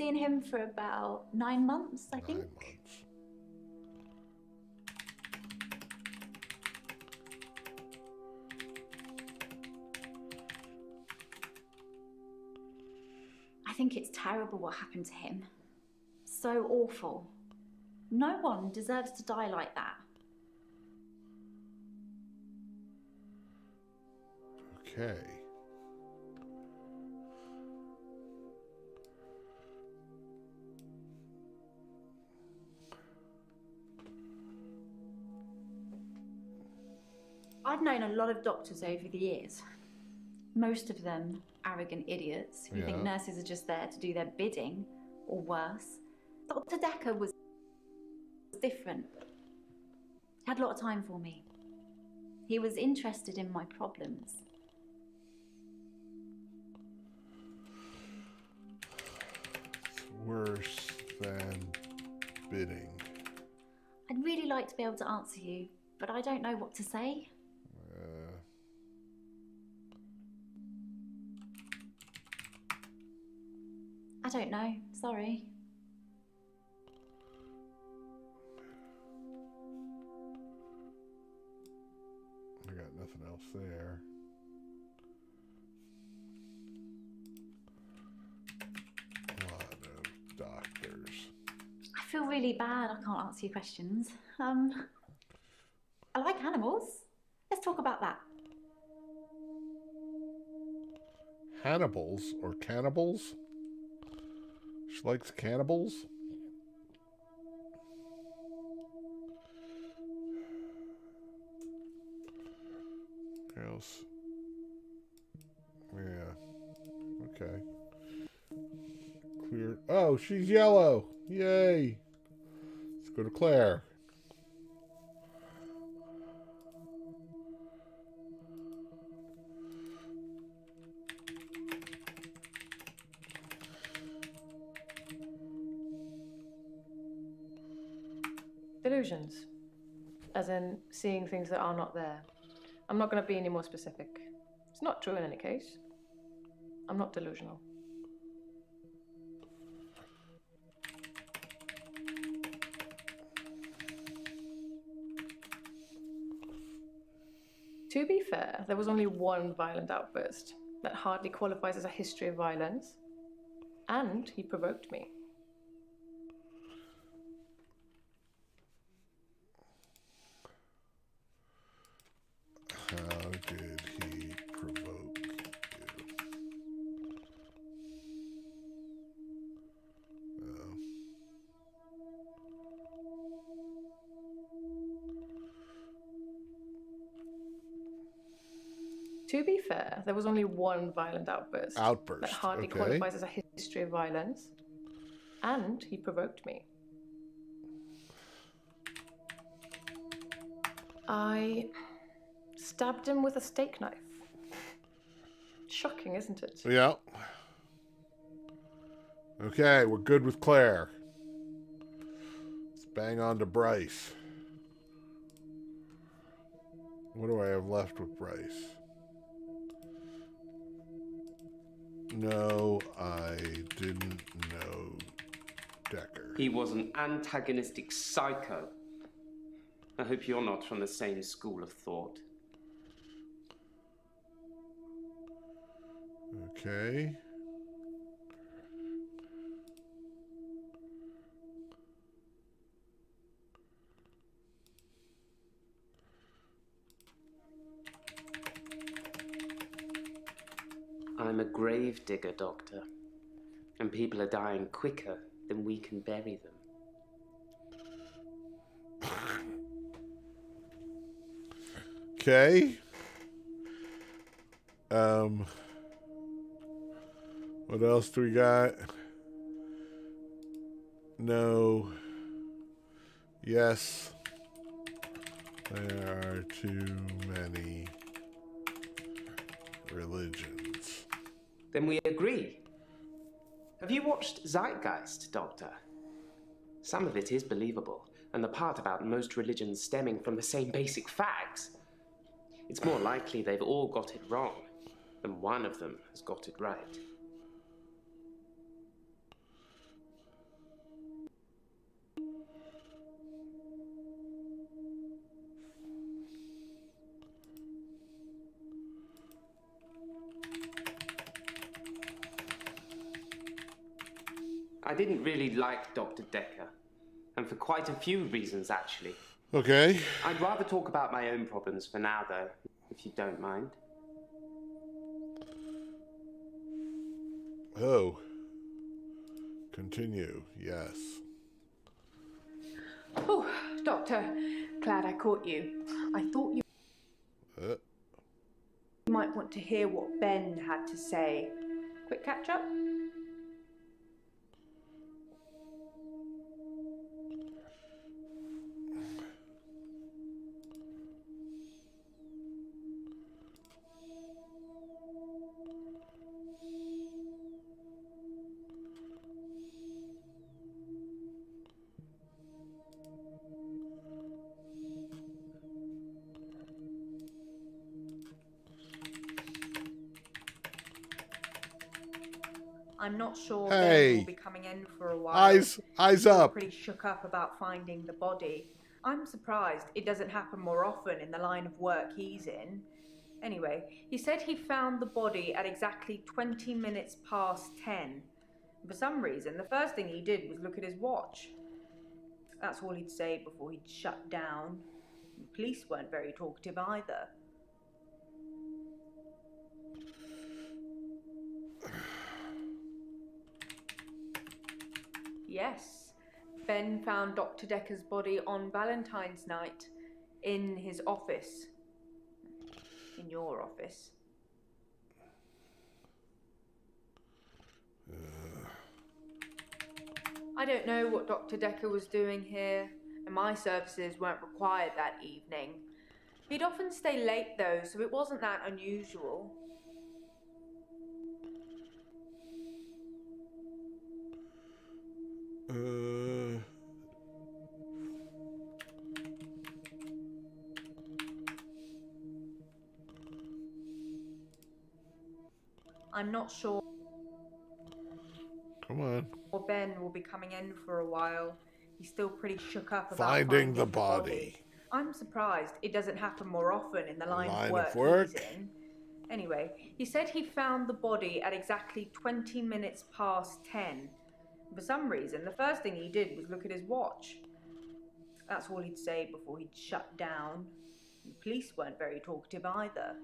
Seeing him for about nine months, I think. I think it's terrible what happened to him. So awful. No one deserves to die like that. Okay. I've known a lot of doctors over the years. Most of them arrogant idiots who think nurses are just there to do their bidding, or worse. Dr. Dekker was different. He had a lot of time for me. He was interested in my problems. It's worse than bidding. I'd really like to be able to answer you, but I don't know what to say. Uh, I don't know. Sorry. I got nothing else there. A lot of doctors. I feel really bad. I can't answer your questions. Um, I like animals. Let's talk about that. Hannibals or cannibals? She likes cannibals? Else. Yeah. Okay. Clear. Oh, she's yellow. Yay. Let's go to Claire. Delusions. As in seeing things that are not there. I'm not going to be any more specific. It's not true in any case. I'm not delusional. To be fair, there was only one violent outburst that hardly qualifies as a history of violence, and he provoked me. Was only one violent outburst. Outburst, That hardly okay. qualifies as a history of violence. And he provoked me. I stabbed him with a steak knife. Shocking, isn't it? Yeah. Okay, we're good with Claire. Let's bang on to Bryce. What do I have left with Bryce? No, I didn't know Dekker. He was an antagonistic psycho. I hope you're not from the same school of thought. Okay. I'm a grave digger, Doctor. And people are dying quicker than we can bury them. Okay. Um. What else do we got? No. Yes. There are too many religions. Then we agree. Have you watched Zeitgeist, Doctor? Some of it is believable, and the part about most religions stemming from the same basic facts. It's more likely they've all got it wrong than one of them has got it right. Didn't really like Dr. Dekker, and for quite a few reasons, actually. Okay. I'd rather talk about my own problems for now, though, if you don't mind. Oh. Continue. Yes. Oh, Doctor, glad I caught you. I thought you Uh, might want to hear what Ben had to say. Quick catch up? Sure Hey. will be coming in for a while. Eyes- eyes He's up. Pretty shook up about finding the body. I'm surprised it doesn't happen more often in the line of work he's in. Anyway, he said he found the body at exactly 20 minutes past 10. For some reason, the first thing he did was look at his watch. That's all he'd say before he'd shut down. The police weren't very talkative either. Yes, Ben found Dr. Dekker's body on Valentine's night in his office. In your office. I don't know what Dr. Dekker was doing here, and my services weren't required that evening. He'd often stay late though, so it wasn't that unusual. Uh, I'm not sure come on. Or Ben will be coming in for a while. He's still pretty shook up about Finding the body. I'm surprised it doesn't happen more often in the line, Line of work, of work. Anyway, he said he found the body at exactly 20 minutes past 10. For some reason, the first thing he did was look at his watch. That's all he'd say before he'd shut down. The police weren't very talkative either.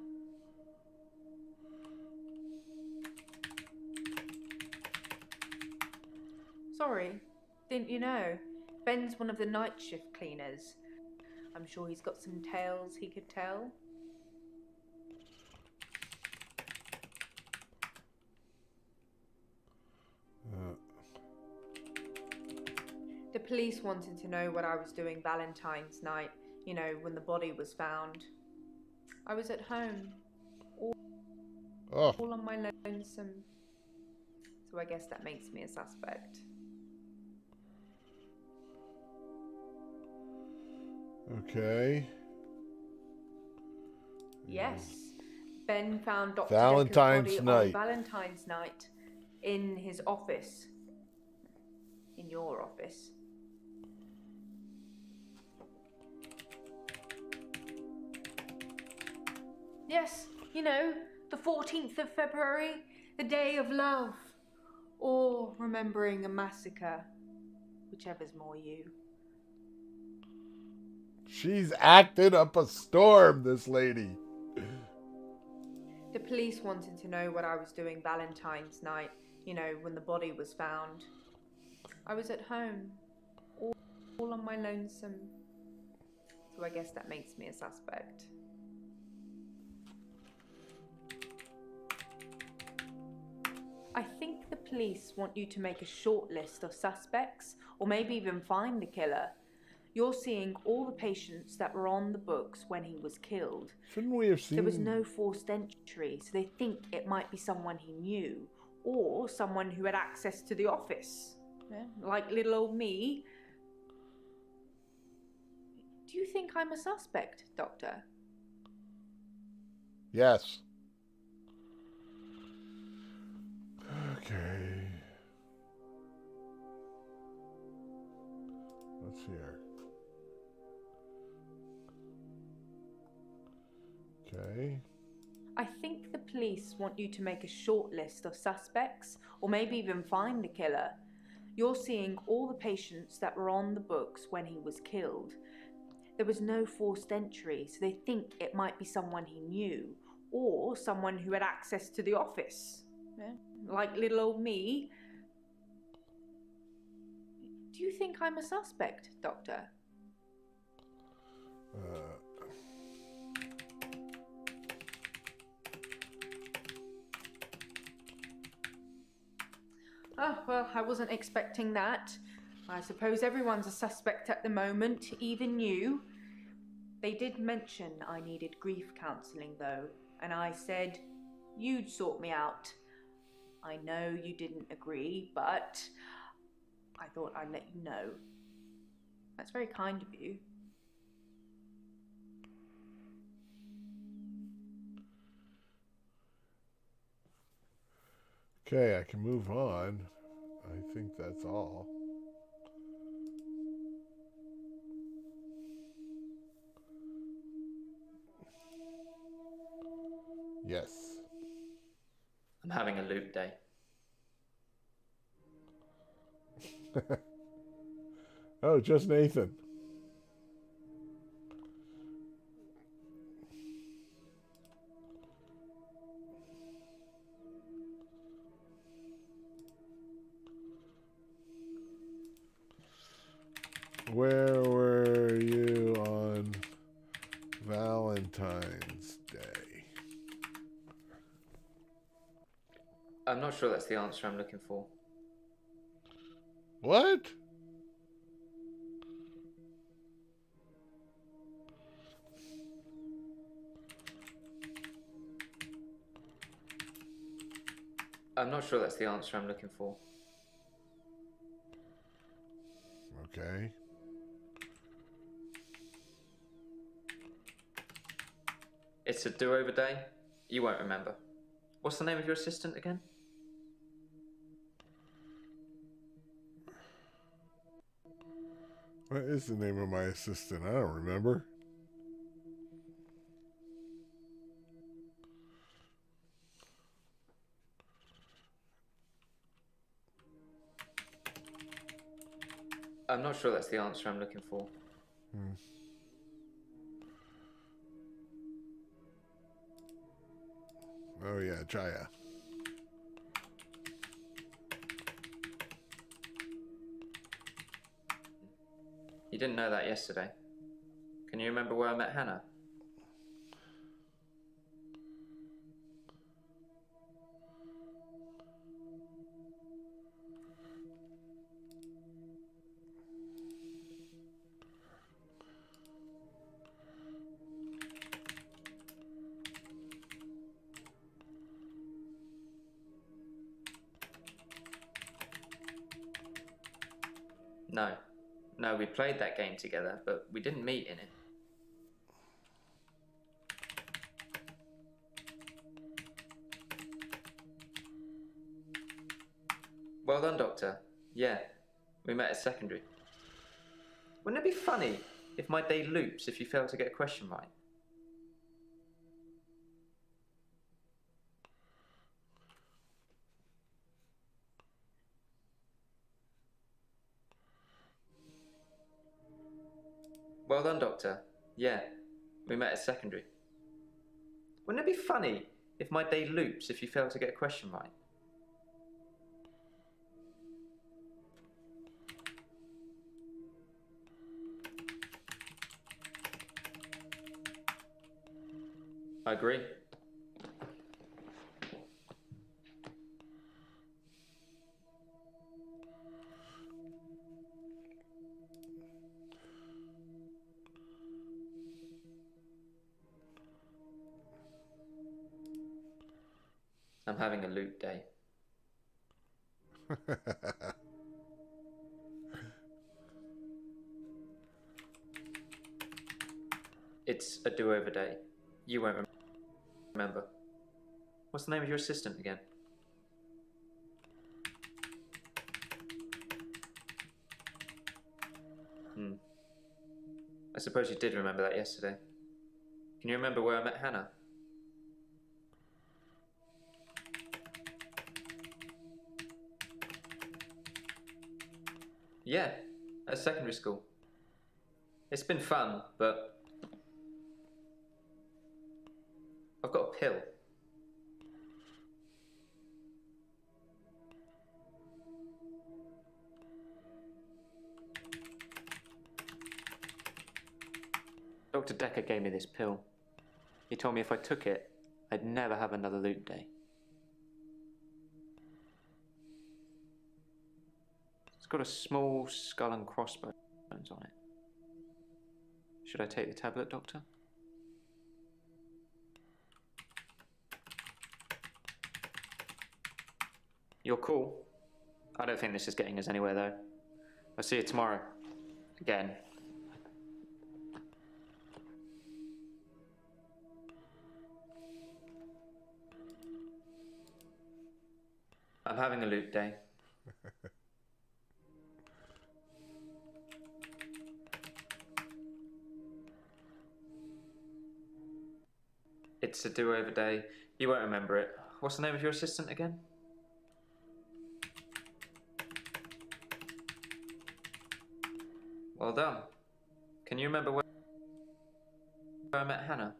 Sorry, didn't you know? Ben's one of the night shift cleaners. I'm sure he's got some tales he could tell. Police wanted to know what I was doing Valentine's night, you know, when the body was found. I was at home, all, Oh. all on my lonesome. So I guess that makes me a suspect. Okay. Yes. Ben found Dr. Valentine's night. on Valentine's night in his office. In your office. Yes, you know, the 14th of February, the day of love. Or remembering a massacre. Whichever's more you. She's acted up a storm, this lady. The police wanted to know what I was doing Valentine's night, you know, when the body was found. I was at home, all, all on my lonesome. So I guess that makes me a suspect. I think the police want you to make a short list of suspects, or maybe even find the killer. You're seeing all the patients that were on the books when he was killed. Shouldn't we have seen? There was no forced entry, so they think it might be someone he knew, or someone who had access to the office. Yeah, Like little old me. Do you think I'm a suspect, Doctor? Yes. Let's. Okay. I think the police want you to make a short list of suspects, or maybe even find the killer. You're seeing all the patients that were on the books when he was killed. There was no forced entry, so they think it might be someone he knew, or someone who had access to the office. Yeah, Like little old me. Think I'm a suspect, Doctor? Uh, Oh, well, I wasn't expecting that. I suppose everyone's a suspect at the moment, even you. They did mention I needed grief counselling, though, and I said you'd sort me out. I know you didn't agree, but I thought I'd let you know. That's very kind of you. okay, I can move on. I think that's all. Yes. I'm having a loop day. oh, just Nathan. Where were you on Valentine's Day? I'm not sure that's the answer I'm looking for. What? I'm not sure that's the answer I'm looking for. Okay. It's a do over day. You won't remember. What's the name of your assistant again? What is the name of my assistant? I don't remember. I'm not sure that's the answer I'm looking for. Hmm. Oh yeah, Jaya. You didn't know that yesterday. Can you remember where I met Hannah? Played that game together, but we didn't meet in it. Well done, Doctor. Yeah, we met at secondary. Wouldn't it be funny if my day loops if you fail to get a question right? Doctor. Yeah, we met at secondary. Wouldn't it be funny if my day loops if you fail to get a question right? I agree. I'm having a loot day. It's a do over day. You won't rem- remember. What's the name of your assistant again? Hmm. I suppose you did remember that yesterday. Can you remember where I met Hannah? Yeah, at secondary school. It's been fun, but I've got a pill. Dr. Dekker gave me this pill. He told me if I took it, I'd never have another loot day. Got a small skull and crossbones on it. Should I take the tablet, Doctor? You're cool. I don't think this is getting us anywhere, though. I'll see you tomorrow. Again. I'm having a loot day. It's a do over day. You won't remember it. What's the name of your assistant again? Well done. Can you remember where I met Hannah?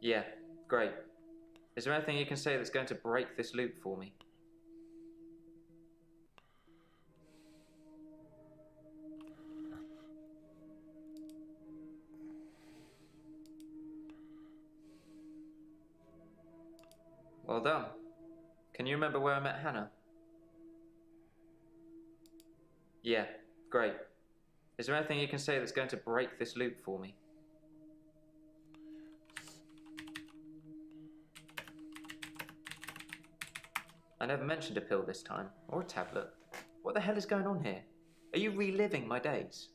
Yeah, great. Is there anything you can say that's going to break this loop for me? Well done. Can you remember where I met Hannah? Yeah, great. Is there anything you can say that's going to break this loop for me? I never mentioned a pill this time, or a tablet. What the hell is going on here? Are you reliving my days?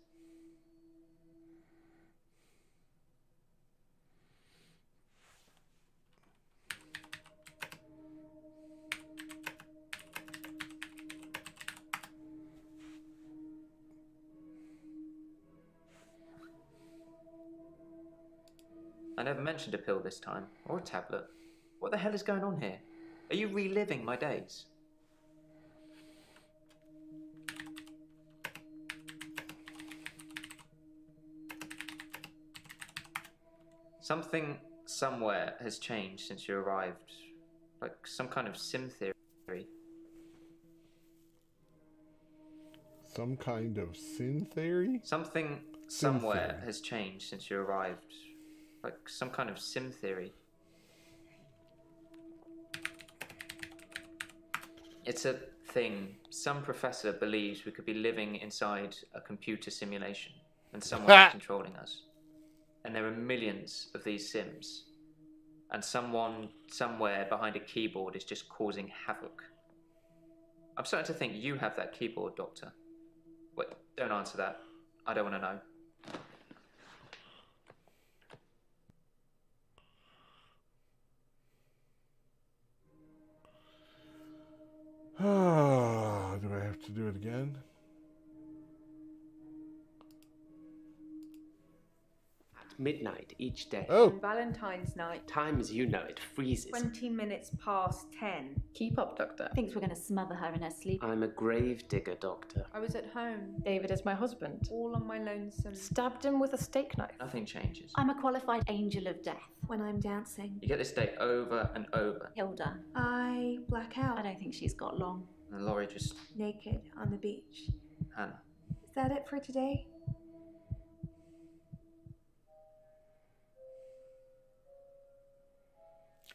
Mentioned a pill this time, or a tablet. What the hell is going on here? Are you reliving my days? Something somewhere has changed since you arrived. Like some kind of sim theory. Some kind of sin theory? Something somewhere theory. has changed since you arrived. Like some kind of sim theory. It's a thing. Some professor believes we could be living inside a computer simulation and someone is controlling us. And there are millions of these sims. and someone somewhere behind a keyboard is just causing havoc. I'm starting to think you have that keyboard, Doctor. Wait, don't answer that. I don't want to know. do I have to do it again? Midnight each day. Oh. On Valentine's night, Time as you know it freezes. 20 minutes past 10. Keep up, Doctor. Thinks we're going to smother her in her sleep. I'm a grave digger, Doctor. I was at home, David is my husband. all on my lonesome. Stabbed him with a steak knife. Nothing changes. I'm a qualified angel of death. When I'm dancing, You get this day over and over, Hilda. I black out I don't think she's got long. and Lorry just, naked on the beach. Hannah. Is that it for today?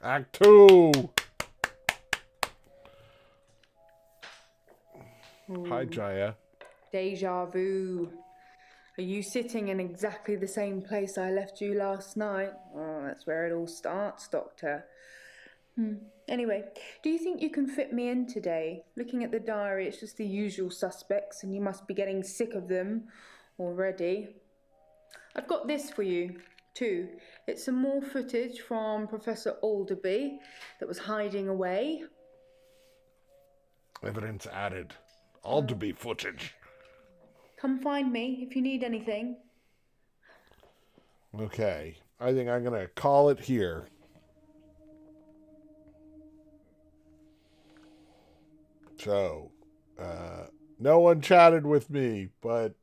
Act two. Hi, Jaya. Deja vu. Are you sitting in exactly the same place I left you last night? Oh, that's where it all starts, Doctor. Hmm. Anyway, do you think you can fit me in today? Looking at the diary, it's just the usual suspects, and you must be getting sick of them already. I've got this for you, too. It's some more footage from Professor Alderby that was hiding away. Evidence added. Alderby footage. Come find me if you need anything. Okay. I think I'm going to call it here. So, uh, no one chatted with me, but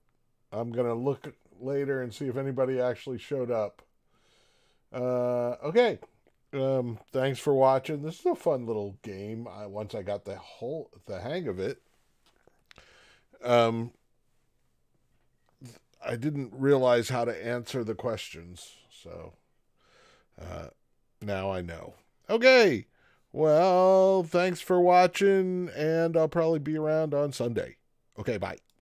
I'm going to look later and see if anybody actually showed up. Uh, okay. Um, thanks for watching. This is a fun little game. I, once I got the whole the hang of it. Um, I didn't realize how to answer the questions, so uh, now I know. Okay, well, thanks for watching, and I'll probably be around on Sunday. Okay, bye.